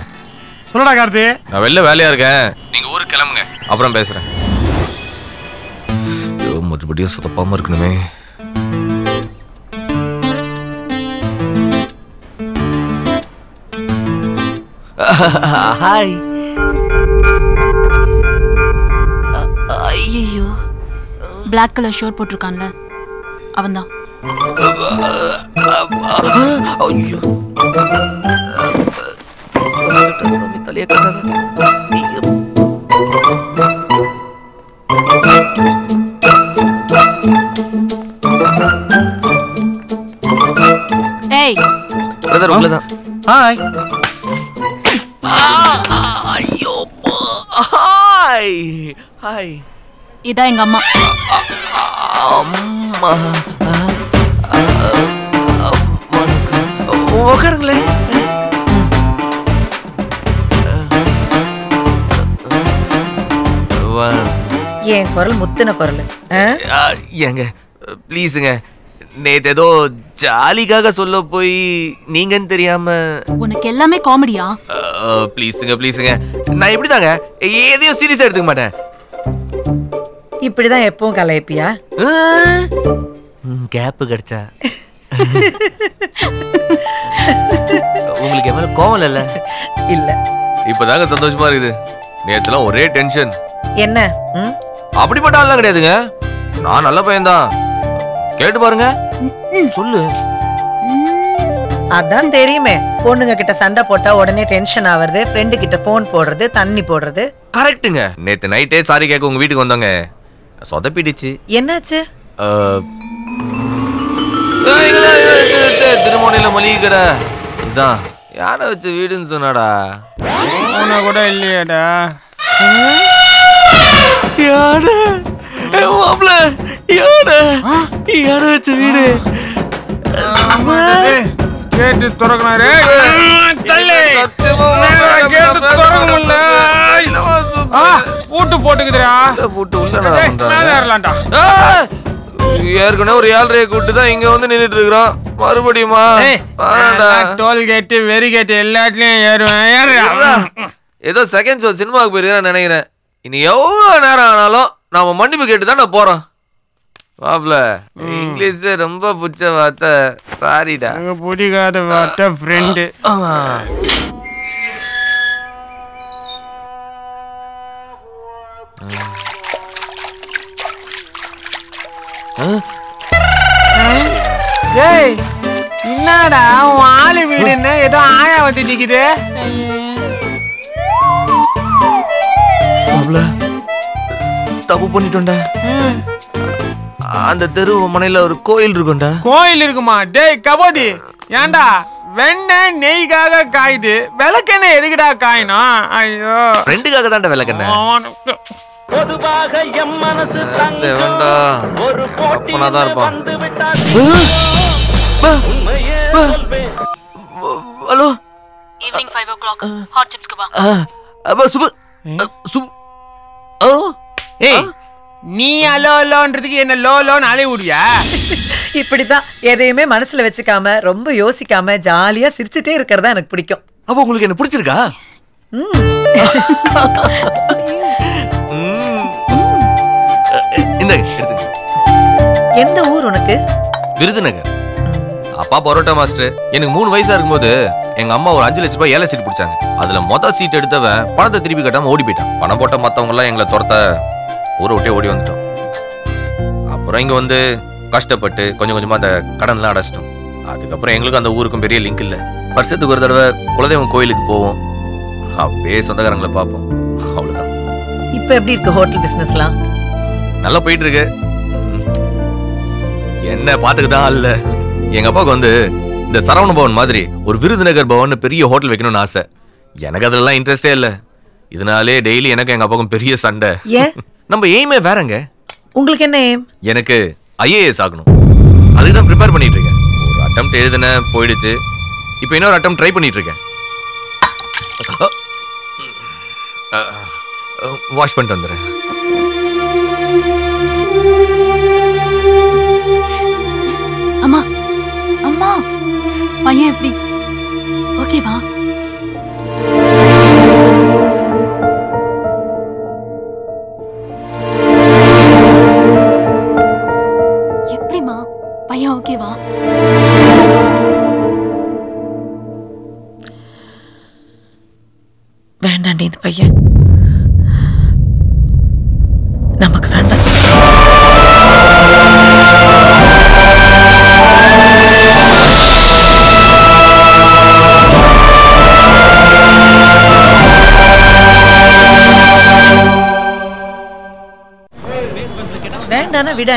Speaker 29: சொல்லுடா கார்த்தி.
Speaker 28: நான் வெளில வேலையா இருக்கேன். நீங்க ஊருக்கு கிளம்புங்க. அப்புறம் பேசுறேன். மறுபடியும் சுத்தப்பாம இருக்கணுமே.
Speaker 1: ஹாய் ஐயோ
Speaker 18: பிளாக் கலர் ஷர்ட் போட்டிருக்கான்ல. அவன்தான்.
Speaker 1: ஐயோ. தலைய
Speaker 18: ஏய்.
Speaker 1: பிரதர் உள்ளதான்
Speaker 25: ஹாய்
Speaker 1: ஐயோ ஹாய் ஹாய்
Speaker 18: இதான் எங்க அம்மா.
Speaker 30: அம்மா. உட்காருங்களேன்
Speaker 9: என் குரல் முத்தின குரல்.
Speaker 30: ஆ, ஏங்க ப்ளீஸுங்க நேத்து ஏதோ ஜாலிக்காக சொல்ல போய் நீங்கன்னு தெரியாம.
Speaker 18: உனக்கு எல்லாமே காமெடியா?
Speaker 30: ப்ளீஸுங்க ப்ளீஸுங்க நான் இப்படிதாங்க எதையும் சீரியஸா எடுத்துக்க மாட்டேன்.
Speaker 9: இப்படிதான் எப்பவும் கலாய்ப்பியா?
Speaker 30: கேப் கிடைச்சா. *laughs* உங்களுக்கு எவ்வளவு கோவம் இல்ல
Speaker 9: இல்ல.
Speaker 1: இப்பதாங்க சந்தோஷமா இருக்குது. நேத்துலாம் ஒரே டென்ஷன்
Speaker 9: என்ன? ம்?
Speaker 1: அப்படிப்பட்ட ஆள்லாம் கிடையாதுங்க. நான் நல்ல பையன்தான். கேட்டு பாருங்க. சொல்லு.
Speaker 9: அதான் தெரியுமே. பொண்ணுங்க கிட்ட சண்டை போட்டா உடனே டென்ஷன் ஆவறது ஃப்ரெண்டு கிட்ட ஃபோன் போடுறது தண்ணி போடுறது.
Speaker 1: கரெக்ட்டுங்க. நேத்து நைட்டே சாரி கேட்க உங்க வீட்டுக்கு வந்தாங்க. சொதப்பிடுச்சு.
Speaker 9: என்னாச்சு?
Speaker 1: திருமணில மளிகை கடை இதான். யாரை வச்சு வீடுன்னு சொன்னாடா?
Speaker 5: உன கூட இல்லையாடா.
Speaker 30: யாரு? மாப்பிள யாரு? யாரு வச்ச வீடு?
Speaker 5: கேட்டு நேரா கேட்டு திறக்க முடியல. ஆ, பூட்டு போட்டுக்குதுடா.
Speaker 30: பூட்டு உள்ள
Speaker 5: மேல ஏறலாம்டா.
Speaker 30: ஏற்கனவே ஒரு ஏழரையை கூட்டு தான் இங்க வந்து நின்னுட்டு இருக்கிறோம். மறுபடியுமா? வேணாம்டா.
Speaker 5: டோல் கேட்டு வெரி கேட்டு எல்லாத்துலயும் ஏறுவேன்.
Speaker 30: ஏதோ செகண்ட் ஷோ சினிமாவுக்கு போயிருக்கேன் நினைக்கிறேன். இனி எவ்வளவு நேரம் ஆனாலும் நாம மன்னிப்பு கேட்டு தான் நான் போறோம் மாப்ள இங்கிலீஷ் ரொம்ப பிடிச்ச வார்த்தை. சாரிடா
Speaker 5: பிடிக்காத வார்த்தை ஃப்ரெண்டு டேய் என்னடா உன் ஆளு வீடுன்னு ஏதோ ஆயா வந்து நிக்குது.
Speaker 30: தப்பு பண்ணிட்டோம்டா அந்த தெரு மனையில ஒரு கோயில் இருக்கும்டா.
Speaker 5: கோயில் இருக்குமா? டேய் கபோதி ஏன்டா வெண்ணெய் நெய்க்காக காயுது. விளக்கெண்ணெய் எதுக்குடா காயணும்? ஐயோ.
Speaker 30: ஃப்ரெண்டுக்காக தான்டா விளக்கண்ண
Speaker 5: அவனுக்கு
Speaker 31: பொதுவாக எம் மனசு ஒரு
Speaker 18: hello? Evening five o'clock hot சிப்ஸ்க்கு வா
Speaker 30: அப்ப சுபு சுபு ஹலோ?
Speaker 5: ஏய் நீ அலோ அலோன்றதுக்கு என்ன லோ லோன்னு அலை விடுவியா?
Speaker 9: இப்படிதான். எதையுமே மனசுல வச்சுக்காம ரொம்ப யோசிக்காம ஜாலியா சிரிச்சுட்டே இருக்கிறதா எனக்கு பிடிக்கும்.
Speaker 30: அப்ப உங்களுக்கு என்ன பிடிச்சிருக்கா? *laughs*
Speaker 9: எந்த ஊர் உனக்கு?
Speaker 1: விருதுநகர். அப்பா பரோட்டா மாஸ்டர். எனக்கு மூணு வயசா இருக்கும்போது எங்க அம்மா ஒரு அஞ்சு லட்ச ரூபாய் ஏழை சீட் பிடிச்சாங்க. அதுல மொத சீட் எடுத்தவன் பணத்தை திருப்பி கட்டாம ஓடி போயிட்டான். பணம் போட்ட மத்தவங்க எல்லாம் எங்களை துரத்த ஊரை விட்டே ஓடி வந்துட்டோம். அப்புறம் இங்க வந்து கஷ்டப்பட்டு கொஞ்சம் கொஞ்சமா அந்த கடன்லாம் அடைச்சிட்டோம். அதுக்கப்புறம் எங்களுக்கும் அந்த ஊருக்கும் பெரிய லிங்க் இல்ல. வருஷத்துக்கு ஒரு தடவை குலதெய்வம் கோயிலுக்கு போவோம். அப்படியே சொந்தக்காரங்களை பார்ப்போம். அவ்வளவுதான்.
Speaker 9: இப்ப எப்படி இருக்கு ஹோட்டல் பிசினஸ்லாம்
Speaker 1: நல்லா போயிட்டு இருக்கு. என்ன பாத்துக்கதான் இல்ல. எங்க அப்பாவுக்கு வந்து இந்த சரவண பவன் மாதிரி ஒரு விருதுநகர் பவன் பெரிய ஹோட்டல் வைக்கணும்னு ஆசை. எனக்கு அதெல்லாம் இன்ட்ரெஸ்டே இல்ல. இதனாலே டெய்லி எனக்கு எங்க அப்பாவுக்கும் பெரிய சண்டை. நம்ம எய்மே வேறங்க.
Speaker 9: உங்களுக்கு என்ன aim?
Speaker 1: எனக்கு ஐஏஎஸ் ஆகணும் அதுக்கு தான் ப்ரிப்பேர் பண்ணிட்டு இருக்கேன் ஒரு அட்டம் எழுதுன போயிடுச்சு. இப்போ இன்னொரு அட்டம் ட்ரை பண்ணிட்டு இருக்கேன் வாஷ் பண்ணிட்டு வந்துடுறேன்.
Speaker 18: அம்மா அம்மா பையன் எப்படி? ஓகேவா? எப்படிம்மா? பையன் ஓகேவா?
Speaker 9: வேண்டாண்டி இந்த பையன். நமக்கு வேண்டாம். வேண்டானா விட.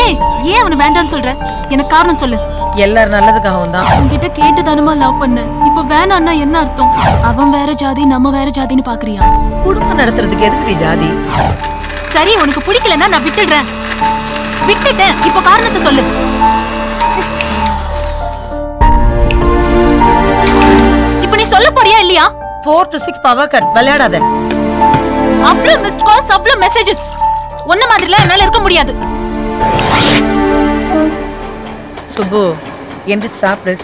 Speaker 18: ஏன்? ஏன் அவனை வேண்டான்னு சொல்ற? எனக்கு காரணம் சொல்லு.
Speaker 9: எல்லார் நல்லதுக்காகவும் தான்.
Speaker 18: உன்கிட்ட கேட்டு தானமா லவ் பண்ண இப்ப வேணான்னா என்ன அர்த்தம்? அவன் வேற ஜாதி நம்ம வேற ஜாதின்னு பாக்குறியா?
Speaker 9: குடும்பம் நடத்துறதுக்கு எதுக்குடி ஜாதி?
Speaker 18: சரி உனக்கு பிடிக்கலன்னா நான் விட்டுடுறேன். விட்டுட்டேன். இப்போ காரணத்தை சொல்லு. இப்போ நீ சொல்ல போறியா இல்லையா?
Speaker 12: Four to six power cut விளையாடாத.
Speaker 18: அவ்வளவு மிஸ்ட் கால்ஸ் அவ்வளவு மெசேஜஸ் ஒன்ன மாதிரிலாம் என்னால இருக்க முடியாது.
Speaker 12: சுப்பு எந்திரிச்சு சாப்பிடு.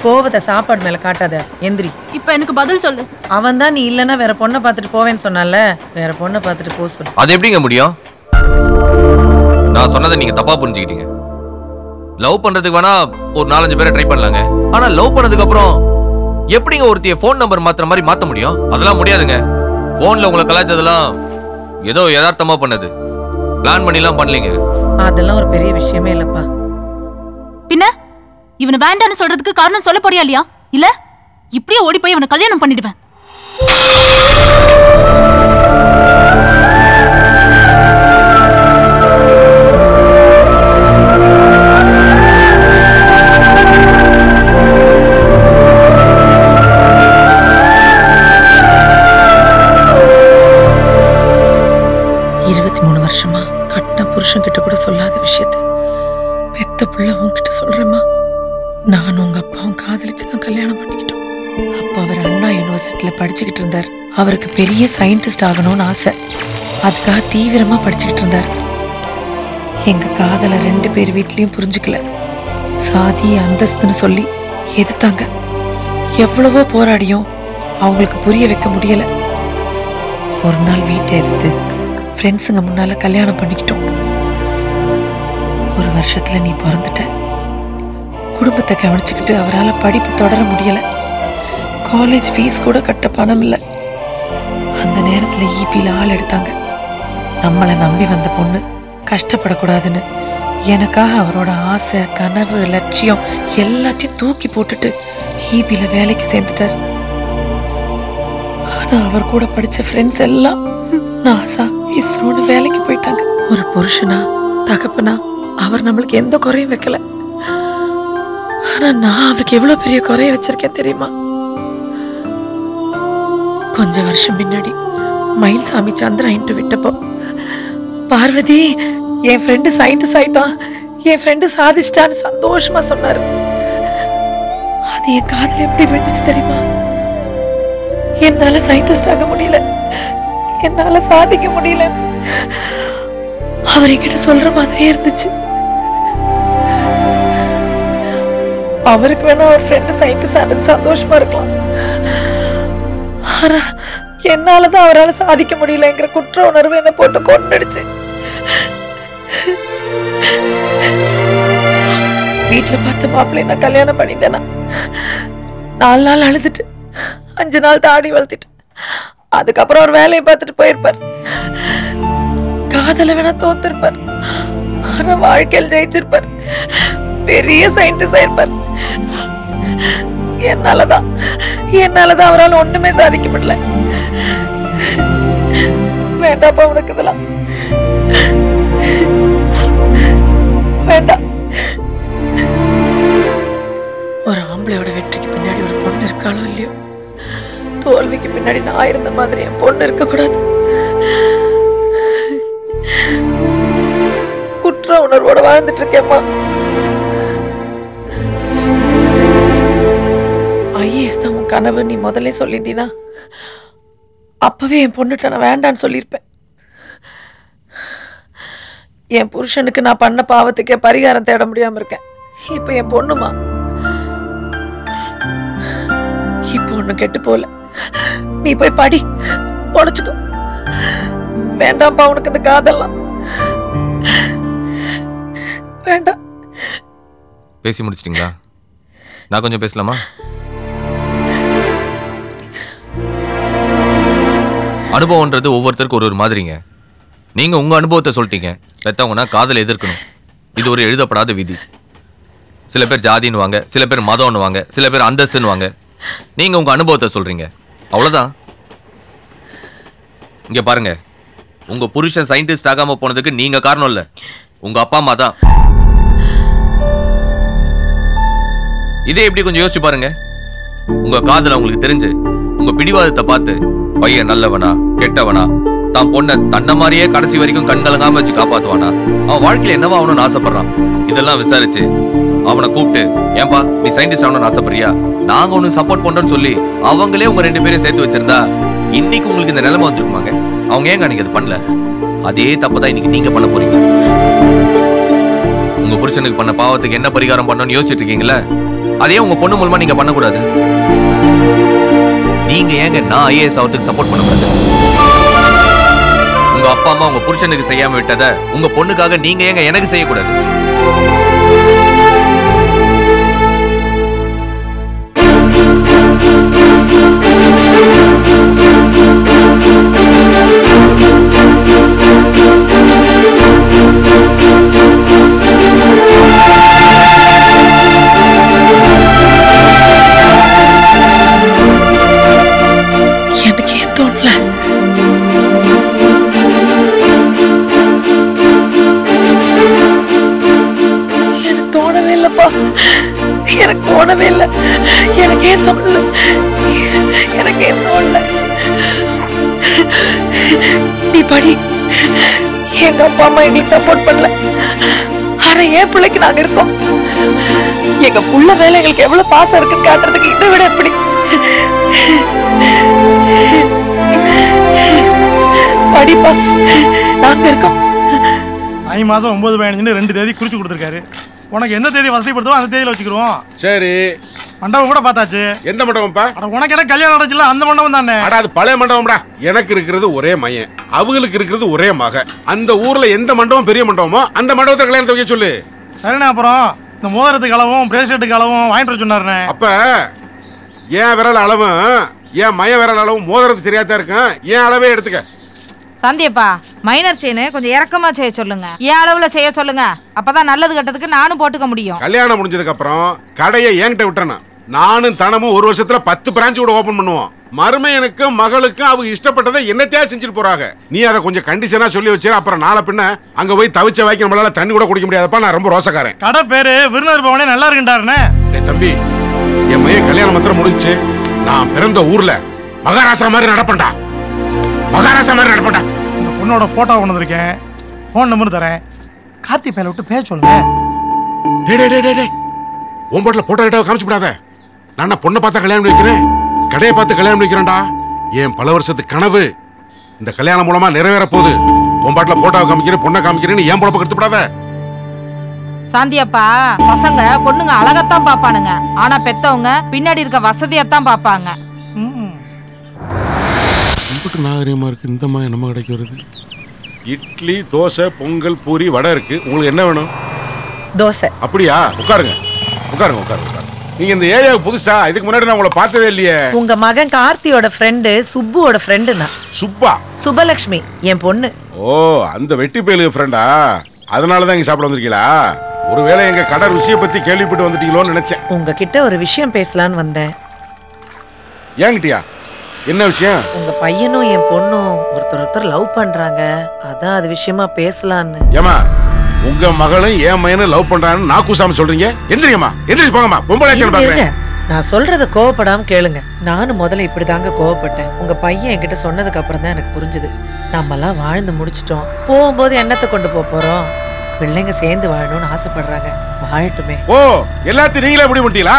Speaker 12: கோவத்தை சாப்பாடு மேல காட்டாத. எந்திரி.
Speaker 18: இப்போ எனக்கு பதில் சொல்லு.
Speaker 12: அவன் தான் நீ இல்லைன்னா வேற பொண்ணை பார்த்துட்டு போவேன்னு சொன்னால வேற பொண்ணை பார்த்துட்டு போக சொல்லு.
Speaker 1: அது எப்படிங்க முடியும்? நான் சொன்னதை நீங்க தப்பா புரிஞ்சுக்கிட்டீங்க. லவ் பண்றதுக்கு வேணா ஒரு நாலஞ்சு பேரை ட்ரை பண்ணலாங்க. ஆனா லவ் பண்ணதுக்கு அப்புறம் எப்படிங்க ஒருத்திய ஃபோன் நம்பர் மாத்துற மாதிரி மாத்த முடியும்? அதெல்லாம் முடியாதுங்க. போன்ல உங்களை கலாச்சதெல்லாம் ஏதோ யதார்த்தமா பண்ணது. பிளான் பண்ணிலாம் பண்ணலீங்க.
Speaker 12: அதெல்லாம் ஒரு பெரிய விஷயமே இல்லப்பா.
Speaker 18: பின்ன? இவனை வேண்டான்னு சொல்றதுக்கு காரணம் சொல்ல போறியா இல்லையா? இல்ல? இப்படியே ஓடி போய் இவனை கல்யாணம் பண்ணிடுவேன்.
Speaker 12: இருபத்தி மூணு வருஷமா கட்டின புருஷன் கிட்ட கூட சொல்லாத விஷயத்த பெத்த புள்ள உன்கிட்ட சொல்றேம்மா. நான் உங்க அப்பாவும் காதலிச்சு தான் கல்யாணம் பண்ணிக்கிட்டோம். அப்பா அவர் அண்ணா யூனிவர்சிட்டியில் படிச்சுக்கிட்டு இருந்தார். அவருக்கு பெரிய சயின்டிஸ்ட் ஆகணும்னு ஆசை. அதுக்காக தீவிரமாக படிச்சுக்கிட்டு இருந்தார். எங்கள் காதலை ரெண்டு பேர் வீட்லேயும் புரிஞ்சுக்கல. சாதி அந்தஸ்துன்னு சொல்லி எதிர்த்தாங்க. எவ்வளவோ போராடியும் அவங்களுக்கு புரிய வைக்க முடியலை. ஒரு நாள் வீட்டை எதிர்த்து ஃப்ரெண்ட்ஸுங்க முன்னால் கல்யாணம் பண்ணிக்கிட்டோம். ஒரு வருஷத்தில் நீ பிறந்துட்ட. குடும்பத்தை கவனிச்சுக்கிட்டு அவரால் படிப்பு தொடர முடியலை. காலேஜ் ஃபீஸ் கூட கட்ட பணம் இல்லை. அந்த நேரத்தில் ஈபியில் ஆள் எடுத்தாங்க. நம்மளை நம்பி வந்த பொண்ணு கஷ்டப்படக்கூடாதுன்னு. எனக்காக அவரோட ஆசை கனவு லட்சியம் எல்லாத்தையும் தூக்கி போட்டுட்டு ஈபியில் வேலைக்கு சேர்ந்துட்டார். ஆனால் அவர் கூட படித்த ஃப்ரெண்ட்ஸ் எல்லாம் நாசா இஸ்ரோன்னு வேலைக்கு போயிட்டாங்க. ஒரு புருஷனா தகப்பனா அவர் நம்மளுக்கு எந்த குறையும் வைக்கல. ஆனா நான் அவருக்கு எவ்வளவு பெரிய குறைய வச்சிருக்கேன் தெரியுமா? கொஞ்ச வருஷம் முன்னாடி மயில்சாமி சந்திராயின்ட்டு விட்டப்போ பார்வதி என் ஃப்ரெண்டு சயின்டிஸ்ட் ஆயிட்டான் என் ஃப்ரெண்டு சாதிச்சிட்டான்னு சந்தோஷமா சொன்னாரு. அது என் காதுல எப்படி விழுந்துச்சு தெரியுமா? என்னால சயின்டிஸ்ட் ஆக முடியல. என்னால சாதிக்க முடியல. அவர் என்கிட்ட சொல்ற மாதிரியே இருந்துச்சு. அவருக்கு வேணா அவர் ஃப்ரெண்டு சயின்டிஸ்ட் ஆனது சந்தோஷமா இருக்கலாம். ஆனா என்னாலதான் அவரால் சாதிக்க முடியலங்கிற குற்ற உணர்வு என்ன போட்டு கொண்டுடுச்சு வீட்டுல பார்த்த மாப்பிள்ளை நான் கல்யாணம் பண்ணிட்டேனா? நாலு நாள் அழுதுட்டு அஞ்சு நாள் தாடி வளர்த்திட்டு அதுக்கப்புறம் ஒரு வேலையை பார்த்துட்டு போயிருப்பார். காதல வேணா தோத்துருப்பார். ஆனா வாழ்க்கையில் ஜெயிச்சிருப்பார். பெரிய சயின்டிஸ்ட் ஆயிருப்பார் என்னாலதான் என்னாலதான் அவரால் ஒண்ணுமே சாதிக்க முடியல. வேண்டாப்பா உனக்கு இதெல்லாம். வேண்டாம். ஒரு ஆம்பளையோட வெற்றிக்கு பின்னாடி ஒரு பொண்ணு இருக்காளோ இல்லையோ? தோல்விக்கு பின்னாடி நான் இருந்த மாதிரி என் பொண்ணு இருக்கக்கூடாது. குற்ற உணர்வோட வாழ்ந்துட்டு இருக்கேம்மா. ஐஏஎஸ் தான் உன் கனவு நீ முதல்ல சொல்லியிருந்தீனா அப்போவே என் பொண்ணுட்ட நான் வேண்டான்னு சொல்லியிருப்பேன். என் புருஷனுக்கு நான் பண்ண பாவத்துக்கே பரிகாரம் தேட முடியாமல் இருக்கேன். இப்போ என் பொண்ணுமா? இப்போ ஒன்றும் கெட்டு போல நீ போய் படி. பொழைச்சுக்கோ. வேண்டாம்ப்பா உனக்கு இந்த காதெல்லாம். வேண்டாம்.
Speaker 1: பேசி முடிச்சிட்டிங்களா? நான் கொஞ்சம் பேசலாமா? அனுபவம்ன்றது ஒவ்வொருத்தருக்கும் ஒரு ஒரு மாதிரிங்க. நீங்க உங்க அனுபவத்தை சொல்லிட்டீங்க. பெத்தவங்கன்னா காதல் எதிர்க்கணும். இது ஒரு எழுதப்படாத விதி. சில பேர் ஜாதின்னுவாங்க சில பேர் மதம்னுவாங்க சில பேர் அந்தஸ்துன்னுவாங்க. நீங்க உங்க அனுபவத்தை சொல்றீங்க. அவ்வளவுதான். இங்க பாருங்க. உங்க புருஷன் சயின்டிஸ்ட் ஆகாம போனதுக்கு நீங்க காரணம் இல்ல. உங்க அப்பா அம்மா தான். இதே எப்படி கொஞ்சம் யோசிச்சு பாருங்க. உங்க காதல் உங்களுக்கு தெரிஞ்சு உங்க பிடிவாதத்தை பார்த்து பையன் நல்லவனா கெட்டவனா? தான் பொண்ணை தன்னை மாதிரியே கடைசி வரைக்கும் கண்கலங்காம வச்சு காப்பாத்துவானா? அவன் வாழ்க்கையில என்னவா ஆகணும்னு ஆசைப்படுறான்? இதெல்லாம் விசாரிச்சு. அவனை கூப்பிட்டு ஏன்பா நீ சயின்டிஸ்ட் ஆகணும்னு ஆசைப்படுறியா? நாங்க ஒண்ணு சப்போர்ட் பண்றோம்னு சொல்லி அவங்களே உங்க ரெண்டு பேரையும் சேர்த்து வச்சிருந்தா இன்னைக்கு உங்களுக்கு இந்த நிலைமை வந்துருக்குமாங்க? அவங்க ஏங்க அன்னைக்கு அது பண்ணல? அதே தப்பு தான் இன்னைக்கு நீங்க பண்ண போறீங்க. உங்க புருஷனுக்கு பண்ண பாவத்துக்கு என்ன பரிகாரம் பண்ணணும்னு யோசிச்சுட்டு இருக்கீங்களா? அதே உங்க பொண்ணு மூலமா நீங்க பண்ணக்கூடாது. நீங்க ஏங்க நான் ஐஏஎஸ் ஆகிறதுக்கு சப்போர்ட் பண்ணக்கூடாது உங்க அப்பா அம்மா உங்க புருஷனுக்கு செய்யாம விட்டத உங்க பொண்ணுக்காக நீங்க ஏங்க எனக்கு செய்யக்கூடாது?
Speaker 12: எனக்கு எனக்கு தோணவே இல்லை. எனக்கு ஏன் தோணல. எனக்கு ஏன் தோணல. நீ படி. எங்க அப்பா அம்மா எங்களுக்கு சப்போர்ட் பண்ணல. ஆனா என் பிள்ளைக்கு நாங்க இருக்கோம். எங்க புள்ள மேல எங்களுக்கு எவ்வளவு பாசம் இருக்குன்னு காட்டுறதுக்கு இதை விட எப்படி? படிப்பா. நாங்க இருக்கோம்.
Speaker 29: ஐ மாசம் ஒன்பது பதினஞ்சுன்னு ரெண்டு தேதி குறிச்சு கொடுத்துருக்காரு. உனக்கு எந்த தேதி வசதிப்படுத்தோ அந்த தேதியில வச்சுக்கிறோம்
Speaker 2: சரி.
Speaker 29: மண்டபம் கூட பார்த்தாச்சு.
Speaker 2: எந்த மண்டபம்ப்பா?
Speaker 29: அட உனக்கு என்ன கல்யாணம் நடந்துச்சுல? அந்த மண்டபம் தானே.
Speaker 2: அட அது பழைய மண்டபம்டா. எனக்கு இருக்கிறது ஒரே மையன். அவங்களுக்கு இருக்கிறது ஒரே மக. அந்த ஊர்ல எந்த மண்டபம் பெரிய மண்டபமோ அந்த மண்டபத்தை கல்யாணத்தை வைக்க சொல்லு.
Speaker 29: சரிண்ணே அப்புறம் இந்த மோதிரத்துக்கு அளவும் பிரேஸ்லெட்டுக்கு அளவும் வாங்கிட்டு வர சொன்னாருண்ணே.
Speaker 2: அப்ப என் விரல் அளவும் என் மய விரல் அளவும் மோதிரத்து தெரியாதா இருக்கும்? என் அளவே எடுத்துக்க.
Speaker 3: சந்தியப்பா மைனர் செயின் கொஞ்சம் இறக்கமா செய்ய சொல்லுங்க. என் அளவுல செய்ய சொல்லுங்க? அப்பதான் நல்லது கெட்டதுக்கு நானும் போட்டுக்க முடியும்.
Speaker 2: கல்யாணம் முடிஞ்சதுக்கு அப்புறம் கடையை என்கிட்ட விட்டணும் நானும் தனமும் ஒரு வருஷத்துல பத்து பிரான்ச் கூட ஓபன் பண்ணுவோம். மருமையனுக்கும் மகளுக்கும் அவங்க இஷ்டப்பட்டதை என்னத்தையா செஞ்சுட்டு போறாங்க. நீ அதை கொஞ்சம் கண்டிஷனா சொல்லி வச்சிரு. அப்புறம் நாளை பின்ன அங்க போய் தவிச்ச வாய்க்கு நம்மளால தண்ணி கூட குடிக்க முடியாதப்பா நான் ரொம்ப ரோசக்காரன்.
Speaker 29: கடை பேரு விருந்தர் பவனே நல்லா இருக்குண்டாருண்ணே
Speaker 2: டேய் தம்பி என் மையன் கல்யாணம் மாத்திரம் முடிஞ்சு நான் பிறந்த ஊர்ல மகாராசா மாதிரி நடப்பேன்டா. மகாராசா மாதிரி நடப்பேன்டா
Speaker 29: இந்த பொண்ணோட போட்டோ கொண்டு வந்திருக்கேன். ஃபோன் நம்பர் தரேன். கார்த்தி பையில விட்டு பேச சொல்லுங்க.
Speaker 2: டேய் டேய், டேய் டேய் உன் பாட்டில் போட்டோ கிட்ட காமிச்சு விடாத. நான் பொண்ணை பார்த்தா கல்யாணம் வைக்கிறேன்? கடையை பார்த்து கல்யாணம் வைக்கிறேன்டா. என் பல வருஷத்து கனவு. இந்த கல்யாணம் மூலமா நிறைவேற போகுது. உன் பாட்டில் போட்டோ காமிக்கிறேன் பொண்ணை காமிக்கிறேன்னு ஏன் பொழப்ப கெடுத்து விடாத?
Speaker 3: சாந்தியப்பா பசங்க பொண்ணுங்க அழகத்தான் பாப்பானுங்க ஆனா பெத்தவங்க பின்னாடி இருக்க வசதியத்தான் பாப்பாங்க
Speaker 2: கும்பிட்டு நாகரிகமா இருக்கு இந்த மாதிரி நம்ம கடைக்கு வருது இட்லி தோசை பொங்கல் பூரி வடை இருக்கு. உங்களுக்கு என்ன வேணும்?
Speaker 12: தோசை.
Speaker 2: அப்படியா? உட்காருங்க. உட்காருங்க உட்காருங்க உட்காருங்க. நீங்க இந்த ஏரியாவுக்கு புதுசா இதுக்கு முன்னாடி நான் உங்களை பார்த்ததே இல்லையே.
Speaker 12: உங்க மகன் கார்த்தியோட ஃப்ரெண்டு சுப்புவோட ஃப்ரெண்டு நான்
Speaker 2: சுப்பா?
Speaker 12: சுபலக்ஷ்மி என் பொண்ணு.
Speaker 2: ஓ அந்த வெட்டி பயலுக்கு ஃப்ரெண்டா அதனால தான் இங்க சாப்பிட வந்திருக்கீங்களா? ஒருவேளை எங்க கடை ருசியை பத்தி கேள்விப்பட்டு வந்துட்டீங்களோன்னு நினைச்சேன்.
Speaker 12: உங்ககிட்ட ஒரு விஷயம் பேசலான்னு வந்தேன்.
Speaker 2: ஏங்கிட்டியா? என்ன விஷயம்?
Speaker 12: உங்க பையனும் என் பொண்ணும் ஒருத்தர் ஒருத்தர் லவ் பண்றாங்க. அதான் அது விஷயமா பேசலான்னு.
Speaker 2: ஏமா உங்க மகளும் என் மயனும் லவ் பண்றான்னு நான் கூசாம சொல்றீங்க? எந்திரிங்கம்மா எந்திரிச்சு போங்கம்மா பொம்பளை
Speaker 12: நான் சொல்றத கோவப்படாம கேளுங்க. நானும் முதல்ல இப்படிதாங்க கோவப்பட்டேன். உங்க பையன் என்கிட்ட சொன்னதுக்கு அப்புறம் தான் எனக்கு புரிஞ்சுது. நம்மலாம் வாழ்ந்து முடிச்சிட்டோம். போகும்போது என்னத்தை கொண்டு போக போறோம்? பிள்ளைங்க சேர்ந்து வாழணும்னு ஆசைப்படுறாங்க. வாழட்டுமே.
Speaker 2: ஓ எல்லாத்தையும் நீங்களே முடிவு பண்ணிட்டீங்களா?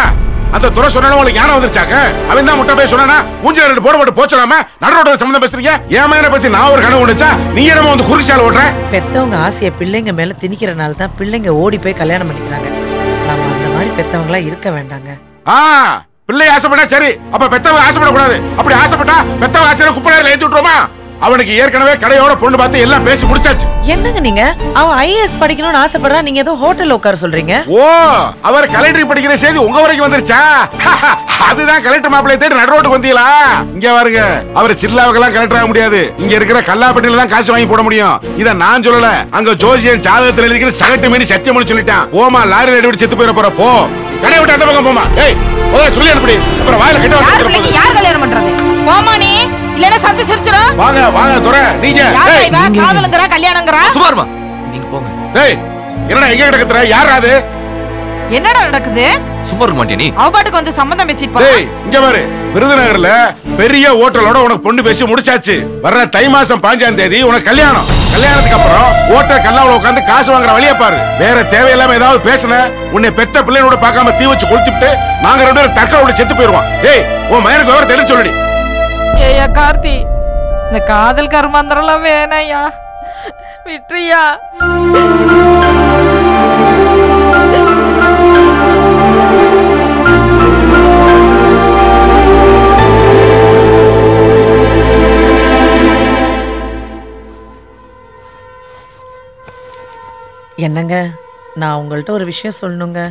Speaker 2: அந்த துறை சொன்னாலும் உங்களுக்கு ஞானம் வந்துருச்சாக்க அவன் தான் முட்டை போய் சொன்னானா? மூஞ்சில ரெண்டு போட போட்டு போச்சலாம நடுரோட சம்மந்தம் பேசுறீங்க? என் மகனை பத்தி நான் ஒரு கனவு நினைச்சா நீ என்னமோ வந்து குறிச்சால ஓடுற
Speaker 12: பெத்தவங்க ஆசையை பிள்ளைங்க மேல திணிக்கிறனால தான் பிள்ளைங்க ஓடி போய் கல்யாணம் பண்ணிக்கிறாங்க. நம்ம அந்த மாதிரி பெத்தவங்களா இருக்க வேண்டாங்க.
Speaker 2: ஆ பிள்ளை ஆசைப்பட்டா சரி. அப்ப பெத்தவங்க ஆசைப்படக்கூடாது. அப்படி ஆசைப்பட்டா பெத்தவங்க ஆசையில குப்பையில ஏத்தி விட்டுருமா அவனுக்கு ஏற்கனவே கடையோட பொண்ணு பார்த்து எல்லாம் பேசி முடிச்சாச்சு.
Speaker 12: என்னங்க நீங்க? அவன் ஐஏஎஸ் படிக்கணும்னு ஆசைப்படுறான் நீங்க ஏதோ ஹோட்டல்ல உட்கார சொல்றீங்க?
Speaker 2: ஓ அவர் கலெக்டர் படிக்கிற செய்தி உங்க வரைக்கும் வந்துருச்சா? *laughs* அதுதான் கலெக்டர் மாப்பிள்ளை தேடி நடுரோட்டுக்கு வந்தீங்களா? இங்க பாருங்க அவர் சில்லாவுக்கெல்லாம் கலெக்டர் ஆக முடியாது. இங்க இருக்கிற கல்லாப்பட்டியில தான் காசு வாங்கி போட முடியும். இத நான் சொல்லல அங்க ஜோசியன் ஜாதகத்துல இருக்கிற சகட்டு மீறி சத்தியம்னு சொல்லிட்டான். ஓமா லாரியில் அடிபடி செத்து போயிட போற போ. கடை விட்டு அந்த பக்கம் போமா ஏய் முதல்ல சொல்லி அனுப்பி அப்புறம் வாயில கட்ட
Speaker 3: யார் கல்யாணம் பண்றது? போமா நீ. இல்லன்னா சத்து சிரிச்சிரும்
Speaker 2: வாங்க வாங்க துரை நீங்க.
Speaker 3: யாரா இவ காதலுங்கிறா கல்யாணங்கிறா?
Speaker 1: சுமார்மா நீங்க போங்க.
Speaker 2: டேய் என்னடா எங்க கிட்ட கத்துற யாரா அது?
Speaker 3: என்னடா நடக்குது?
Speaker 1: சும்மா இருக்க மாட்டியா நீ.
Speaker 3: அவ பாட்டுக்கு வந்து சம்மந்தம் பேசிட்டு போறா.
Speaker 2: டேய் இங்க பாரு. விருதுநகர்ல பெரிய ஹோட்டலோட உனக்கு பொண்ணு பேசி முடிச்சாச்சு. வர்ற தை மாசம் பாஞ்சாம் தேதி உனக்கு கல்யாணம். கல்யாணத்துக்கு அப்புறம் ஹோட்டல் கல்லாவுல உட்காந்து காசு வாங்குற வழியை பாரு. வேற தேவையில்லாம ஏதாவது பேசுன உன்னை பெத்த பிள்ளையோட பார்க்காம தீ வச்சு கொளுத்திட்டு நாங்க ரெண்டு பேரும் தற்கொலை செத்து போயிருவோம். டேய் உன் மயனுக்கு விவரம் தெரிஞ்சு சொல்லுடி.
Speaker 3: ஏய்யா கார்த்தி இந்த காதல் கர்மாந்திரம்லாம் வேணாயா விட்டுறியா.
Speaker 12: என்னங்க நான் உங்கள்ட்ட ஒரு விஷயம் சொல்லணுங்க.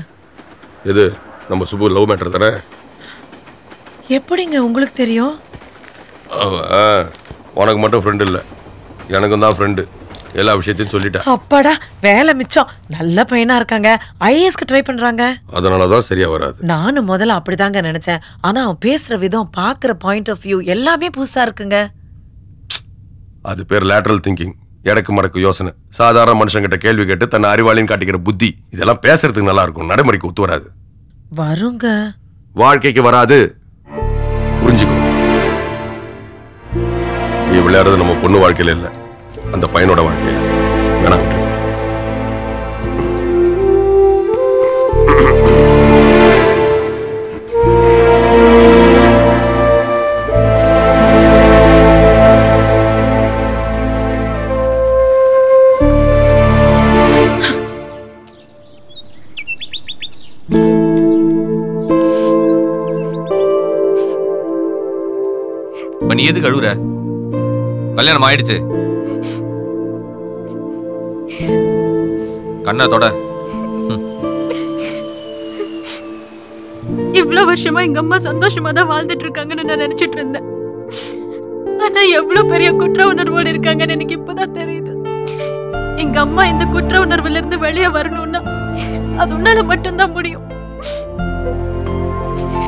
Speaker 17: எது? நம்ம சுபு லவ் மேட்டர் தானே?
Speaker 12: எப்படிங்க உங்களுக்கு தெரியும்?
Speaker 17: உனக்கு மட்டும் ஃப்ரெண்டு இல்லை. எனக்கும் தான் ஃப்ரெண்டு எல்லா விஷயத்தையும் சொல்லிட்டேன்.
Speaker 12: அப்பாடா வேலை மிச்சம். நல்ல பையனா இருக்காங்க. ஐஏஎஸ்க்கு ட்ரை பண்றாங்க.
Speaker 17: அதனால தான் சரியா வராது.
Speaker 12: நானும் முதல்ல அப்படிதாங்க நினைச்சேன். ஆனா அவன் பேசுற விதம் பாக்குற பாயிண்ட் ஆஃப் வியூ எல்லாமே புதுசா இருக்குங்க.
Speaker 17: அது பேர் லேட்ரல் திங்கிங் எடக்கு மடக்கு யோசனை. சாதாரண மனுஷங்கிட்ட கேள்வி கேட்டு தன்னை அறிவாளின்னு காட்டிக்கிற புத்தி. இதெல்லாம் பேசுறதுக்கு நல்லா இருக்கும். நடைமுறைக்கு ஒத்து வராது.
Speaker 12: வருங்க.
Speaker 17: வாழ்க்கைக்கு வராது. நீ விளையாடுறது நம்ம பொண்ணு வாழ்க்கையில இல்ல. அந்த பையனோட வாழ்க்கையில. வேணாம் விட்டுரு.
Speaker 1: நீ எதுக்கு அழுகுற கல்யாணம் ஆயிடுச்சு. கண்ணா தொட.
Speaker 18: இவ்வளவு வருஷமா எங்க அம்மா சந்தோஷமா தான் வாழ்ந்துட்டு இருக்காங்கன்னு நான் நினைச்சிட்டு இருந்தேன். ஆனா எவ்வளவு பெரிய குற்ற உணர்வோடு இருக்காங்கன்னு எனக்கு இப்பதான் தெரியுது. எங்க அம்மா இந்த குற்ற உணர்வுல இருந்து வெளியே வரணும்னா அது உன்னால மட்டும்தான் முடியும்.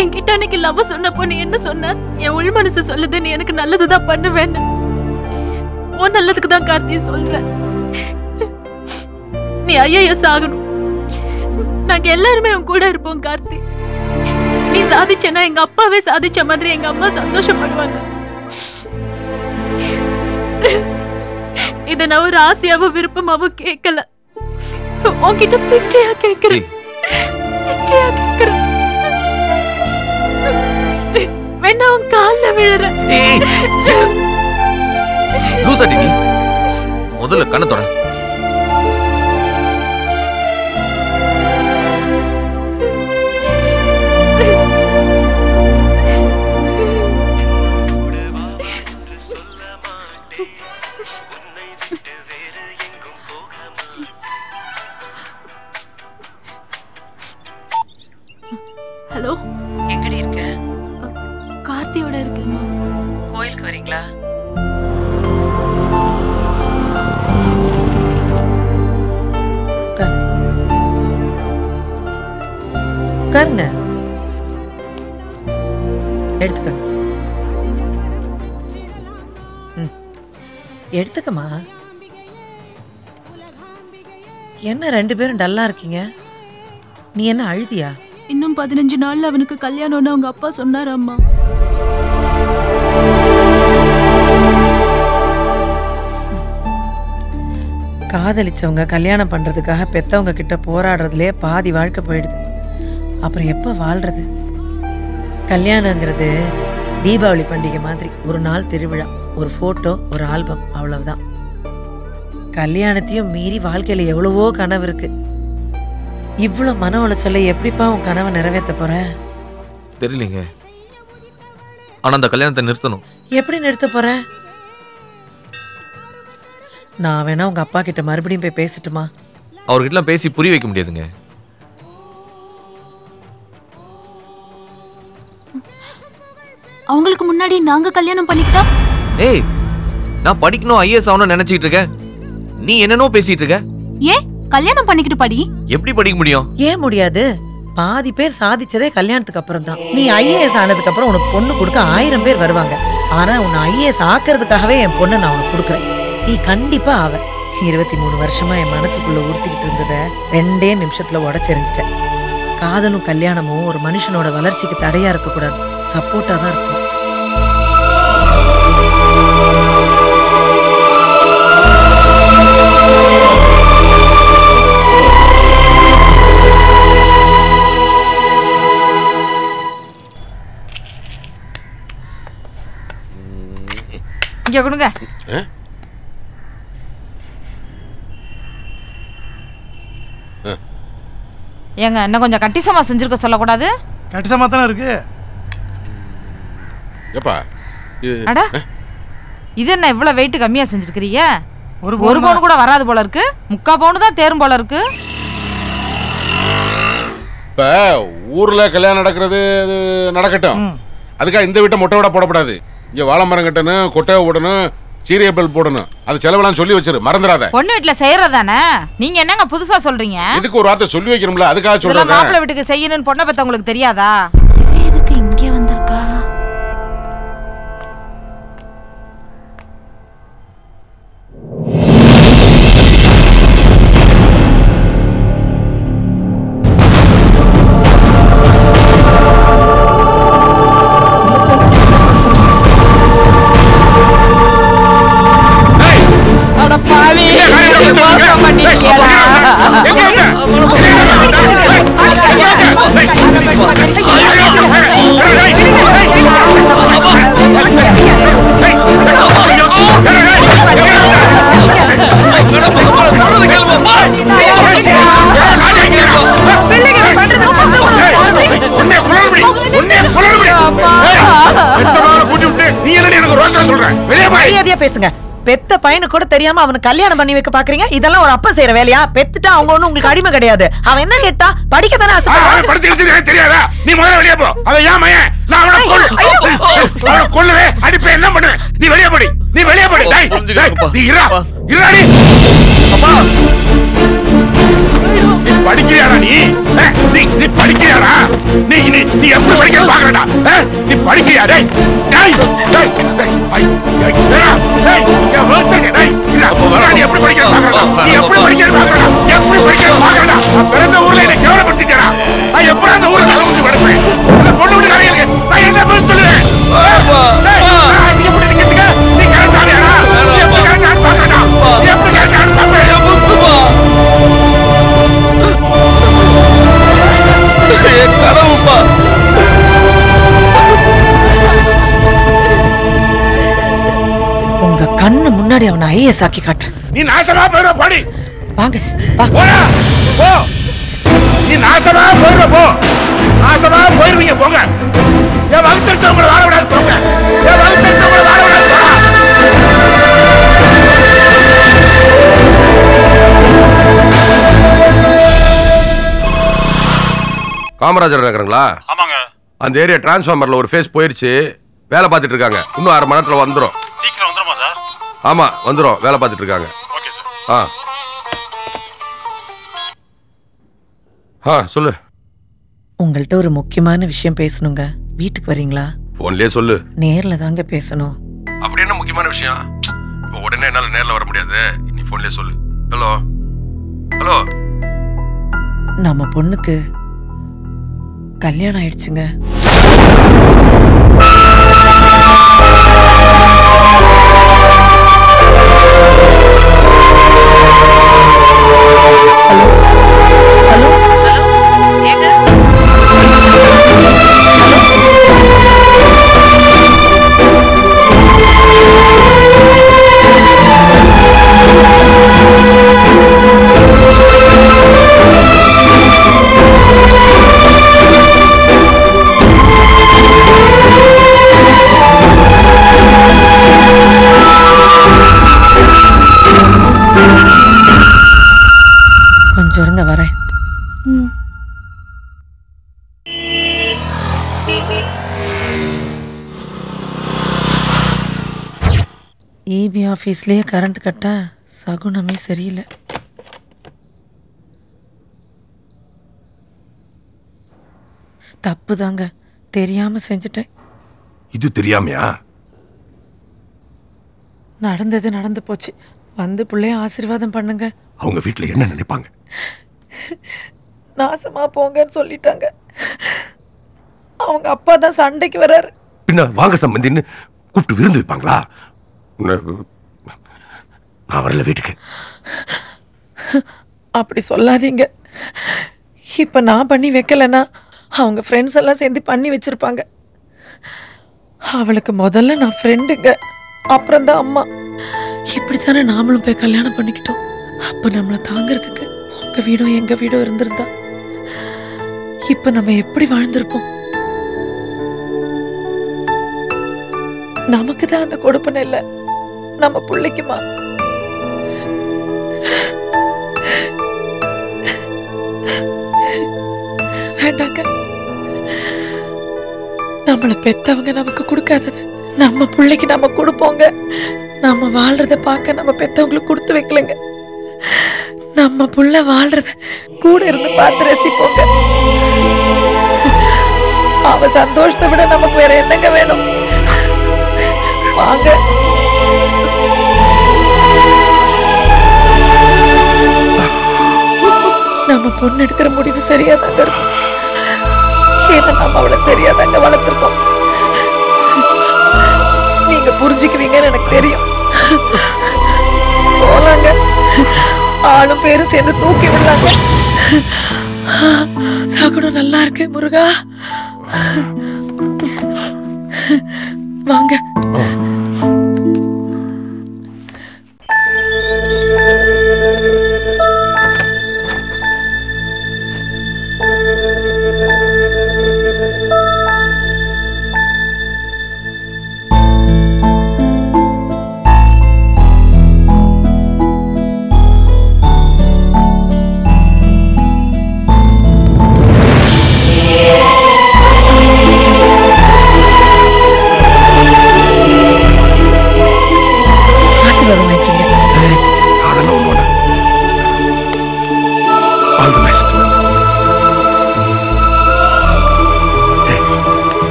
Speaker 18: என்கிட்ட அன்னைக்கு லவ் சொன்னப்போ நீ என்ன சொன்ன? என் உள் மனசு சொல்லுது நீ எனக்கு நல்லதுதான் பண்ணுவேன்னு. உன் நல்லதுக்கு தான் கார்த்தி சொல்றேன். நீ ஐஏஎஸ் ஆகணும். நாங்க எல்லாருமே உன் கூட இருப்போம் கார்த்தி. நீ சாதிச்சேன்னா எங்க அப்பாவே சாதிச்ச மாதிரி எங்க அம்மா சந்தோஷப்படுவாங்க. இத நான் ஒரு ஆசையாவோ விருப்பமாவோ கேட்கல. உன்கிட்ட பிச்சையா கேக்குறேன் பிச்சையா கேக்குறேன் வேணா உன் கால்ல விழுறேன்.
Speaker 1: லூசாடி நீ முதல்ல கண்ணை தொட.
Speaker 12: எடுத்துக்க. எடுத்துக்கம்மா. என்ன ரெண்டு பேரும் டல்லா இருக்கீங்க? நீ என்ன அழுதியா?
Speaker 18: இன்னும் பதினஞ்சு நாள்ல அவனுக்கு கல்யாணம்னு அவங்க அப்பா சொன்னாரு அம்மா
Speaker 12: காதலிச்சவங்க கல்யாணம் பண்றதுக்காக பெத்தவங்க கிட்ட போராடுறதுலே பாதி வாழ்க்கை போயிடுது. அப்புறம் எப்ப வாழ்றது? கல்யாணங்கிறது தீபாவளி பண்டிகை மாதிரி. ஒரு நாள் திருவிழா ஒரு போட்டோ ஒரு ஆல்பம் அவ்வளவுதான். கல்யாணத்தையும் மீறி வாழ்க்கையில எவ்வளவோ கனவு இருக்கு. இவ்வளோ மன உளைச்சலை எப்படிப்பா உன் கனவை நிறைவேற்ற போற?
Speaker 1: தெரியலீங்க. ஆனா அந்த கல்யாணத்தை நிறுத்தணும்.
Speaker 12: எப்படி நிறுத்த போற? நான் வேணா உங்க அப்பா கிட்ட மறுபடியும் போய் பேசட்டுமா?
Speaker 1: அவர்கிட்டலாம் பேசி புரிய வைக்க முடியாதுங்க.
Speaker 18: அவங்களுக்கு முன்னாடி நாங்க கல்யாணம் பண்ணிக்கிட்டா?
Speaker 1: ஏய் நான் படிக்கணும் ஐஏஎஸ் ஆகணும்னு நினைச்சிட்டு இருக்கேன் நீ என்னனோ பேசிட்டு இருக்க.
Speaker 18: ஏன் கல்யாணம் பண்ணிக்கிட்டு படி.
Speaker 1: எப்படி படிக்க முடியும்?
Speaker 12: ஏன் முடியாது? பாதி பேர் சாதிச்சதே கல்யாணத்துக்கு அப்புறம் தான் நீ ஐஏஎஸ் ஆனதுக்கு அப்புறம் உனக்கு பொண்ணு கொடுக்க ஆயிரம் பேர் வருவாங்க. ஆனா உன்னை ஐஏஎஸ் ஆக்குறதுக்காகவே என் பொண்ணை நான் உனக்கு கொடுக்குறேன். நீ கண்டிப்பா ஆவ. இருபத்தி மூணு வருஷமா என் மனசுக்குள்ள உறுத்திக்கிட்டு இருந்ததை ரெண்டே நிமிஷத்துல உடச்செறிஞ்சிட்டேன் காதலும் கல்யாணமும் ஒரு மனுஷனோட வளர்ச்சிக்கு தடையா இருக்கக்கூடாது. சப்போர்ட்டா தான் இருக்கும்.
Speaker 3: இங்க கொடுங்க. ஏங்க இன்னும் கொஞ்சம் கட்டிசமா செஞ்சிருக்க சொல்லக்கூடாது?
Speaker 29: கட்டிசமா தானே இருக்கு?
Speaker 2: இது-
Speaker 3: அட! இது என்ன இவ்வளவு வெயிட் கம்மியா செஞ்சிருக்கிறீங்க?
Speaker 29: ஒரு
Speaker 3: ஒரு
Speaker 29: பவுன்
Speaker 3: கூட வராது போல இருக்கு. முக்கா பவுன் தான் தேரும் போல இருக்கு.
Speaker 2: இப்ப ஊர்ல கல்யாணம் நடக்கிறது அது நடக்கட்டும். அதுக்காக இந்த வீட்டை மொட்டை விட போடக்கூடாது இங்க வாழை மரம் கட்டணும் கொட்டை விடணும் சீரியல் போடணும். அது செலவெல்லாம் சொல்லி வச்சிரு மறந்துடாத.
Speaker 3: பொண்ணு வீட்டுல செய்யறதானே? நீங்க என்னங்க புதுசா சொல்றீங்க?
Speaker 2: இதுக்கு ஒரு வார்த்தை சொல்லி வைக்கணும்ல அதுக்காக சொல்றேன்.
Speaker 3: மாப்பிள்ளை வீட்டுக்கு செய்யணும்னு பொண்ணை பத்த உங்களுக்கு தெரியாதா
Speaker 19: எதுக்கு இங்கே வந்திருக்கா?
Speaker 2: போய்
Speaker 12: மரியாதையா பேசுங்க பெத்த பையனு கூட தெரியாம அவனுக்கு கல்யாணம் பண்ணி வைக்க பாக்குறீங்க? இதெல்லாம் ஒரு அப்பா செய்யற வேலையா? பெத்துட்டா அவங்க ஒண்ணும் உங்களுக்கு அடிமை கிடையாது. அவன் என்ன கேட்டா? படிக்க தானே
Speaker 2: அவன் படிச்சு தெரியாதா? நீ முதல்ல வெளியே போ. அவன் ஏன் மயன்? நான் அவனை கொல்லு அவனை அடிப்பேன். என்ன பண்ணுவேன்? நீ வெளியே போடி. நீ வெளியே போடி. டேய், நீ இரா இரா நீ அப்பா. நீ படிக்கிறியாடா நீ? நீ நீ படிக்கிறியாடா? நீ நீ நீ எப்படி படிக்கிற பாக்குறடா. நீ படிக்கிறியா? டேய் டேய் டேய் டேய் டேய் டேய் எப்படி படிக்கிற பாக்குறடா? நீ எப்படி படிக்கிற பாக்குறடா? எப்படி படிக்கிற பாக்குறடா? நான் பிறந்த ஊர்ல என்னை கேவலப்படுத்திட்டேடா. நான் எப்படி அந்த ஊர்ல தலை முடிச்சு படுப்பேன் பொண்ணு வீட்டு காரியங்களுக்கு நான் என்ன பதில் சொல்லுவேன்?
Speaker 12: முன்னாடி அவனை ஐஎஸ் ஆக்கி காட்டுறேன்
Speaker 2: நீ நாசமா போயிட பாடி.
Speaker 12: வாங்க
Speaker 2: போடா போ. நீ நாசமா போயிட போ. நாசமா போயிருவீங்க போங்க. என் வகுத்தெடுத்தவங்களை வாழ விடாது போங்க. என் வகுத்தெடுத்தவங்களை வாழ விடாது
Speaker 17: காமராஜர் நகருங்களா ஆமாங்க. அந்த ஏரியா டிரான்ஸ்ஃபார்மர்ல ஒரு ஃபேஸ் போயிருச்சு. வேலை பார்த்துட்டு இருக்காங்க. இன்னும் அரை மணி நேரத்துல வந்துடும்
Speaker 22: சார்
Speaker 17: ஆமா வந்துடும் வேலை பார்த்துட்டு இருக்காங்க.
Speaker 22: ஓகே சார்
Speaker 17: ஆ. ஆ சொல்லு.
Speaker 12: உங்கள்ட்ட ஒரு முக்கியமான விஷயம் பேசணுங்க. வீட்டுக்கு வரீங்களா?
Speaker 17: போன்லயே சொல்லு.
Speaker 12: நேர்ல தாங்க பேசணும்.
Speaker 17: அப்படி என்ன முக்கியமான விஷயம்? இப்போ உடனே என்னால நேர்ல வர முடியாது. நீ போன்லயே சொல்லு. ஹலோ ஹலோ
Speaker 12: நம்ம பொண்ணுக்கு கல்யாணம் ஆயிடுச்சுங்க. ¿Aló? கொஞ்சம் இருங்க வரேன் இபி ஆஃபீஸ்லயே கரண்ட் கட்டா சகுனமே சரியில்லை. தப்பு தாங்க தெரியாம செஞ்சுட்டேன்.
Speaker 17: இது தெரியாமையா?
Speaker 12: நடந்தது நடந்து போச்சு. வந்து பிள்ளைய ஆசீர்வாதம் பண்ணுங்க.
Speaker 17: அவங்க வீட்டுல என்ன நினைப்பாங்க?
Speaker 12: நாசமா போங்கன்னு சொல்லிட்டாங்க. அவங்க அப்பா தான் சண்டைக்கு வராரு.
Speaker 17: பின்ன வாங்க சம்பந்தின்னு கூப்பிட்டு விருந்து வைப்பாங்களா? நான் வரல வீட்டுக்கு.
Speaker 12: அப்படி சொல்லாதீங்க. இப்ப நான் பண்ணி வைக்கலன்னா அவங்க ஃப்ரெண்ட்ஸ் எல்லாம் சேர்ந்து பண்ணி வச்சிருப்பாங்க. அவளுக்கு முதல்ல நான் ஃப்ரெண்டுங்க அப்புறம் தான் அம்மா. இப்படித்தானே நாமளும் போய் கல்யாணம் பண்ணிக்கிட்டோம். அப்ப நம்மளை தாங்கிறதுக்கு உங்க வீடும் எங்க வீடும் இருந்திருந்தா இப்ப நம்ம எப்படி வாழ்ந்திருப்போம்? நமக்கு தான் அந்த கொடுப்பனை இல்லை. நம்ம பிள்ளைக்குமா? வேண்டாங்க. நம்மளை பெத்தவங்க நமக்கு கொடுக்காதது. நம்ம பிள்ளைக்கு நம்ம கொடுப்போங்க. நம்ம வாழ்றத பார்க்க நம்ம பெத்தவங்களுக்கு கொடுத்து வைக்கலங்க. நம்ம புள்ள வாழ்றத கூட இருந்து பார்த்து ரசிப்போங்க. அவ சந்தோஷத்தை விட நமக்கு வேற என்னங்க வேணும்? வாங்க. நம்ம பொண்ணு எடுக்கிற முடிவு சரியா தாங்க இருக்கும். ஏன்னா நம்ம அவளை சரியா தாங்க வளர்த்துருக்கோம். நீங்க புரிஞ்சுக்குவீங்கன்னு எனக்கு தெரியும். போலாங்க. ஆளும் பேரும் சேர்ந்து தூக்கி விடுறாங்க. சகுனம் நல்லா இருக்கு முருகா. வாங்க.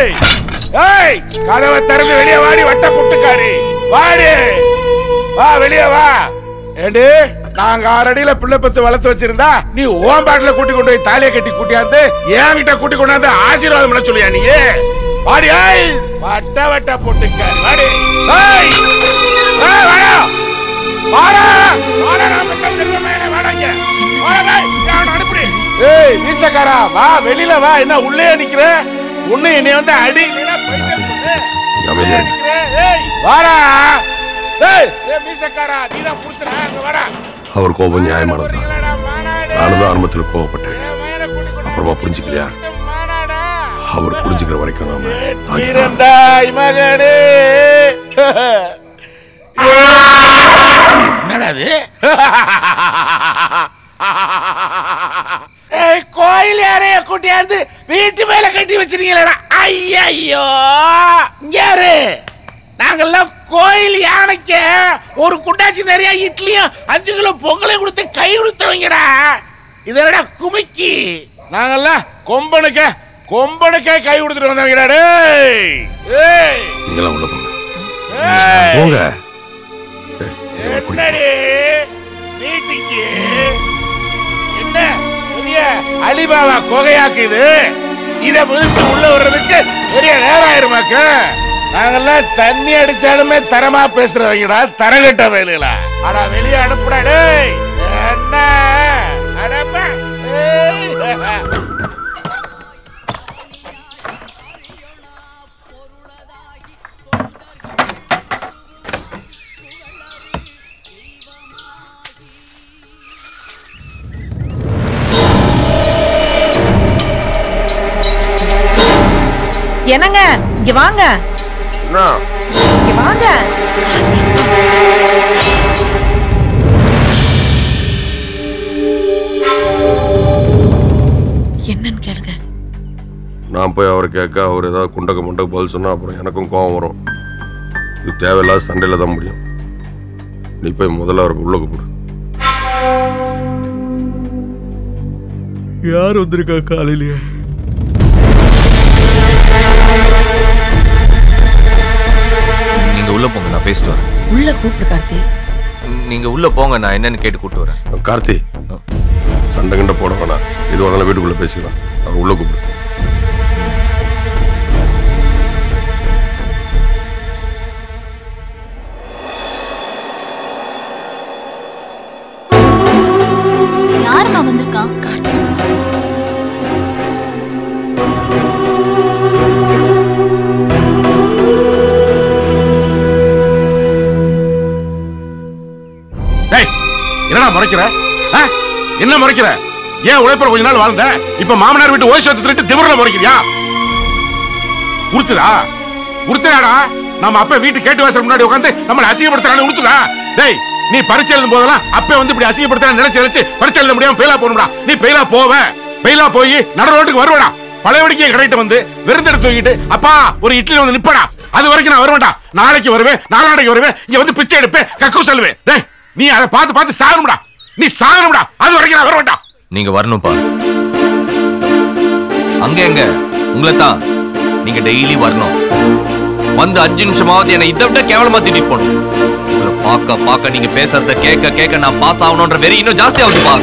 Speaker 2: ஏய் ஏய் கதவை திறந்து வெளியே வாடி வட்ட புட்டுக்காரி. வாடி. வா வெளியே வா. ஏண்டி நாங்க ஆறடியில பிள்ளை பத்து வளர்த்து வச்சிருந்தா நீ ஓம் பாட்டில கூட்டி கொண்டு போய் தாலியை கட்டி கூட்டியாந்து என்கிட்ட கூட்டி கொண்டாந்து ஆசீர்வாதம் பண்ண சொல்லியா நீ? வாடி ஏய் வட்ட வட்ட புட்டுக்காரி. வாடி. ஏய் ஏய் வாடா. வாடா. வாடா ராமக்க செல்வமேனே வாடா இங்க வாடா ஏய் வீசக்காரா வா வெளியில வா. என்ன உள்ளே நிக்கிற? உன்னை என்னை வந்து அடி வாடா.
Speaker 17: அவர் கோபம் நியாயமானது. நானும் தான் ஆரம்பத்தில் கோவப்பட்டேன். அப்புறமா புரிஞ்சுக்கலையா? அவர் புரிஞ்சுக்கிற வரைக்கும் நாம
Speaker 2: இருந்தாய் மகனே? என்னடா அது *laughs* ஏய், கோயில் யாரைய கூட்டியாந்து வீட்டு மேல கட்டி வச்சிருக்கீங்களா ஐயோ யாரு? நாங்கெல்லாம் கோயில் யானைக்கு ஒரு குண்டாச்சி நிறைய இட்லியும் அஞ்சு கிலோ பொங்கலையும் கொடுத்து கை கொடுத்தவங்கடா இது என்னடா குமிக்கி? நாங்கெல்லாம் கொம்பனுக்க கொம்பனுக்கே கை கொடுத்துட்டு வந்தவங்கடா டேய்! ஏய்!
Speaker 17: நீங்களாம் உள்ள போங்க.
Speaker 2: என்னடி? மீட்டிங்கு என்ன? பெரிய அலிபாபா குகையாக்குது. இத முடிச்சு உள்ள வர்றதுக்கு பெரிய நேரம் ஆயிருமாக்க நாங்கெல்லாம் தண்ணி அடிச்சாலுமே தரமா பேசுறவங்கடா தரகட்ட வேலையில. ஆனா வெளியே அனுப்புடா என்ன? அடப்பா.
Speaker 12: என்னங்க? இங்க வாங்க.
Speaker 17: என்ன
Speaker 12: இங்க வாங்க. என்னன்னு கேளுங்க.
Speaker 17: நான் போய் அவரை கேட்க அவர் ஏதாவது குண்டக்க முண்டக்க பதில் சொன்னா அப்புறம் எனக்கும் கோவம் வரும். இது தேவையில்லாத சண்டையில தான் முடியும். நீ போய் முதல்ல அவருக்கு உள்ள கூப்பிடு
Speaker 32: யார் வந்திருக்கா காலையிலேயே?
Speaker 1: உள்ள போங்க நான் பேசிட்டு வரேன்.
Speaker 12: உள்ள கூப்பிடு கார்த்தி.
Speaker 1: நீங்க உள்ள போங்க நான் என்னன்னு கேட்டு கூட்டு வரேன்.
Speaker 17: கார்த்தி சண்டை கண்ட போட வேணாம். எதுவாக இருந்தாலும் வீட்டுக்குள்ள பேசிக்கலாம். அவர் உள்ள கூப்பிடு.
Speaker 18: யாரும்மா வந்திருக்கா
Speaker 2: டேய் என்னடா முறைக்கிற? என்ன முறைக்கிற? ஏன் உழைப்பில் கொஞ்ச நாள் வாழ்ந்த? இப்ப மாமனார் வீட்டு ஓய்ஸ் திருட்டு திமுறல முறைக்கிறியா? உறுத்துதா? உறுத்தாடா நம்ம அப்ப வீட்டு கேட்டு வாசல் முன்னாடி உட்காந்து நம்மளை அசிங்கப்படுத்துறானே உறுத்துதா? டேய் நீ பரிச்சை எழுதும் போதெல்லாம் அப்ப வந்து இப்படி அசிங்கப்படுத்துற நினைச்சு நினைச்சு பரிச்சை எழுத முடியாம பெயிலா போகணும்டா. நீ பெயிலா போவ. பெயிலா போய் நட ரோட்டுக்கு வருவடா. பழையபடிக்கே கடைட்டு வந்து விருந்தெடுத்து தூக்கிட்டு அப்பா ஒரு இட்லி வந்து நிப்படா. அது வரைக்கும் நான் வருவேன்டா. நாளைக்கு வருவேன் நாளாடைக்கு வருவேன். இங்க வந்து பிச்சை எடுப்பேன் கக்கு சொல்லுவேன். டேய் நீ அதை பார்த்து பார்த்து சாகணும்டா. நீ சாகணும்டா. அது வரைக்கும் நான் வருவேன்டா
Speaker 1: நீங்க வரணும்ப்பா. அங்க எங்க உங்களை தான் நீங்க டெய்லி வரணும். வந்து அஞ்சு நிமிஷமாவது என்னை இதை விட கேவலமா திட்டிட்டு போகணும் உங்களை பார்க்க பார்க்க நீங்க பேசுறத கேட்க கேட்க நான் பாஸ் ஆகணும்ன்ற வெறி இன்னும் ஜாஸ்தி ஆகுதுப்பா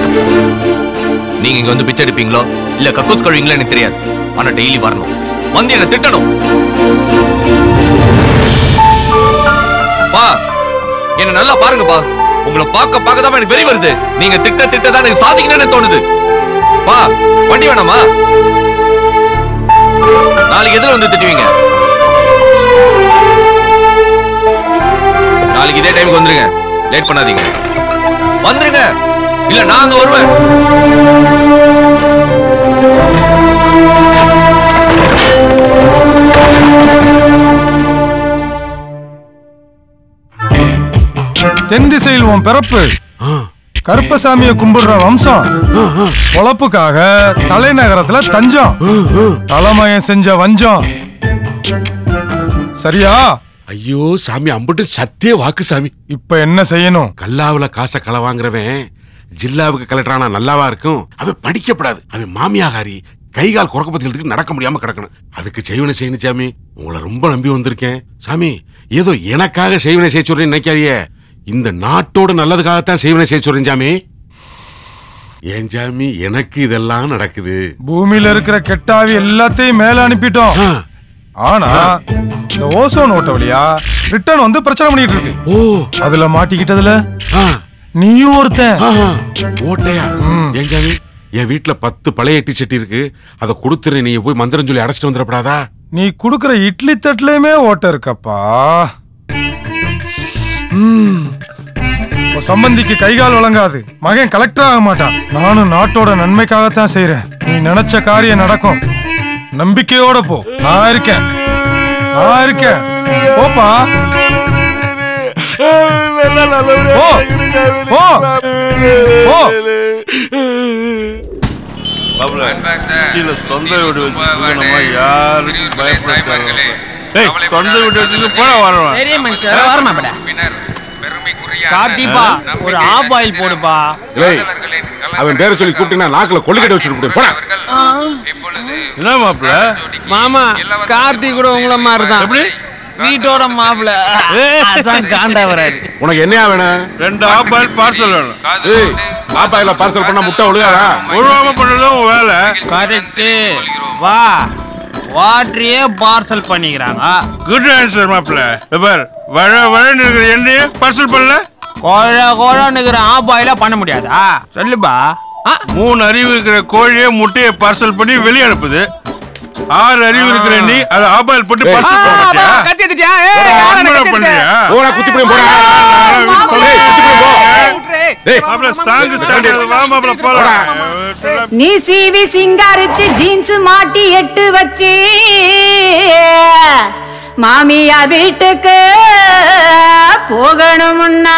Speaker 1: நீங்க இங்க வந்து பிச்சை எடுப்பீங்களோ? இல்ல கக்கூஸ் கழுவீங்களோ எனக்கு தெரியாது. ஆனா டெய்லி வரணும். வந்து என்ன திட்டணும். பா என்ன நல்லா பாருங்கப்பா. உங்களை பார்க்க பார்க்க தான் எனக்கு வெறி வருது. நீங்க திட்ட திட்ட தான் எனக்கு சாதிக்கணும்னு தோணுது. பா வண்டி வேணாமா? நாளைக்கு எதுல வந்து திட்டுவீங்க? நாளைக்கு இதே டைமுக்கு வந்துருங்க. லேட் பண்ணாதீங்க. வந்துருங்க. இல்ல நான் அங்க வருவேன்.
Speaker 32: தென் திசையில் உன் பிறப்பு. கருப்பசாமியை கும்பிடுற வம்சம். பொழப்புக்காக தலைநகரத்துல தஞ்சம். தலைமயம் செஞ்ச வஞ்சம். சரியா?
Speaker 2: ஐயோ சாமி அம்புட்டு சத்திய வாக்கு சாமி.
Speaker 32: இப்ப என்ன செய்யணும்?
Speaker 2: கல்லாவுல காசை களை வாங்குறவன் ஜில்லாவுக்கு கலெக்டரானா நல்லாவா இருக்கும்? அவன் படிக்கப்படாது. அவன் மாமியாகாரி கை கால் குறக்கப்பத்திகளுக்கு நடக்க முடியாம கிடக்கணும். அதுக்கு செய்வனை செய்யணும் சாமி. உங்களை ரொம்ப நம்பி வந்திருக்கேன். சாமி ஏதோ எனக்காக செய்வனை செய்ய சொல்றேன்னு நினைக்காதியே இந்த நாட்டோட நல்லதுக்காகத்தான் செய்வனை செய்ய சொல்றேன் சாமி ஏன் சாமி எனக்கு இதெல்லாம் நடக்குது.
Speaker 32: பூமியில இருக்கிற கெட்டாவி எல்லாத்தையும் மேல அனுப்பிட்டோம். ஆனா இந்த ஓசோன் ஓட்ட வழியா ரிட்டர்ன் வந்து பிரச்சனை பண்ணிட்டு இருக்கு.
Speaker 2: ஓ.
Speaker 32: அதுல மாட்டிக்கிட்டதுல நீயும் ஒருத்தன்.
Speaker 2: ஓட்டையா? ஏன் சாமி என் வீட்டுல பத்து பழைய இட்டி சட்டி இருக்கு. அதை கொடுத்துரு நீ போய் மந்திரம் சொல்லி அடைச்சிட்டு வந்துடப்படாதா?
Speaker 32: நீ குடுக்கிற இட்லி தட்டுலயுமே ஓட்ட இருக்கப்பா. ம். உன் சம்பந்திக்கு கைகால் வழங்காது. மகன் கலெக்டர் ஆக மாட்டான். நானும் நாட்டோட நன்மைக்காகத்தான் செய்றேன். நீ நினைச்ச காரியம் நடக்கும். நம்பிக்கையோட போ. நான் இருக்கேன். நான் இருக்கேன். போப்பா.
Speaker 33: கீழே சொந்த வீடு யாருக்கும் பயப்பட சொந்த வீடு போட வரணும்
Speaker 5: கார்த்திப்பா ஒரு ஆப் ஆயில் போடுப்பா.
Speaker 2: ஏய் அவன் பேரை சொல்லி கூப்பிட்டு நாக்குல கொள்ளுக்கட்டை வச்சுட்டு போடு. போடா
Speaker 33: என்ன மாப்பிள
Speaker 5: மாமா கார்த்தி கூட உங்கள மாதிரி தான் எப்படி? வீட்டோட மாப்பிள அதான் காண்டா வராது
Speaker 2: உனக்கு என்னையா வேணும்?
Speaker 33: ரெண்டு ஆப் ஆயில் பார்சல் வேணும்
Speaker 2: ஏய் ஆப்பாயில பார்சல் பண்ணா முட்டை ஒழுகாதா
Speaker 33: ஒழுங்காம பண்ணல உன் வேலை.
Speaker 5: கரெக்ட் வா. வாட்டரையே பார்சல் பண்ணிக்கிறாங்க.
Speaker 33: குட் ஆன்சர் மாப்பிள பார் வழ வழன்னு இருக்கிற எண்ணெயை பார்சல் பண்ணல?
Speaker 5: கோழ கோழனுங்கிற ஆப் ஆயில பண்ண முடியாதா? சொல்லுப்பா.
Speaker 33: மூணு அறிவு இருக்கிற கோழியை முட்டையை பார்சல் பண்ணி வெளியே அனுப்புது. ஆறு அறிவு இருக்கிற நீ அதை ஆபாயில் போட்டு பார்சல் பண்ண மாட்டியா?
Speaker 5: கத்தி எடுத்துட்டியா?
Speaker 33: அன்புடா பண்றியா
Speaker 2: போடா குத்தி போய் போடா. ஏய், குத்தி போய் போ. ஏய்
Speaker 33: மாப்பிள சாங் ஸ்டார்ட் வா மாப்பிள போலாம்
Speaker 34: நீ சீவி சிங்காரிச்சு ஜீன்ஸ் மாட்டி எட்டு வச்சு. மாமியா வீட்டுக்கு போகணும்னா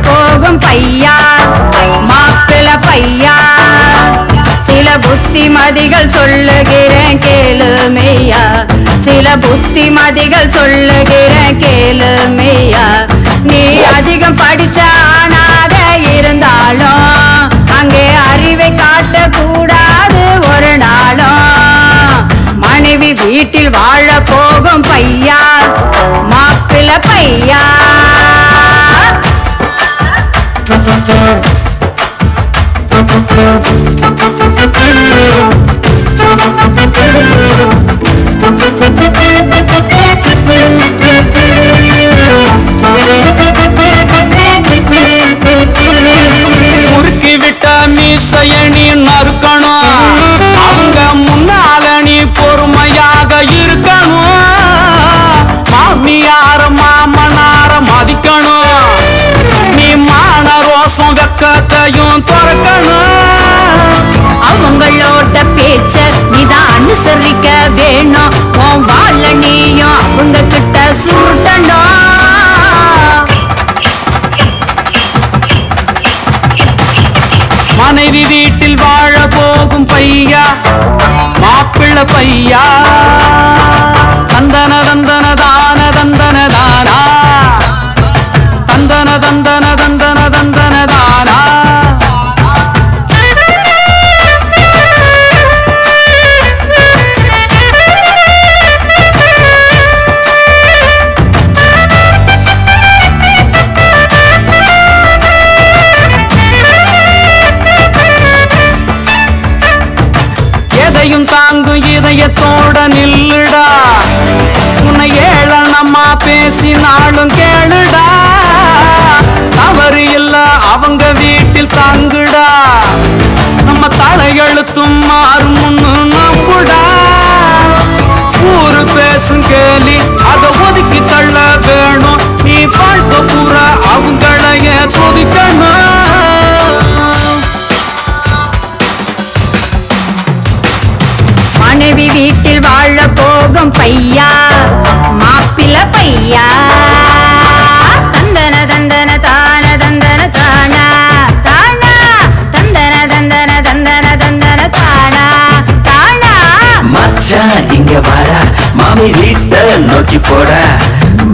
Speaker 34: போகும் பையா மாப்பிள பையா. சில புத்திமதிகள் சொல்லுகிறேன் கேளுமையா சில புத்திமதிகள் சொல்லுகிறேன் கேளுமையா நீ அதிகம் படிச்ச ஆணாக இருந்தாலும் அங்கே அறிவை காட்டக்கூடாது ஒரு நாளும். மனைவி வீட்டில் வாழ போகும் பையா மாப்பிள பையா.
Speaker 35: முறுக்கி நறுக்கணும். அவங்க முன்னால நீ பொறுமையாக இருக்கணும். வெக்கத்தையும் துறக்கணும்.
Speaker 34: அவங்களோட பேச்ச நீதான் அனுசரிக்க வேணும். உன் வாழ நீயும் அவங்க கிட்ட சுருட்டணும்.
Speaker 35: மனைவி வீட்டில் வாழ போகும் பையா மாப்பிள்ள பையா. தந்தன தந்தன தான தந்தன தானா. தந்தன தந்தன
Speaker 34: பையா மாப்பிள பையா. தந்தன தந்தன தான தந்தன தானா. தானா தந்தன தந்தன தந்தன தந்தன தானா. தானா.
Speaker 36: மச்சான் இங்க வாடா. மாமி வீட்ட நோக்கி போட.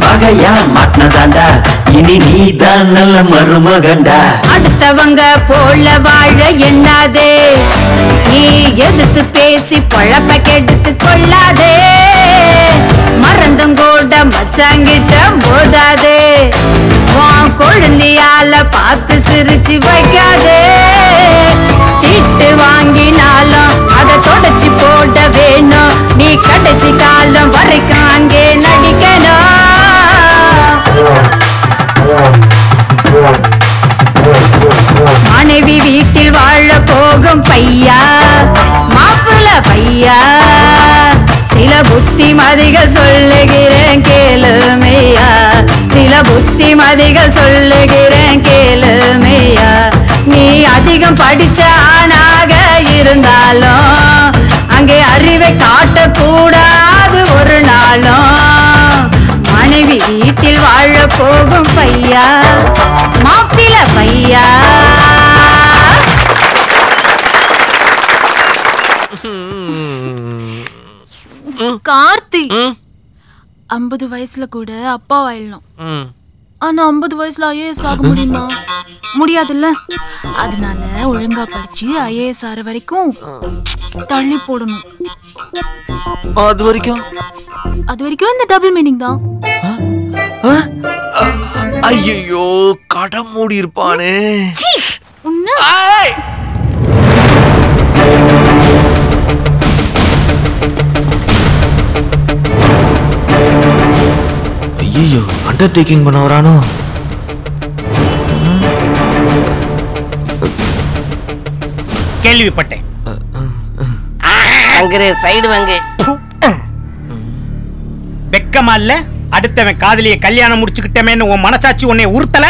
Speaker 36: வகையா மாட்டினதாண்டா. இனி நீதான் நல்ல மருமகண்டா
Speaker 34: மத்தவங்க போல வாழ எண்ணாதே. நீ எதிர்த்து பேசி பழப்ப கெடுத்து கொள்ளாதே. மறந்துங்கூட மச்சாங்கிட்ட போதாதே உன் கொழுந்தியால பார்த்து சிரிச்சு வைக்காதே. திட்டு வாங்கினாலும் அதை தொடச்சி போட வேணும். நீ கடைசி காலம் வரைக்கும் அங்கே நடிக்க மனைவி வீட்டில் வாழ போகும் பையா மாப்பிள்ள பையா. சில புத்திமதிகள் சொல்லுகிறேன் கேளுமையா சில புத்திமதிகள் சொல்லுகிறேன் கேளுமையா. நீ அதிகம் படிச்ச ஆணாக இருந்தாலும் அங்கே அறிவை காட்டக்கூடாது ஒரு நாளும். மனைவி வீட்டில் வாழ போகும் பையா மாப்பிள பையா.
Speaker 18: ஐம்பது வயசுல கூட அப்பா வாழணும் ஆனா ஐம்பது வயசுல ஐஏஎஸ் ஆக முடியுமா? முடியாதுல்ல. அதனால ஒழுங்கா படிச்சு ஐஏஎஸ் ஆற வரைக்கும் தள்ளி போடணும்.
Speaker 9: அது வரைக்கும்?
Speaker 18: அது வரைக்கும் இந்த டபுள் மீனிங் தான்.
Speaker 9: ஐயோ கடம் மூடி இருப்பானே
Speaker 18: உன்ன
Speaker 9: ஐயோ அண்டர்டேக்கிங் பண்ண வரானோ
Speaker 14: கேள்விப்பட்டேன்.
Speaker 13: அங்கிரு சைடு வாங்க.
Speaker 14: வெக்கமா இல்ல? அடுத்தவன் காதலிய கல்யாணம் முடிச்சுக்கிட்டமேன்னு உன் மனசாட்சி உன்னை உறுத்தல?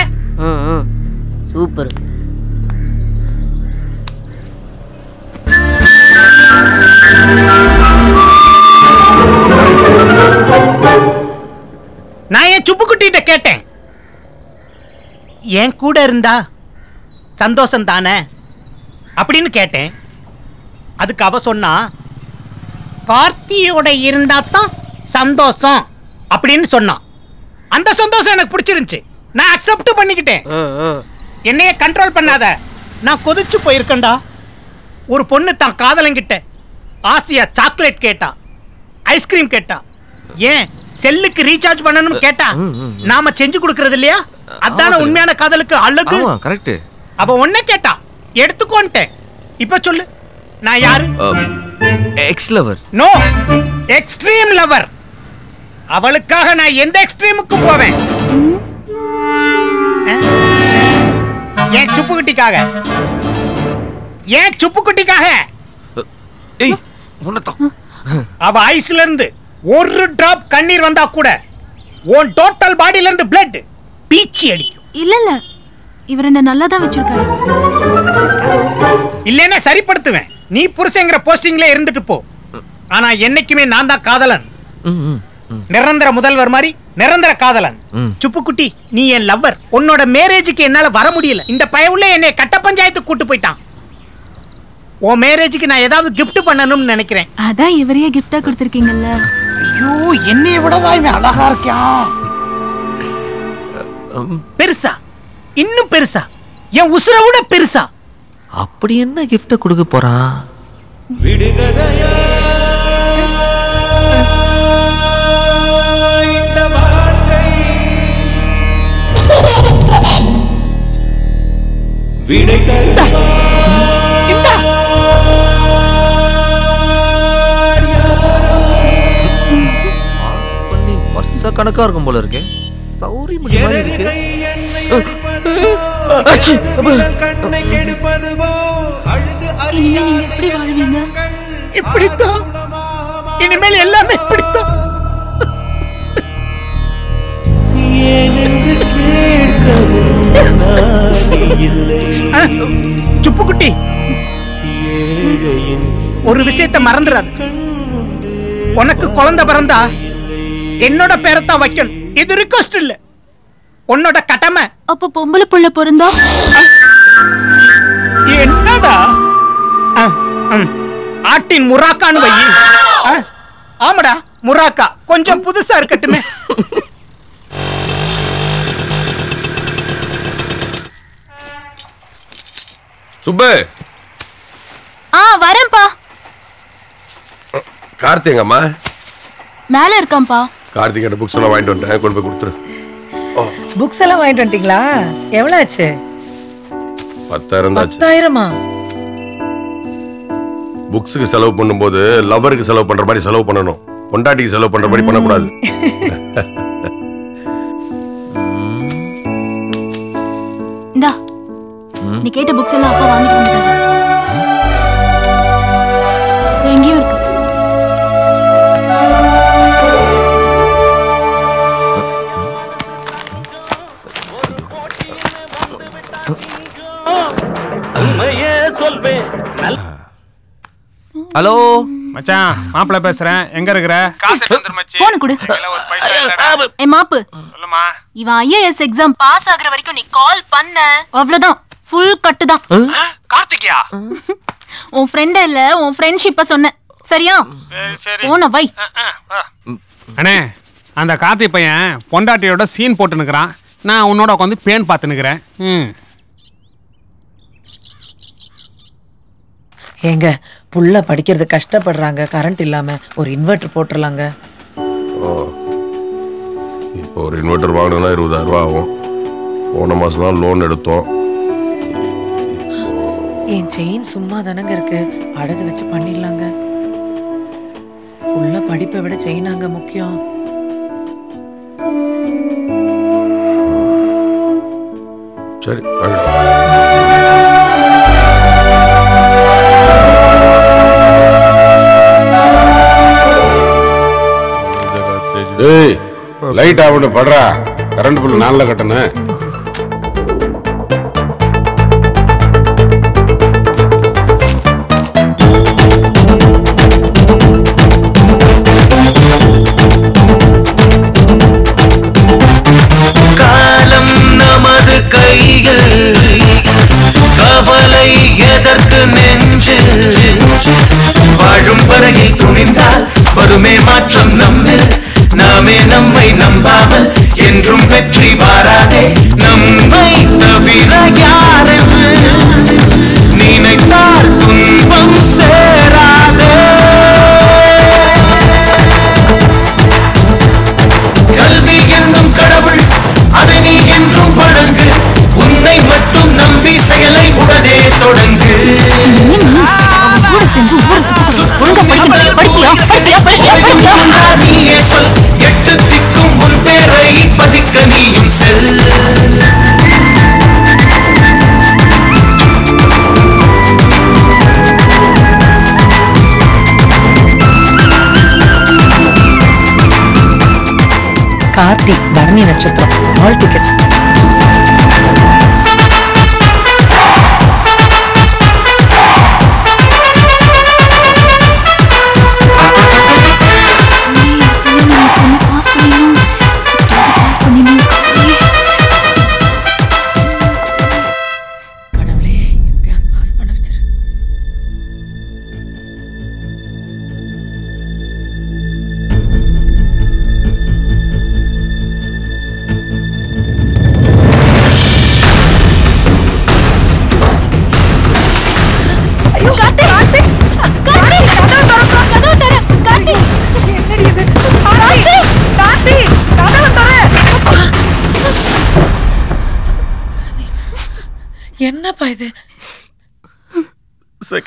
Speaker 13: சூப்பர்.
Speaker 14: நான் என் சுப்புக்குட்டிகிட்ட கேட்டேன். என் கூட இருந்தா சந்தோஷம் தானே அப்படின்னு கேட்டேன். அதுக்கு அவ சொன்னா கார்த்தியோட இருந்தா தான் சந்தோஷம் அப்படின்னு சொன்னான் அந்த சந்தோஷம் எனக்கு பிடிச்சிருந்துச்சு. நான் அக்செப்ட் பண்ணிக்கிட்டேன். என்னைய கண்ட்ரோல் பண்ணாத. நான் கொதிச்சு போயிருக்கேன்டா. ஒரு பொண்ணு தான் காதலங்கிட்ட ஆசையா சாக்லேட் கேட்டா ஐஸ்கிரீம் கேட்டா. ஏன் செல்லுக்கு ரீசார்ஜ் பண்ணணும்னு கேட்டா நாம செஞ்சு கொடுக்கறது இல்லையா? அதான உண்மையான காதலுக்கு அழகு.
Speaker 9: கரெக்ட்
Speaker 14: அவ ஒன்ன கேட்டா எடுத்துக்கோன்ட்டேன். இப்ப சொல்லு நான் யாரு?
Speaker 9: Ex lover
Speaker 14: no extreme lover அவளுக்காக நான் எந்த எக்ஸ்ட்ரீமுக்கு போவேன்? ஏன் சுப்புக்குட்டிக்காக? ஏன் சுப்புக்குட்டிக்காக?
Speaker 9: ஏய் உன்னதான்
Speaker 14: அவ ஐஸ்ல இருந்து ஒரு டிராப் கண்ணீர் வந்தா கூட உன் டோட்டல் பாடியில இருந்து பிளட் பீச்சி அடிக்கும்.
Speaker 18: இல்ல இல்ல இவர் என்ன நல்லா தான் வச்சிருக்காரு.
Speaker 14: இல்லைன்னா சரிப்படுத்துவேன். நீ புருஷங்கிற போஸ்டிங்ல இருந்துட்டு போ. ஆனா என்னைக்குமே நான் தான் காதலன். நிரந்தர முதல்வர் மாதிரி நிரந்தர காதலன். சுப்புக்குட்டி நீ என் லவ்வர் உன்னோட மேரேஜுக்கு என்னால வர முடியல. இந்த பயவுள்ள என்னை கட்ட பஞ்சாயத்துக்கு கூட்டு போயிட்டான். உன் மேரேஜுக்கு நான் ஏதாவது gift பண்ணணும்னு நினைக்கிறேன்.
Speaker 18: அதான் இவரையே கிஃப்டா கொடுத்துருக்கீங்கல்ல.
Speaker 14: ஐயோ என்னைய விடவா இவன் அழகா இருக்கான். பெருசா. இன்னும் பெருசா. என் உசுரை விட பெருசா.
Speaker 9: அப்படி என்ன gift கொடுக்க போறான்?
Speaker 35: வாழ்க்கை. விடை
Speaker 9: பண்ணி வருஷ கணக்கா இருக்கும் போல இருக்கே. சௌரி
Speaker 14: இப்படித்தான் இனிமேல் எல்லாமே இப்படித்தான். சுப்புக்குட்டி ஒரு விஷயத்தை மறந்துடாது உனக்கு குழந்தை பிறந்தா என்னோட பேரைத்தான் வைக்கணும். இது ரிக்வஸ்ட் இல்ல. உன்னோட கடமை.
Speaker 18: அப்ப பொம்பளை புள்ள பிறந்தா
Speaker 14: என்னடா. ஆட்டின் முராக்கான்னு வை. ஆமாடா முராக்கா. கொஞ்சம் புதுசா இருக்கட்டுமே.
Speaker 17: சுப்பு.
Speaker 18: ஆ வரேன்ப்பா.
Speaker 17: கார்த்திகம்மா.
Speaker 18: மேல இருக்கான்ப்பா.
Speaker 17: கார்த்திகேட்ட புக்ஸ் எல்லாம் வாங்கிட்டு வந்துட்டேன் கொண்டு போய் கொடுத்துரு.
Speaker 12: புக்ஸ் எல்லாம் வாங்கிட்டு வந்துட்டீங்களா? எவ்வளவு ஆச்சு
Speaker 17: பத்தாயிரம் தான்
Speaker 12: பத்தாயிரமா?
Speaker 17: புக்ஸுக்கு செலவு பண்ணும்போது லவருக்கு செலவு பண்ற மாதிரி செலவு பண்ணணும். பொண்டாட்டிக்கு செலவு பண்ற மாதிரி பண்ணக்கூடாது.
Speaker 18: இந்தா நீ கேட்ட புக்ஸ் எல்லாம் அப்பா வாங்கிட்டு வந்துட்டாரு
Speaker 9: ஹலோ?
Speaker 5: மச்சான் மாப்பிள்ள பேசுறேன். எங்க இருக்கிற? காசு எடுத்து மச்சி.
Speaker 18: போன் கொடு. ஏ மாப்பு.
Speaker 5: சொல்லுமா?
Speaker 18: இவன் ஐஏஎஸ் எக்ஸாம் பாஸ் ஆகுற வரைக்கும் நீ கால் பண்ண. அவ்வளவுதான். ஃபுல் கட்டு தான்.
Speaker 5: கார்த்திகேயா?
Speaker 18: உன் ஃப்ரெண்ட் இல்ல உன் ஃப்ரெண்ட்ஷிப்ப சொன்னேன். சரியா?
Speaker 5: சரி சரி.
Speaker 18: போன வை.
Speaker 5: அண்ணே அந்த கார்த்தி பையன் பொண்டாட்டியோட சீன் போட்டு நிக்கிறான் நான் உன்னோட உட்காந்து பேன் பார்த்து நிக்கிறேன் ம்.
Speaker 12: ஏங்க புள்ள படிக்கிறது கஷ்டப்படுறாங்க. கரண்ட் இல்லாம ஒரு இன்வெர்டர் போட்டுறலாங்க.
Speaker 17: ஓ. இப்போ ஒரு இன்வெர்டர் வாங்கணும்னா இருபதாயிரம் ரூபா ஆகும். போன மாசம் தான் லோன் எடுத்தோம்.
Speaker 12: என் செயின் சும்மா தானங்க இருக்கு. அடகு வச்சு பண்ணிடலாங்க. புள்ள படிப்பை விட செயினாங்க முக்கியம்.
Speaker 17: சரி
Speaker 2: ஏய் லைட் ஆகணும் படுறா. கரண்ட் பில் நாளில் கட்டணும்.
Speaker 35: கவலை எதற்கு
Speaker 7: நெஞ்சு? வாழும் வரையில் துணிந்தால் வருமே மாற்றம் நம்மில். Amen.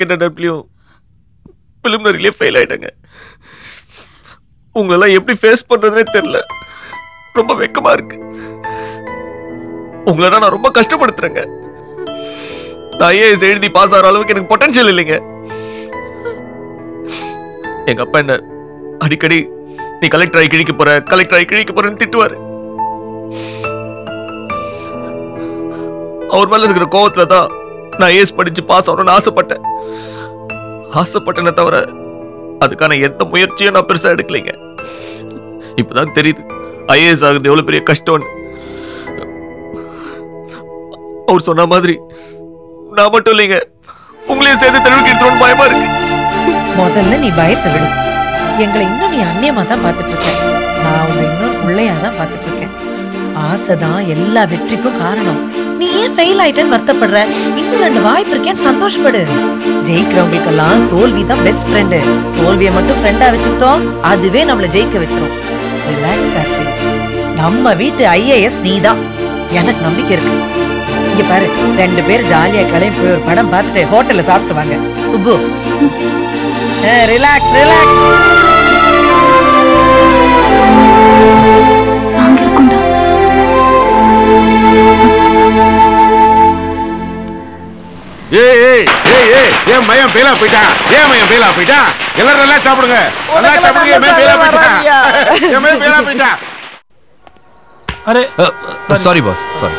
Speaker 1: செகண்ட் அட்டம்ப்ட்லயும் ஃபெயில் ஆயிட்டாங்க. உங்களெல்லாம் எப்படி ஃபேஸ் பண்றதுனே தெரியல. ரொம்ப வெக்கமா இருக்கு. உங்களை நான் ரொம்ப கஷ்டப்படுத்துறேங்க. நான் ஐஏஎஸ் எழுதி பாஸ் ஆகிற அளவுக்கு எனக்கு பொட்டன்ஷியல் இல்லைங்க. எங்க அப்பா என்ன அடிக்கடி நீ கலெக்டர் ஆகி கிழிக்க போற கலெக்டர் ஆகி கிழிக்க போறேன்னு திட்டுவாரு. அவர் மேல இருக்கிற கோவத்துல தான் நான் ஐஏஎஸ் படிச்சு பாஸ் ஆகணும்னு ஆசைப்பட்டேன். ஆசைப்பட்டேனே தவிர அதுக்கான எந்த முயற்சியும் நான் பெருசா எடுக்கலைங்க. இப்பதான் தெரியுது ஐஏஎஸ் ஆகுது எவ்வளவு பெரிய கஷ்டம்னு. அவர் சொன்ன மாதிரி நான் மட்டும் இல்லைங்க உங்களையும் சேர்த்து தெளிவுக்கு எடுத்துருவோம் பயமா இருக்கு.
Speaker 7: முதல்ல நீ பயத்தை விடு. எங்களை இன்னும் நீ அந்நியமா தான் பார்த்துட்டு இருக்க. நான் உங்களை இன்னொரு பிள்ளையா தான் பார்த்துட்டு இருக்கேன். ஆசைதான் எல்லா வெற்றிக்கும் காரணம். நீ ஏன் ஃபெயில் ஆயிட்டேன்னு வருத்தப்படுற? இன்னும் ரெண்டு வாய்ப்பு இருக்கேன்னு சந்தோஷப்படு. ஜெயிக்கிறவங்களுக்கெல்லாம் தோல்வி தான் பெஸ்ட் ஃப்ரெண்டு தோல்வியை மட்டும் ஃப்ரெண்டா வச்சுக்கிட்டோம் அதுவே நம்மள ஜெயிக்க வச்சிரும். ரிலாக்ஸ் கார்த்தி. நம்ம வீட்டு ஐஏஎஸ் நீ தான் எனக்கு நம்பிக்கை இருக்கு. இங்க பாரு ரெண்டு பேர் ஜாலியா கிளம்பி போய் ஒரு படம் பார்த்துட்டு ஹோட்டல்ல சாப்பிட்டு வாங்க. சுப்பு. ரிலாக்ஸ் ரிலாக்ஸ்
Speaker 2: ஏய் ஏய் ஏய் ஏய் ஏன் மயம் பேலா போயிட்டான் ஏன் மயம் பேலா போயிட்டான் எல்லாரும் நல்லா சாப்பிடுங்க. நல்லா சாப்பிடுங்க என் மயம் பேலா போயிட்டான் என் மயம் பேலா போயிட்டான்
Speaker 18: அரே சாரி பாஸ் சாரி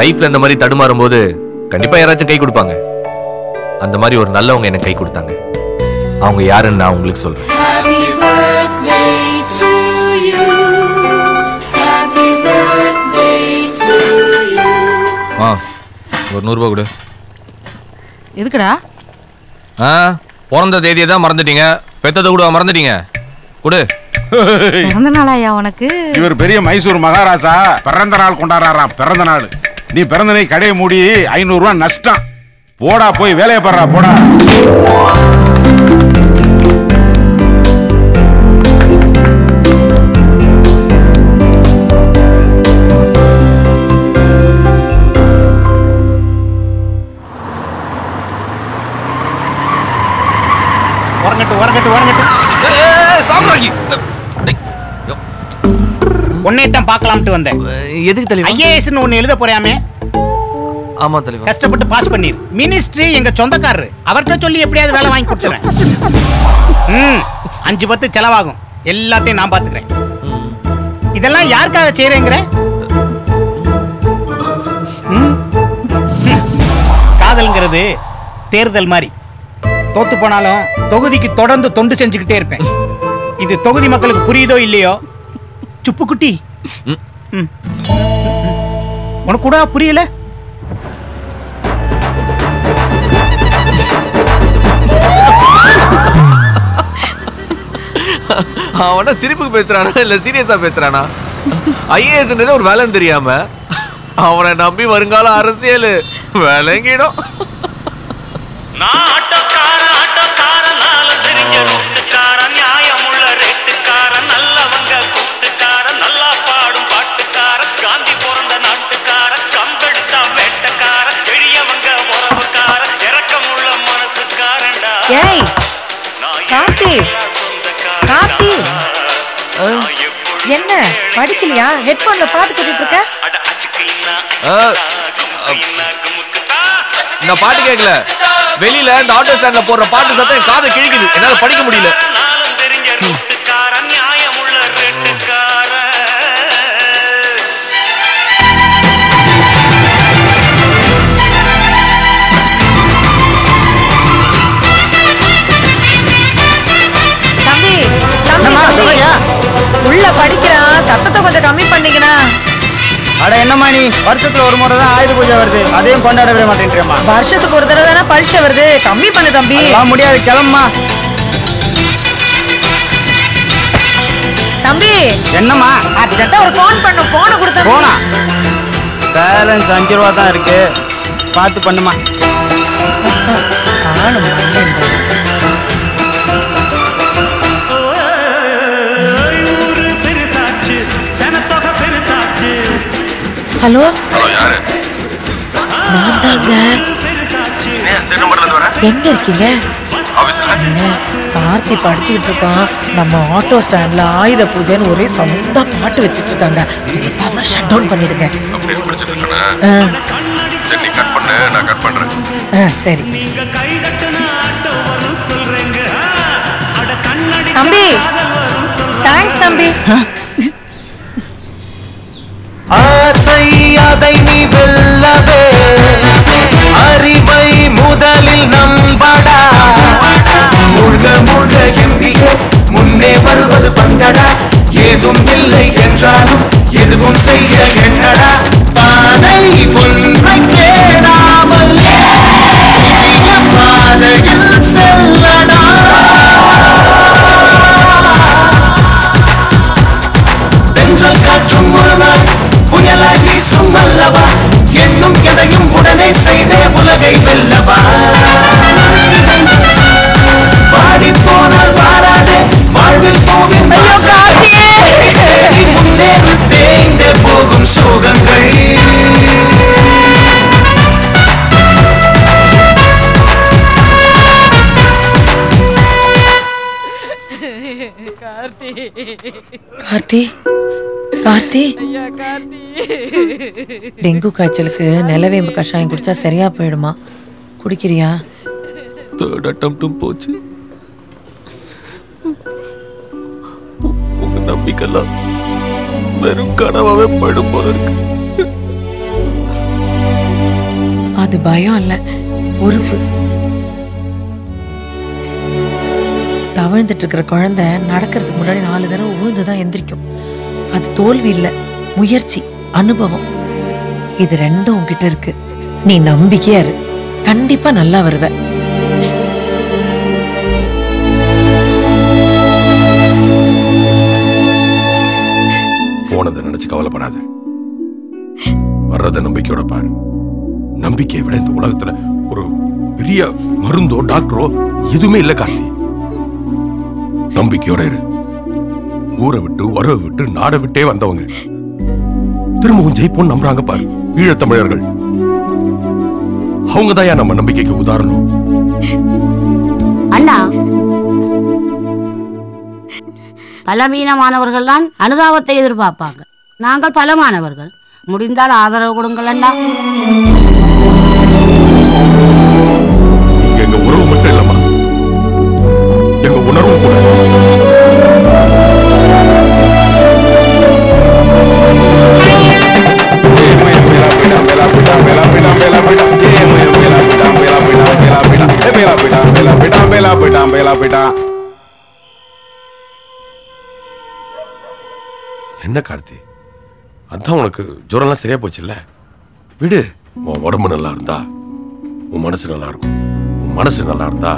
Speaker 18: லைஃப்ல இந்த மாதிரி தடுமாறும் போது கண்டிப்பா யாராச்சும் கை கொடுப்பாங்க. அந்த மாதிரி ஒரு நல்லவங்க எனக்கு கை கொடுத்தாங்க. அவங்க யாருன்னு நான் உங்களுக்கு சொல்றேன். ஒரு நூறுரூபா கொடு.
Speaker 3: எதுக்குடா?
Speaker 18: ஆ பிறந்த தேதியை தான் மறந்துட்டீங்க. பெத்ததை கூட மறந்துட்டீங்க. கொடு.
Speaker 3: பிறந்த நாளாயா உனக்கு?
Speaker 2: இவர் பெரிய மைசூர் மகாராஜா. பிறந்த நாள் கொண்டாடுறாராம் பிறந்த நாள். நீ பிறந்த நாள் கடையை மூடி ஐநூறு ரூபாய் நஷ்டம். போடா போய் வேலையை பாடுறா போடா.
Speaker 14: உன்னை தான் பார்க்கலாம்ட்டு வந்தேன்.
Speaker 18: எதுக்கு தலைவா?
Speaker 14: ஐஏஎஸ்னு ஒன்னு எழுத போறியாமே
Speaker 18: ஆமா தலைவா.
Speaker 14: கஷ்டப்பட்டு பாஸ் பண்ணிரு. மினிஸ்ட்ரி எங்க சொந்தக்காரரு. அவர்கிட்ட சொல்லி எப்படியாவது வேலை வாங்கி கொடுத்துறேன். ம் அஞ்சு பத்து செலவாகும். எல்லாத்தையும் நான் பாத்துக்கிறேன். இதெல்லாம் யாருக்காக செய்யறேங்கிற? காதல்ங்கிறது தேர்தல் மாதிரி தோத்து போனாலும் தொகுதிக்கு தொடர்ந்து தொண்டு செஞ்சுக்கிட்டே இருப்பேன். இது தொகுதி மக்களுக்கு புரியுதோ இல்லையோ? சுப்பு குட்டி. ம். உனக்கு கூட புரியல?
Speaker 1: அவன சிரிப்புக்கு பேசுறானா இல்ல சீரியஸா பேசுறானா? ஐஏஎஸ் ஒரு வேலைன்னு தெரியாம அவனை நம்பி வருங்கால அரசியல் விளங்கிடும்.
Speaker 9: நான் ஆட்டோக்காரன் ஆட்டோக்காரன் நாள தெரிஞ்ச ரேட்டுக்காரன் நல்லவங்க கூட்டுக்காரன் நல்லா பாடும் பாட்டுக்காரன் காந்தி பிறந்த நாட்டுக்காரன் கம்பெடுத்தா வேட்டக்காரன் பெரியவங்க உறவுக்காரன் இறக்கமுள்ள மனசுக்காரன்டா.
Speaker 12: ஏய் கார்த்தி கார்த்தி. என்ன படிக்கலையா? ஹெட்போன்ல பாட்டு கேட்டுட்டு இருக்க
Speaker 1: நான் பாட்டு கேட்கல வெளியில இந்த ஆட்டோ ஸ்டாண்ட்ல போடுற பாட்டு சத்தம் காதை கிழிக்குது. என்னால படிக்க முடியல.
Speaker 9: ரூட்டுக்காரன்
Speaker 12: உள்ள படிக்கிறான் சத்தத்தை கொஞ்சம் கம்மி பண்ணீங்கண்ணா
Speaker 37: அட என்னம்மா நீ? வருஷத்துல ஒரு முறை தான் ஆயுத பூஜை வருது. அதையும் கொண்டாட விட மாட்டேன்றேம்மா
Speaker 12: வருஷத்துக்கு ஒரு தடவை தானே பரீட்சை வருது. கம்மி பண்ணு தம்பி.
Speaker 37: முடியாது கிளம்புமா?
Speaker 12: தம்பி
Speaker 37: என்னம்மா?
Speaker 12: அர்ஜென்ட்டா ஒரு ஃபோன் பண்ணு. போனை கொடுத்த
Speaker 37: போனா பேலன்ஸ் அஞ்சு ரூபா தான் இருக்கு. பார்த்து பண்ணுமா? *laughs*
Speaker 12: ஹலோ?
Speaker 17: ஹலோ யாரு?
Speaker 12: நான் தாங்க
Speaker 17: எந்த நம்பர்ல இருந்து வர?
Speaker 12: எங்க இருக்கீங்க?
Speaker 17: ஆபீஸ்ல.
Speaker 12: கார்த்தி படிச்சுக்கிட்டு இருக்கான். நம்ம ஆட்டோ ஸ்டாண்ட்ல ஆயுத பூஜைன்னு ஒரே சவுண்டா பாட்டு வச்சிட்டு இருக்காங்க பவர் ஷட் டவுன் பண்ணிடுங்க.
Speaker 17: அப்படியே பிடிச்சிட்டு இருக்கேனா.
Speaker 12: ஆ,
Speaker 17: சரி நீ கட் பண்ணு நான் கட் பண்றேன்.
Speaker 12: ஆ, சரி. தம்பி. தேங்க்ஸ் தம்பி.
Speaker 7: ஆசை அதை நீ வெல்லவே. அறிவை முதலில் நம்படா. முழுக முழுக எம்பிய முன்னே வருவது பந்தடா ஏதும் இல்லை என்றாலும் எதுவும் செய்ய என்னடா பாதை ஒன்றை கேடாமல் பாதையில் செல்லடா. தென்றல் காற்றும் ஒரு நாள் வீசும் அல்லவா என்னும் எதையும் உடனே செய்தே உலகை வெல்லவா? பாடி போனால் வாராதே வாழ்வில் தேடி முன்னேறி தேய்ந்தே போகும் சோகங்கள்.
Speaker 12: கார்த்தி? கார்த்தி? *laughs* டெங்கு காய்ச்சலுக்கு நிலவேம்பு கஷாயம் குடிச்சா சரியா போயிடுமா? குடிக்கிறியா?
Speaker 1: தேர்ட் அட்டம்ப்டும் போச்சு. உங்க நம்பிக்கைலாம் வெறும் கனவாவே போயிடும் போல இருக்கு.
Speaker 12: அது பயம் இல்ல பொறுப்பு தவழ்ந்துட்டு இருக்கிற குழந்தை நடக்கிறதுக்கு முன்னாடி நாலு தடவை உழுந்து தான் எந்திரிக்கும். அது தோல்வி இல்ல முயற்சி. அனுபவம். இது ரெண்டும் உங்ககிட்ட இருக்கு. நீ நம்பிக்கையா இரு. கண்டிப்பா நல்லா வருவ.
Speaker 17: போனதை நினைச்சு கவலைப்படாத. வர்றத நம்பிக்கையோட பாரு. நம்பிக்கையை விட இந்த உலகத்துல ஒரு பெரிய மருந்தோ டாக்டரோ எதுவுமே இல்ல கார்த்தி. நம்பிக்கையோட இரு. ஊரை விட்டு உறவை விட்டு நாடை விட்டே வந்தவங்க. திரும்பவும் ஜெயிப்போம் நம்புறாங்க பாரு. ஈழத்தமிழர்கள் அவங்க தான் நம்ம நம்பிக்கைக்கு உதாரணம்?
Speaker 2: அண்ணா. பலவீனமானவர்கள் தான் அனுதாபத்தை எதிர்பார்ப்பாங்க. நாங்கள் பலமானவர்கள். முடிந்தால் ஆதரவு கொடுங்கள் அண்ணா.
Speaker 17: என்ன கார்த்தி? அதான் உனக்கு ஜுரம்லாம் சரியா போச்சுல்ல? விடு. உன் உடம்பு நல்லா இருந்தா உன் மனசு நல்லா இருக்கும். உன் மனசு நல்லா இருந்தா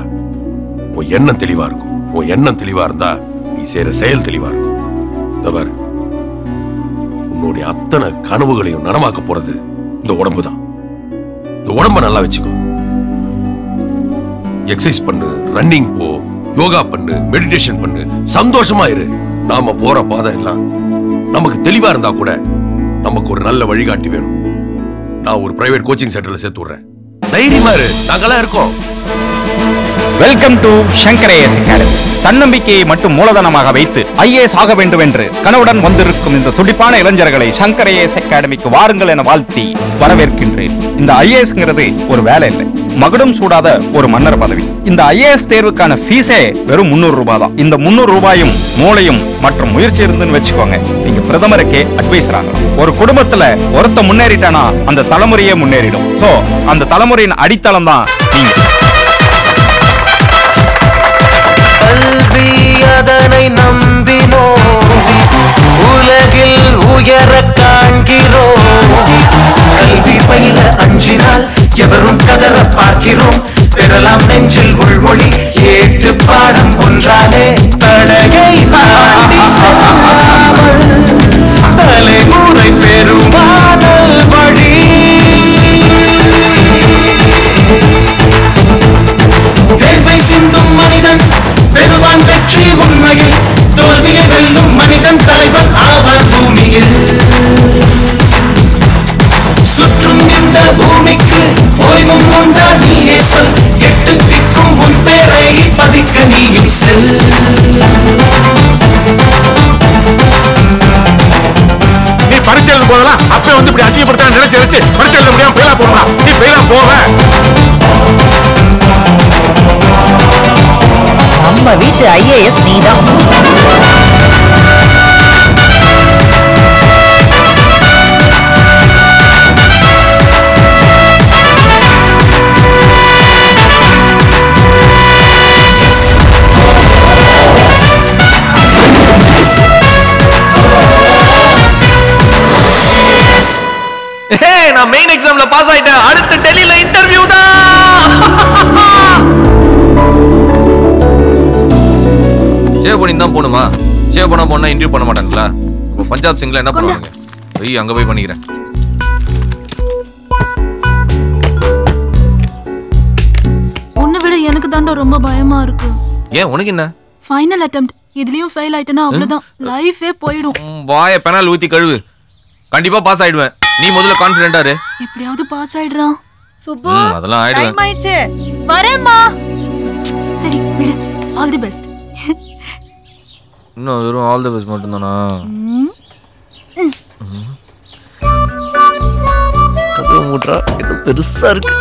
Speaker 17: உன் எண்ணம் தெளிவா இருக்கும். உன் எண்ணம் தெளிவா இருந்தா நீ செய்யற செயல் தெளிவா இருக்கும். உன்னுடைய அத்தனை கனவுகளையும் நனமாக்க போறது இந்த உடம்பு தான். இந்த உடம்ப நல்லா வச்சுக்கோ. எக்ஸசைஸ் பண்ணு ரன்னிங் போ யோகா பண்ணு மெடிடேஷன் பண்ணு சந்தோஷமா இரு. நாம போற பாதை எல்லாம் நமக்கு தெளிவா இருந்தா கூட நமக்கு ஒரு நல்ல வழிகாட்டி வேணும். நான் ஒரு பிரைவேட் கோச்சிங் சென்டர்ல சேர்த்து விடுறேன். தைரியமா இரு. நாங்கெல்லாம் இருக்கோம்.
Speaker 37: வெல்கம் டு சங்கர் அகாடமி தன்னம்பிக்கையை மட்டும் மூலதனமாக வைத்து ஐஏஎஸ் ஆக வேண்டும் என்று கனவுடன் வந்திருக்கும் இந்த துடிப்பான இளைஞர்களை சங்கர் அகாடமிக்கு வாருங்கள் என வாழ்த்தி வரவேற்கின்றேன். இந்த ஐஏஎஸ்ங்கிறது ஒரு வேலை இல்லை. மகுடம் சூடாத ஒரு மன்னர் பதவி. இந்த ஐஏஎஸ் தேர்வுக்கான ஃபீஸே வெறும் முந்நூறு ரூபாய் தான். இந்த முந்நூறு ரூபாயும் மூளையும் மற்றும் முயற்சி இருந்துன்னு வச்சுக்கோங்க. நீங்க பிரதமருக்கே அட்வைசர் ஆகலாம் ஒரு குடும்பத்துல ஒருத்த முன்னேறிட்டானா அந்த தலைமுறையே முன்னேறிடும். சோ அந்த தலைமுறையின் அடித்தளம் தான் நீங்க.
Speaker 7: கல்வி அதனை நம்பினோ உலகில் உயர காண்கிறோம் கல்வி பயில அஞ்சினால் எவரும் கதற பார்க்கிறோம். பெறலாம் நெஞ்சில் உள்மொழி ஏட்டு பாடம் ஒன்றாலே தடையை தாண்டி தலைமுறை பெருமானல் வழி. வேர்வை சிந்தும் மனிதன் பெறுவான் வெற்றி உண்மையில். தோல்வியை வெல்லும் மனிதன் தலைவன் ஆவான் பூமியில். சுற்றும் இந்த பூமிக்கு ஓய்வும் உண்டா நீயே சொல். எட்டு திக்கும் உன் பேரை பதிக்க நீயும் செல்.
Speaker 2: நீ பரிச்சை எழுதும் போதெல்லாம் அப்பே வந்து இப்படி அசிங்கப்படுத்த நினைச்சு நினைச்சு பரிச்சை எழுத முடியாம ஃபெயிலா போகலாம் நீ ஃபெயிலா போவ.
Speaker 12: நம்ம வீட்டு ஐஏஎஸ் நீதான்.
Speaker 38: பாஸ் ஆயிட்டேன். அடுத்து டெல்லியில இன்டர்வியூ தான். சேவ் பண்ணி தான் போகணுமா? சேவ் பண்ணா போனா இன்டர்வியூ பண்ண மாட்டாங்களா? பஞ்சாப் சிங்ல என்ன பண்ணுவாங்க? போய் அங்க போய் பண்ணிக்கிறேன்.
Speaker 18: உன்னை விட எனக்கு தாண்டா ரொம்ப பயமா இருக்கு.
Speaker 1: ஏன் உனக்கு என்ன?
Speaker 18: ஃபைனல் அட்டெம்ப்ட் இதுலயும் ஃபெயில் ஆயிட்டேன்னா அவ்வளவுதான். லைஃபே போயிடும்.
Speaker 1: வாய பெனால் ஊத்தி கழுவு. கண்டிப்பா பாஸ் ஆயிடுவேன். நீ முதல்ல கான்பிடண்டா இரு.
Speaker 18: எப்படியாவது பாஸ் ஆயிடுறான்
Speaker 12: சுப்பு
Speaker 1: அதெல்லாம் ஆயிடுவேன்.
Speaker 12: டைம் ஆயிடுச்சு.
Speaker 18: வரேம்மா. சரி விடு. ஆல் தி பெஸ்ட்
Speaker 1: இன்னும் வெறும் ஆல் தி பெஸ்ட் மட்டும் தானா மூட்ரா இது பெருசா இருக்கு.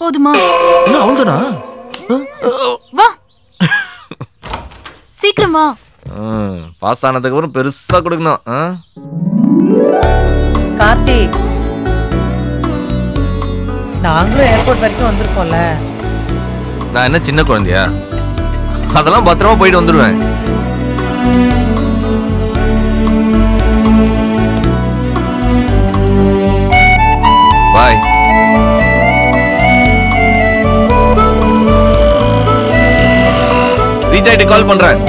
Speaker 18: போதுமா?
Speaker 1: அவ்வளோதானா
Speaker 18: வா. சீக்கிரம்.
Speaker 1: பாஸ் ஆனதுக்கு அப்புறம் பெருசா கொடுக்கணும் ஆ?
Speaker 12: கார்த்தி நாங்களும் ஏர்போர்ட் வரைக்கும் வந்திருக்கோம்ல.
Speaker 1: நான் என்ன சின்ன குழந்தையா? அதெல்லாம் பத்திரமா போயிட்டு வந்துடுவேன் பாய். ரீச் ஆயிட்டு கால் பண்றேன்.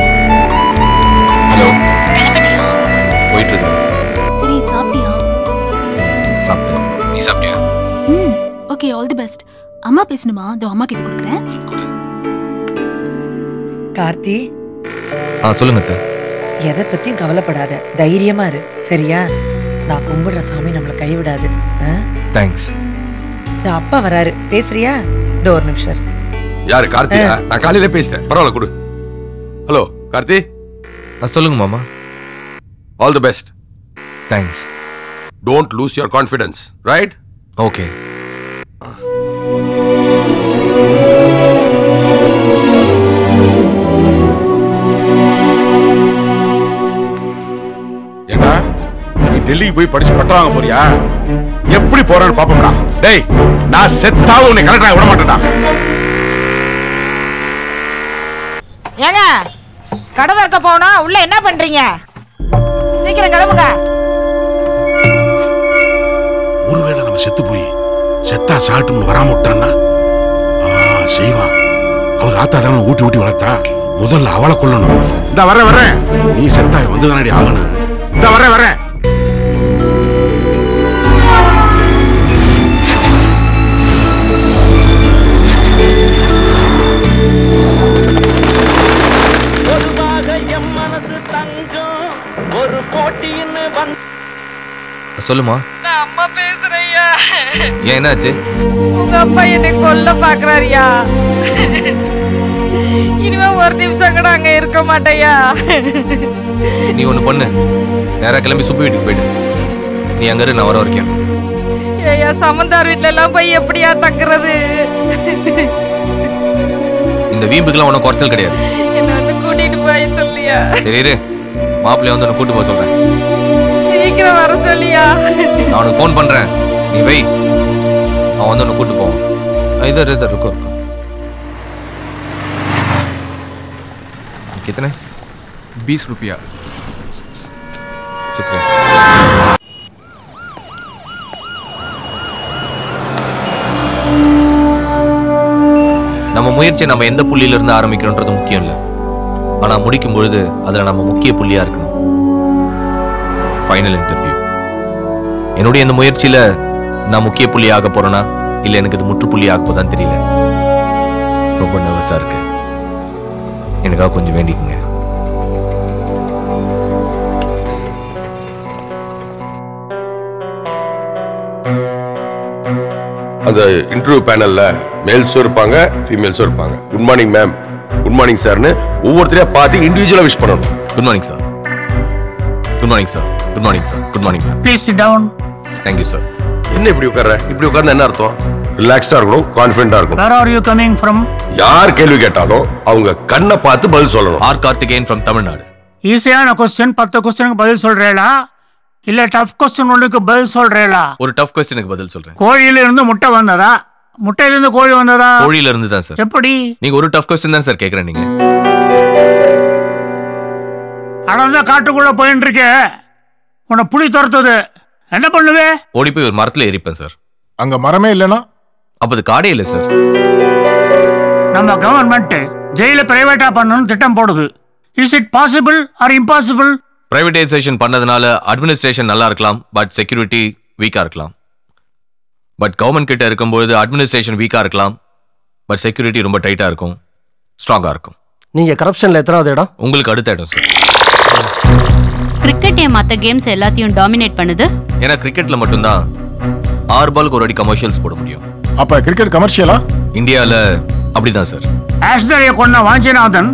Speaker 18: அம்மா பேசணுமா? அதோ அம்மா கிட்ட கொடுக்குறேன்.
Speaker 12: கார்த்தி.
Speaker 1: ஆ சொல்லுங்க அத்தை.
Speaker 12: எதை பத்தியும் கவலைப்படாத. தைரியமா இரு. சரியா? நான் கும்பிடுற சாமி நம்மளை கைவிடாது. ஆ?
Speaker 1: தேங்க்ஸ்
Speaker 12: இந்த அப்பா வராரு. பேசுறியா? இந்த ஒரு நிமிஷம். இரு.
Speaker 17: யாரு கார்த்தியா நான் காலையில பேசிட்டேன். பரவாயில்ல கொடு. ஹலோ கார்த்தி?
Speaker 1: சொல்லுங்க மாமா.
Speaker 17: All
Speaker 1: the
Speaker 17: best thanks don't lose your
Speaker 1: confidence
Speaker 2: right okay டெல்லிக்கு போய் படிச்சு பட்டம் வாங்க போறியா? எப்படி போறேன்னு பாப்போம்டா. டேய் நான் செத்தாவது உன்னை கலெக்டரா விட மாட்டேன்டா
Speaker 3: ஏங்க கடை திறக்க போனா உள்ள என்ன பண்றீங்க? சீக்கிரம் கிளம்புங்க.
Speaker 2: ஒருவேளை நம்ம செத்து போய் செத்தா சாட்டும்னு வராம விட்டான்னா? செய்வான். அவங்க ஆத்தா தானே ஊட்டி ஊட்டி வளர்த்தா? முதல்ல அவளை கொல்லணும். இந்த வர வர நீ செத்தா வந்து தானடி ஆகணும். இந்த வர வர
Speaker 1: சொல்லுமா?
Speaker 39: நான் அம்மா பேசுறையா
Speaker 1: ஏன் என்னாச்சு?
Speaker 39: உங்க அப்பா என்னை கொல்ல பாக்குறாருயா. இனிமே ஒரு நிமிஷம் கூட அங்க இருக்க மாட்டேயா.
Speaker 1: நீ ஒண்ணு பண்ணு. நேரா கிளம்பி சுப்பு வீட்டுக்கு போயிடு. நீ அங்க இரு நான் வர வரைக்கும்.
Speaker 39: ஏயா சமந்தார் வீட்ல எல்லாம் போய் எப்படியா தங்குறது?
Speaker 1: இந்த வீம்புக்கெல்லாம் ஒன்றும் குறைச்சல் கிடையாது.
Speaker 39: என்ன வந்து கூட்டிட்டு போய் சொல்லியா?
Speaker 1: சரி மாப்பிள்ளைய வந்து உன்னை கூட்டு போக சொல்றேன்.
Speaker 39: சீக்கிரம் வர சொல்லியா
Speaker 1: நான் உனக்கு ஃபோன் பண்றேன் நீ வை அவன் வந்து உன்னை கூட்டு போவான் इधर इधर रुको रुको कितने
Speaker 40: बीस रुपया
Speaker 1: शुक्रिया நம்ம முயற்சி நம்ம எந்த புள்ளியில இருந்து ஆரம்பிக்கிறோன்றது முக்கியம் இல்லை ஆனா முடிக்கும் பொழுது அதுல நம்ம முக்கிய புள்ளியா இருக்கணும் ஃபைனல் இன்டர்வியூ என்னுடைய இந்த முயற்சியில நான் முக்கிய புள்ளி ஆக போறேனா? இல்ல எனக்கு இது முற்றுப்புள்ளி ஆக போதான்னு தெரியல? ரொம்ப நர்வஸா இருக்கு. எனக்காக கொஞ்சம் வேண்டிக்கங்க.
Speaker 17: அந்த இன்டர்வியூ பேனல்ல மேல்ஸும் இருப்பாங்க ஃபீமேல்ஸும் இருப்பாங்க. Good morning ma'am good morning சார்னு ஒவ்வொருத்தரையா பார்த்து இண்டிவிஜுவலா விஷ் பண்ணணும்.
Speaker 1: Good morning sir good morning sir good morning sir good morning please
Speaker 41: down
Speaker 1: thank you sir
Speaker 17: என்ன இப்படி உட்கார்ற? இப்படி உட்கார்ந்து என்ன அர்த்தம்? ரிலாக்ஸ்டா இருக்கணும் கான்ஃபிடண்டா இருக்கணும்.
Speaker 41: Where are you coming from
Speaker 17: யார் கேள்வி கேட்டாலும் அவங்க கண்ணை பார்த்து பதில் சொல்லணும்.
Speaker 1: ஆர் கார்த்திகேயன் ஃப்ரம் தமிழ்நாடு
Speaker 41: ஈஸியான கொஸ்டின் பத்து கொஸ்டினுக்கு பதில் சொல்றேளா? இல்ல டஃப் கொஸ்டின் ஒன்றுக்கு பதில் சொல்றேளா?
Speaker 1: ஒரு டஃப் கொஸ்டினுக்கு பதில் சொல்றேன்.
Speaker 41: கோழியில இருந்து முட்டை வந்ததா? முட்டையில இருந்து கோழி வந்ததா?
Speaker 1: கோழியில இருந்து தான் சார்
Speaker 41: எப்படி?
Speaker 1: நீங்க ஒரு டஃப் கொஸ்டின் தான் சார் கேக்குறேன் நீங்க.
Speaker 41: அடர்ந்த காட்டுக்குள்ள போயின்னு இருக்கே உன்னை புலி துரத்துது. என்ன பண்ணுவே?
Speaker 1: ஓடி போய் ஒரு மரத்துல எரிப்பேன் சார்.
Speaker 42: அங்க மரமே இல்லைன்னா?
Speaker 1: அப்ப அது காடே இல்லை சார்.
Speaker 41: நம்ம கவர்மெண்ட் ஜெயில பிரைவேட்டா பண்ணணும்னு திட்டம் போடுது. Is it possible or impossible
Speaker 1: privatisation பண்ணதுனால அட்மினிஸ்ட்ரேஷன் நல்லா இருக்கலாம் பட் செக்யூரிட்டி வீக்கா இருக்கலாம். பட் கவர்மெண்ட் கிட்ட இருக்கும்பொழுது அட்மினிஸ்ட்ரேஷன் வீக்கா இருக்கலாம் பட் செக்யூரிட்டி ரொம்ப டைட்டா இருக்கும் ஸ்ட்ராங்கா இருக்கும்.
Speaker 43: நீங்க கரப்ஷன்ல எத்தனாவது இடம்?
Speaker 1: உங்களுக்கு அடுத்த இடம் சார்.
Speaker 44: கிரிக்கெட் ஏன் மற்ற கேம்ஸ் எல்லாத்தையும் டாமினேட் பண்ணுது?
Speaker 1: ஏன்னா கிரிக்கெட்ல மட்டும்தான் ஆறு பாலுக்கு ஒரு அடி கமர்ஷியல்ஸ் போட முடியும்.
Speaker 42: அப்ப கிரிக்கெட் கமர்ஷியலா
Speaker 1: இந்தியால அப்படிதான் சார்.
Speaker 41: ஆஷ்தரிய கொண்ட வாஞ்சிநாதன்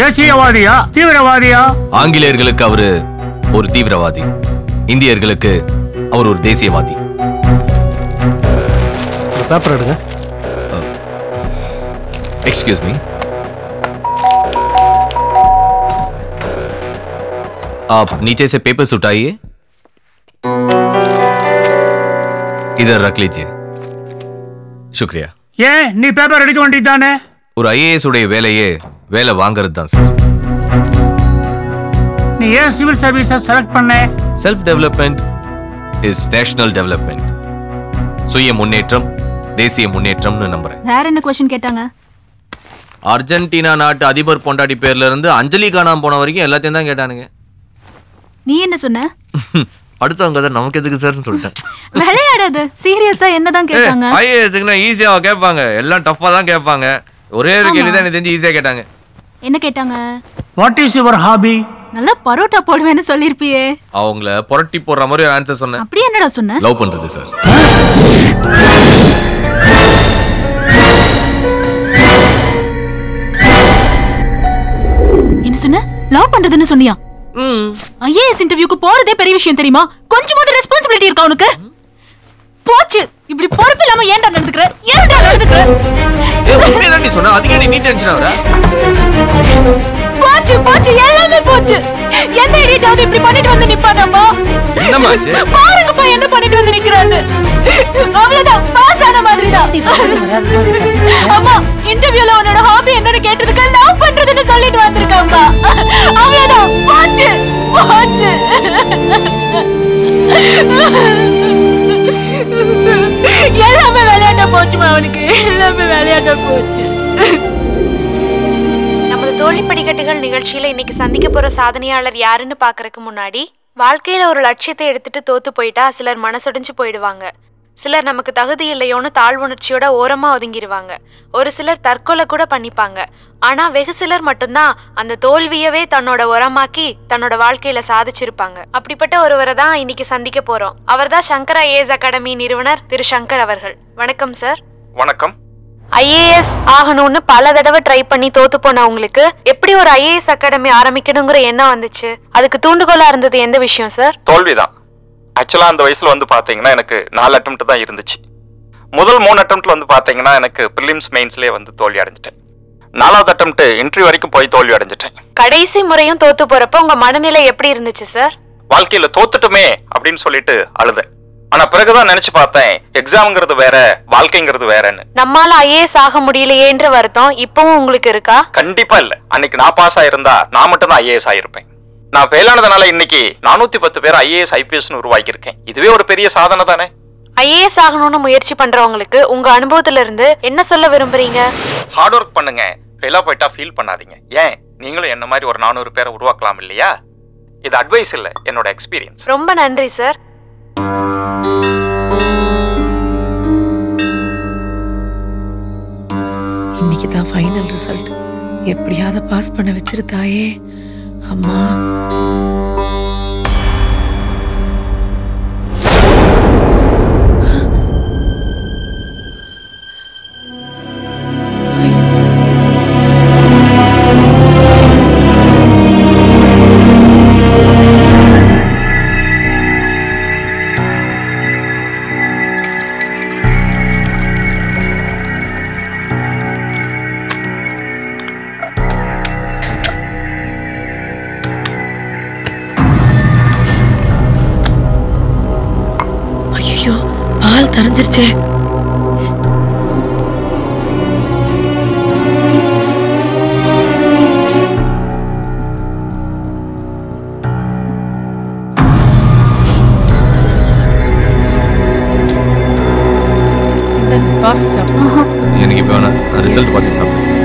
Speaker 41: தேசியவாதியா தீவிரவாதியா?
Speaker 1: ஆங்கிலேயர்களுக்கு அவரு ஒரு தீவிரவாதி. இந்தியர்களுக்கு அவர் ஒரு தேசியவாதி.
Speaker 43: பேப்பர் எடுங்க.
Speaker 1: எக்ஸ்கியூஸ் மீ आप नीचे से पेपर्स उठाइए इधर रख लीजिए शुक्रिया
Speaker 41: ஏன் நீ பேப்பர் எடுக்க வேண்டியதானே
Speaker 1: ஒரு ஐஏஎஸ் உடைய வேலையே வேலை வாங்குறது தான் சார்
Speaker 41: நீ ஏன் சிவில் சர்வீசஸ் செலக்ட் பண்ண
Speaker 1: self development is national development சுய முன்னேற்றம் தேசிய முன்னேற்றம்னு நம்புறேன்
Speaker 18: வேற என்ன கொஸ்டின் கேட்டாங்க
Speaker 1: அர்ஜென்டினா நாட்டு அதிபர் பொண்டாட்டி பேர்ல இருந்து அஞ்சலி காணாம போன வரைக்கும் எல்லாத்தையும் தான் கேட்டானுங்க
Speaker 18: நீ என்ன சொன்ன?
Speaker 1: அடுத்தவங்க தான் நமக்கு எதுக்கு சார்னு சொல்லிட்டேன்.
Speaker 18: விளையாடாது. சீரியஸா என்னதான் கேட்டாங்க?
Speaker 1: ஐஏஎஸ்க்குனா ஈஸியா கேட்பாங்க. எல்லாம் டஃப்பா தான் கேட்பாங்க. ஒரே ஒரு. கேள்வி தான் எனக்கு தெரிஞ்சு ஈஸியா கேட்டாங்க.
Speaker 18: என்ன கேட்டாங்க?
Speaker 41: வாட் இஸ் யுவர் ஹாபி
Speaker 18: நல்லா பரோட்டா போடுவேன்னு சொல்லிருப்பியே.
Speaker 1: அவங்கள புரட்டி போடுற மாதிரி ஒரு ஆன்சர் சொன்னேன்.
Speaker 18: அப்படி என்னடா சொன்ன?
Speaker 1: லவ் பண்றது சார்
Speaker 18: என்ன சொன்ன? லவ் பண்றதுன்னு சொன்னியா? ஐஏஎஸ் இன்டர்வியூக்கு போறதே பெரிய விஷயம் தெரியுமா? கொஞ்சமாவது ரெஸ்பான்சிபிலிட்டி இருக்கா உனக்கு? போச்சு. இப்படி பொறுப்பு இல்லாம ஏன்டா நடந்துக்கிற? ஏன்டா நடந்துக்கிற?
Speaker 1: ஏ உண்மையை தான் நீ சொன்ன? அதுக்கு நீ டென்ஷன் ஆகுற?
Speaker 18: போச்சு போச்சு. எல்லாமே போச்சு. எந்த இடியாவது இப்படி பண்ணிட்டு வந்து நிப்பானம்மா
Speaker 1: என்னம்மா ஆச்சு?
Speaker 18: பாருங்கப்பா என்ன பண்ணிட்டு வந்து நிக்கிறான்னு. அவ்வளவுதான் பாஸ் ஆன மாதிரி தான் அம்மா இன்டர்வியூல உன்னோட ஹாபி என்னன்னு கேட்டதுக்கு லவ் பண்றதுன்னு சொல்லிட்டு வந்திருக்காம்மா அவ்வளவுதான் போச்சு போச்சு. எல்லாமே விளையாட்ட போச்சுமா அவனுக்கு? எல்லாமே விளையாட்ட போச்சு.
Speaker 45: தோழி படிக்கட்டுகள் நிகழ்ச்சியில இன்னைக்கு சந்திக்க போற சாதனையாளர் யாருன்னு பாக்குறதுக்கு முன்னாடி வாழ்க்கையில ஒரு லட்சியத்தை எடுத்துட்டு தோத்து போயிட்டா சிலர் மனசொடைஞ்சு போயிடுவாங்க. சிலர் நமக்கு தகுதி இல்லையோன்னு தாழ்வுணர்ச்சியோட ஓரமா ஒதுங்கிடுவாங்க ஒரு சிலர் தற்கொலை கூட பண்ணிப்பாங்க. ஆனா வெகு சிலர் மட்டும்தான் அந்த தோல்வியவே தன்னோட உரமாக்கி தன்னோட வாழ்க்கையில சாதிச்சிருப்பாங்க. அப்படிப்பட்ட ஒருவரை தான் இன்னைக்கு சந்திக்க போறோம். அவர்தான் சங்கரா ஏஸ் அகாடமி நிறுவனர் திரு சங்கர் அவர்கள். வணக்கம் சார்.
Speaker 37: வணக்கம்.
Speaker 45: ஐஏஎஸ் ஆகணும்னு பல தடவை ட்ரை பண்ணி தோத்து போன உங்களுக்கு எப்படி ஒரு ஐஏஎஸ் அகாடமி ஆரம்பிக்கணுங்கிற எண்ணம் வந்துச்சு? அதுக்கு தூண்டுகோலா இருந்தது எந்த விஷயம் சார்
Speaker 37: தோல்விதான். ஆக்சுவலா அந்த வயசுல வந்து பாத்தீங்கன்னா எனக்கு நாலு அட்டம்ப்ட் தான் இருந்துச்சு. முதல் மூணு அட்டம்ப்ட்ல வந்து பாத்தீங்கன்னா எனக்கு பிலிம்ஸ் மெயின்ஸ்லயே வந்து தோல்வி அடைஞ்சிட்டேன். நாலாவது அட்டம்ப்ட் இன்டர்வியூ வரைக்கும் போய் தோல்வி அடைஞ்சிட்டேன்.
Speaker 45: கடைசி முறையும் தோத்து போறப்ப உங்க மனநிலை எப்படி இருந்துச்சு சார்
Speaker 37: வாழ்க்கையில தோத்துட்டுமே அப்படின்னு சொல்லிட்டு அழுதேன். ஆனா பிறகுதான் நினைச்சு பார்த்தேன் எக்ஸாம்ங்கிறது வேற வாழ்க்கைங்கிறது வேறன்னு.
Speaker 45: நம்மால ஐஏஎஸ் ஆக முடியலையேன்ற வருத்தம் இப்பவும் உங்களுக்கு இருக்கா?
Speaker 37: கண்டிப்பா இல்ல. அன்னைக்கு நான் பாஸ் ஆயிருந்தா நான் மட்டும் தான் ஐஏஎஸ் ஆயிருப்பேன். நான் ஃபெயில் ஆனதுனால இன்னைக்கு நானூத்தி பத்து பேர் ஐஏஎஸ் ஐபிஎஸ் உருவாக்கியிருக்கேன். இதுவே ஒரு பெரிய சாதனை தானே?
Speaker 45: ஐஏஎஸ் ஆகணும்னு முயற்சி பண்றவங்களுக்கு உங்க அனுபவத்துல இருந்து என்ன சொல்ல விரும்புறீங்க?
Speaker 37: ஹார்ட் ஒர்க் பண்ணுங்க. ஃபெயிலா போயிட்டா ஃபீல் பண்ணாதீங்க. ஏன்? நீங்களும் என்ன மாதிரி ஒரு நானூறு பேரை உருவாக்கலாம் இல்லையா? இது அட்வைஸ் இல்ல என்னோட எக்ஸ்பீரியன்ஸ்
Speaker 45: ரொம்ப நன்றி சார்
Speaker 12: இன்னைக்கு தான் ஃபைனல் ரிசல்ட் எப்படியாவது பாஸ் பண்ண வச்சிருத்தாயே அம்மா. தரைஞ்சிருச்சே.
Speaker 1: எனக்கு இப்போ வேணாம். ரிசல்ட் பார்த்து சாப்பிடுறேன்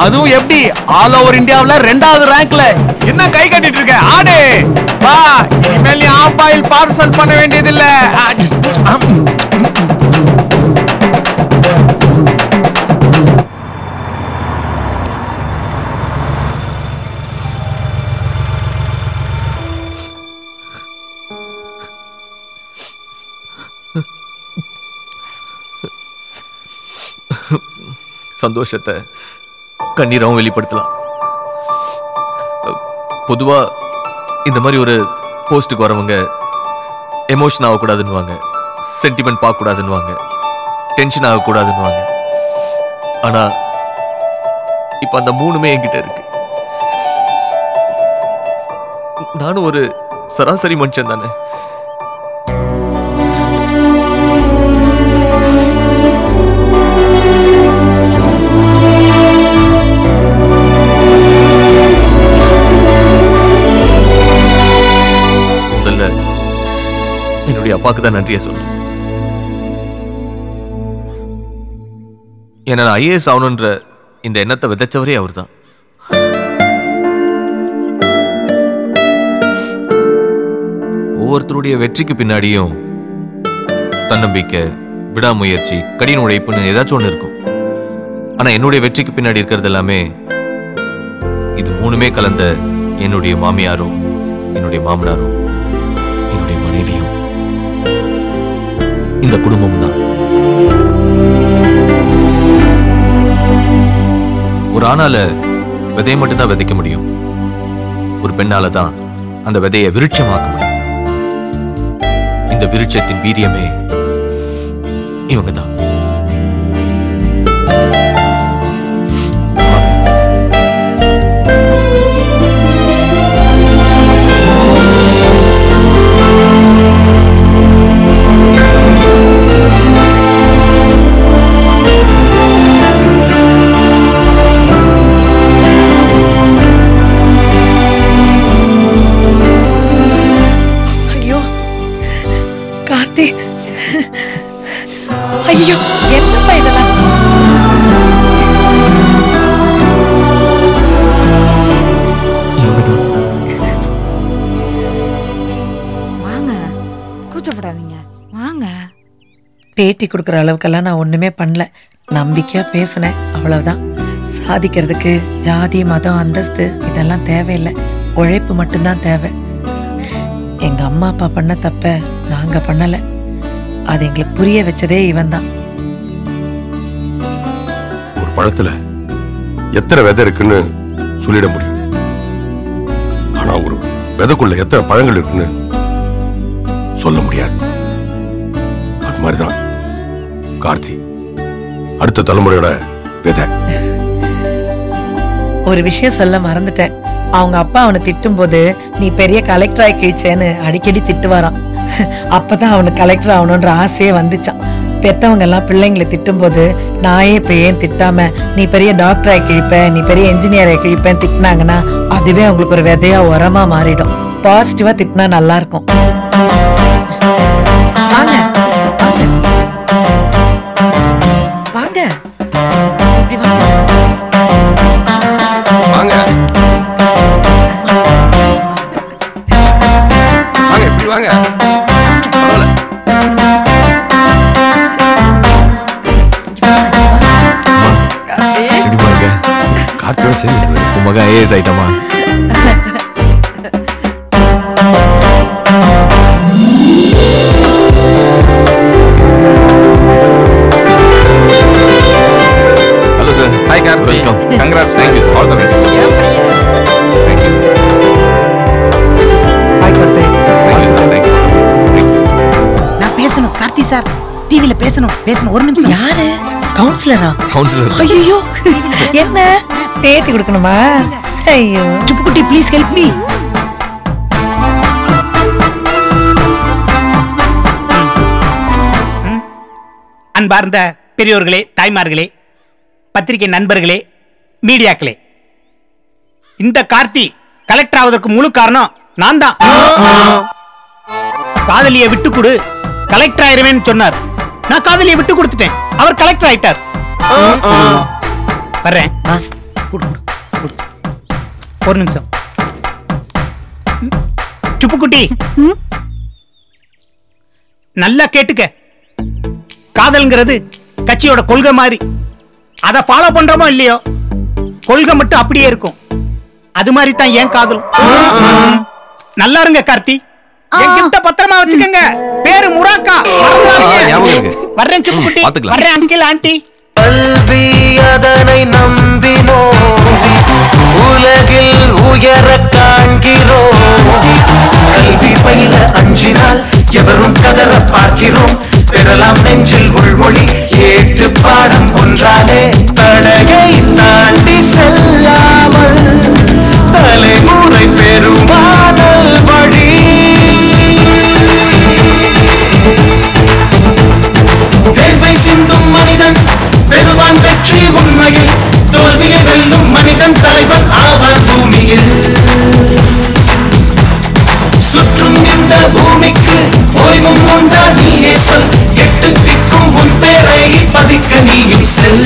Speaker 5: அதுவும் எப்படி? ஆல் ஓவர் இந்தியாவுல ரெண்டாவது ரேங்க்ல என்ன கை கட்டிட்டு இருக்க? ஆடு. வா இனிமேல் நீ ஆஃப் ஆயில் பார்சல் பண்ண வேண்டியது இல்ல
Speaker 1: சந்தோஷத்தை கண்ணீராவும் வெளிப்படுத்தலாம். பொதுவா இந்த மாதிரி ஒரு போஸ்ட்டுக்கு வரவங்க எமோஷன் ஆகக்கூடாதுன்னுவாங்க. சென்டிமெண்ட் பார்க்கக்கூடாதுன்னுவாங்க. டென்ஷன் ஆகக்கூடாதுன்னுவாங்க. ஆனா இப்ப அந்த மூணுமே என்கிட்ட இருக்கு. நானும் ஒரு சராசரி மனுஷன் தானே. என்னுடைய அப்பாவுக்கு தான் நன்றியை சொல்லு. ஏன்னா ஐஏஎஸ் ஆகணுன்ற இந்த எண்ணத்தை விதைச்சவரே அவர்தான். ஒவ்வொருத்தருடைய வெற்றிக்கு பின்னாடியும் தன்னம்பிக்கை விடாமுயற்சி கடின உழைப்புன்னு ஏதாச்சும் ஒன்று இருக்கும். ஆனா என்னுடைய வெற்றிக்கு பின்னாடி இருக்கிறது எல்லாமே இது மூணுமே கலந்த என்னுடைய மாமியாரும் என்னுடைய மாமனாரும் என்னுடைய மனைவியும். இந்த குடும்பம் தான். ஒரு ஆணால விதையை மட்டும்தான் விதைக்க முடியும். ஒரு பெண்ணால தான் அந்த விதையை விருட்சமாக்க முடியும். இந்த விருட்சத்தின் வீரியமே இவங்க தான்
Speaker 12: பேட்டி கொடுக்குற அளவுக்கெல்லாம் நான் ஒண்ணுமே பண்ணல. நம்பிக்கையா பேசினேன். அவ்வளவுதான். சாதிக்கிறதுக்கு ஜாதி மதம் அந்தஸ்து இதெல்லாம் தேவையில்லை. உழைப்பு மட்டும்தான் தேவை. எங்க அம்மா அப்பா பண்ண தப்ப நாங்க பண்ணல. அது எங்களுக்கு புரிய வச்சதே இவன் தான்
Speaker 46: ஒரு பழத்தில் எத்தனை விதை இருக்குன்னு சொல்லிட முடியும். ஆனா ஒரு விதைக்குள்ள எத்தனை பழங்கள் இருக்குன்னு சொல்ல முடியாது. அது மாதிரிதான். கார்த்தி அடுத்த தலைமுறையோட விதை
Speaker 12: ஒரு விஷயம் சொல்ல மறந்துட்டேன். அவங்க அப்பா அவனை திட்டும் போது நீ பெரிய கலெக்டர் ஆகி கிழிச்சேன்னு அடிக்கடி திட்டுவாராம். அப்பதான் அவனுக்கு கலெக்டர் ஆகணுன்ற ஆசையே வந்துச்சான் பெத்தவங்க எல்லாம் பிள்ளைங்களை திட்டும் போது நாயே இப்ப ஏன் திட்டாம? நீ பெரிய டாக்டர் ஆகி கிழிப்ப நீ பெரிய இன்ஜினியர் ஆகி கிழிப்பேன்னு திட்டினாங்கன்னா அதுவே அவங்களுக்கு ஒரு விதையா உரமா மாறிடும். பாசிட்டிவா திட்டினா நல்லா இருக்கும்.
Speaker 1: ஐஏஎஸ் ஆயிட்டமா hello sir hi car welcome congrats thank you all the best thank you
Speaker 14: hi Karthi
Speaker 1: thank you sir thank you
Speaker 14: நான் பேசணும். கார்த்தி சார் டிவில பேசணும். பேசணும். ஒரு நிமிஷம்.
Speaker 12: யாரு? கவுன்சிலரா
Speaker 1: கவுன்சிலர்
Speaker 12: ஐயோ என்ன? பேட்டி கொடுக்கணுமா? ஐயோ
Speaker 14: சுப்புக்குட்டி ப்ளீஸ் ஹெல்ப் மீ அன்பார்ந்த பெரியோர்களே தாய்மார்களே பத்திரிகை நண்பர்களே மீடியாக்களே இந்த கார்த்தி கலெக்டர் ஆவதற்கு முழு காரணம் நான் தான். காதலியை விட்டு கொடு கலெக்டர் ஆயிருவேன்னு சொன்னார். நான் காதலியை விட்டு கொடுத்துட்டேன். அவர் கலெக்டர் ஆயிட்டார். வர்றேன். பாஸ் ஒரு நிமிஷம். சுப்புக்குட்டி. நல்லா கேட்டுக்க. காதல்ங்கிறது கட்சியோட கொள்கை மாதிரி. அதை ஃபாலோ பண்றோமோ இல்லையோ? கொள்கை மட்டும் அப்படியே இருக்கும். அது மாதிரி தான் ஏன் காதலும். நல்லா இருங்க கார்த்தி. என்கிட்ட பத்திரமா வச்சுக்கோங்க. பேரு முராக்கா. வர்றேன் சுப்புக்குட்டி. வர்றேன் அங்கிள் ஆண்டி
Speaker 7: கல்வி அதனை நம்பினோம் உலகில் உயர காண்கிறோம். கல்வி பயில அஞ்சினால் எவரும் கதற பார்க்கிறோம். பெறலாம் நெஞ்சில் உள்மொழி ஏட்டு பாடம் ஒன்றாலே. தடகை தாண்டி செல்லாமல் தலைமுறை பெருமானல் வழி. வேர்வை சிந்தும் மனிதன் பெறுவான் வெற்றி உண்மையில். தோல்வியை வெல்லும் மனிதன் தலைவன் ஆவான் பூமியில். சுற்றும் இந்த பூமிக்கு ஓய்வும் உண்டா நீயே சொல். எட்டு திக்கும் உன் பேரை பதிக்க நீயும் செல்.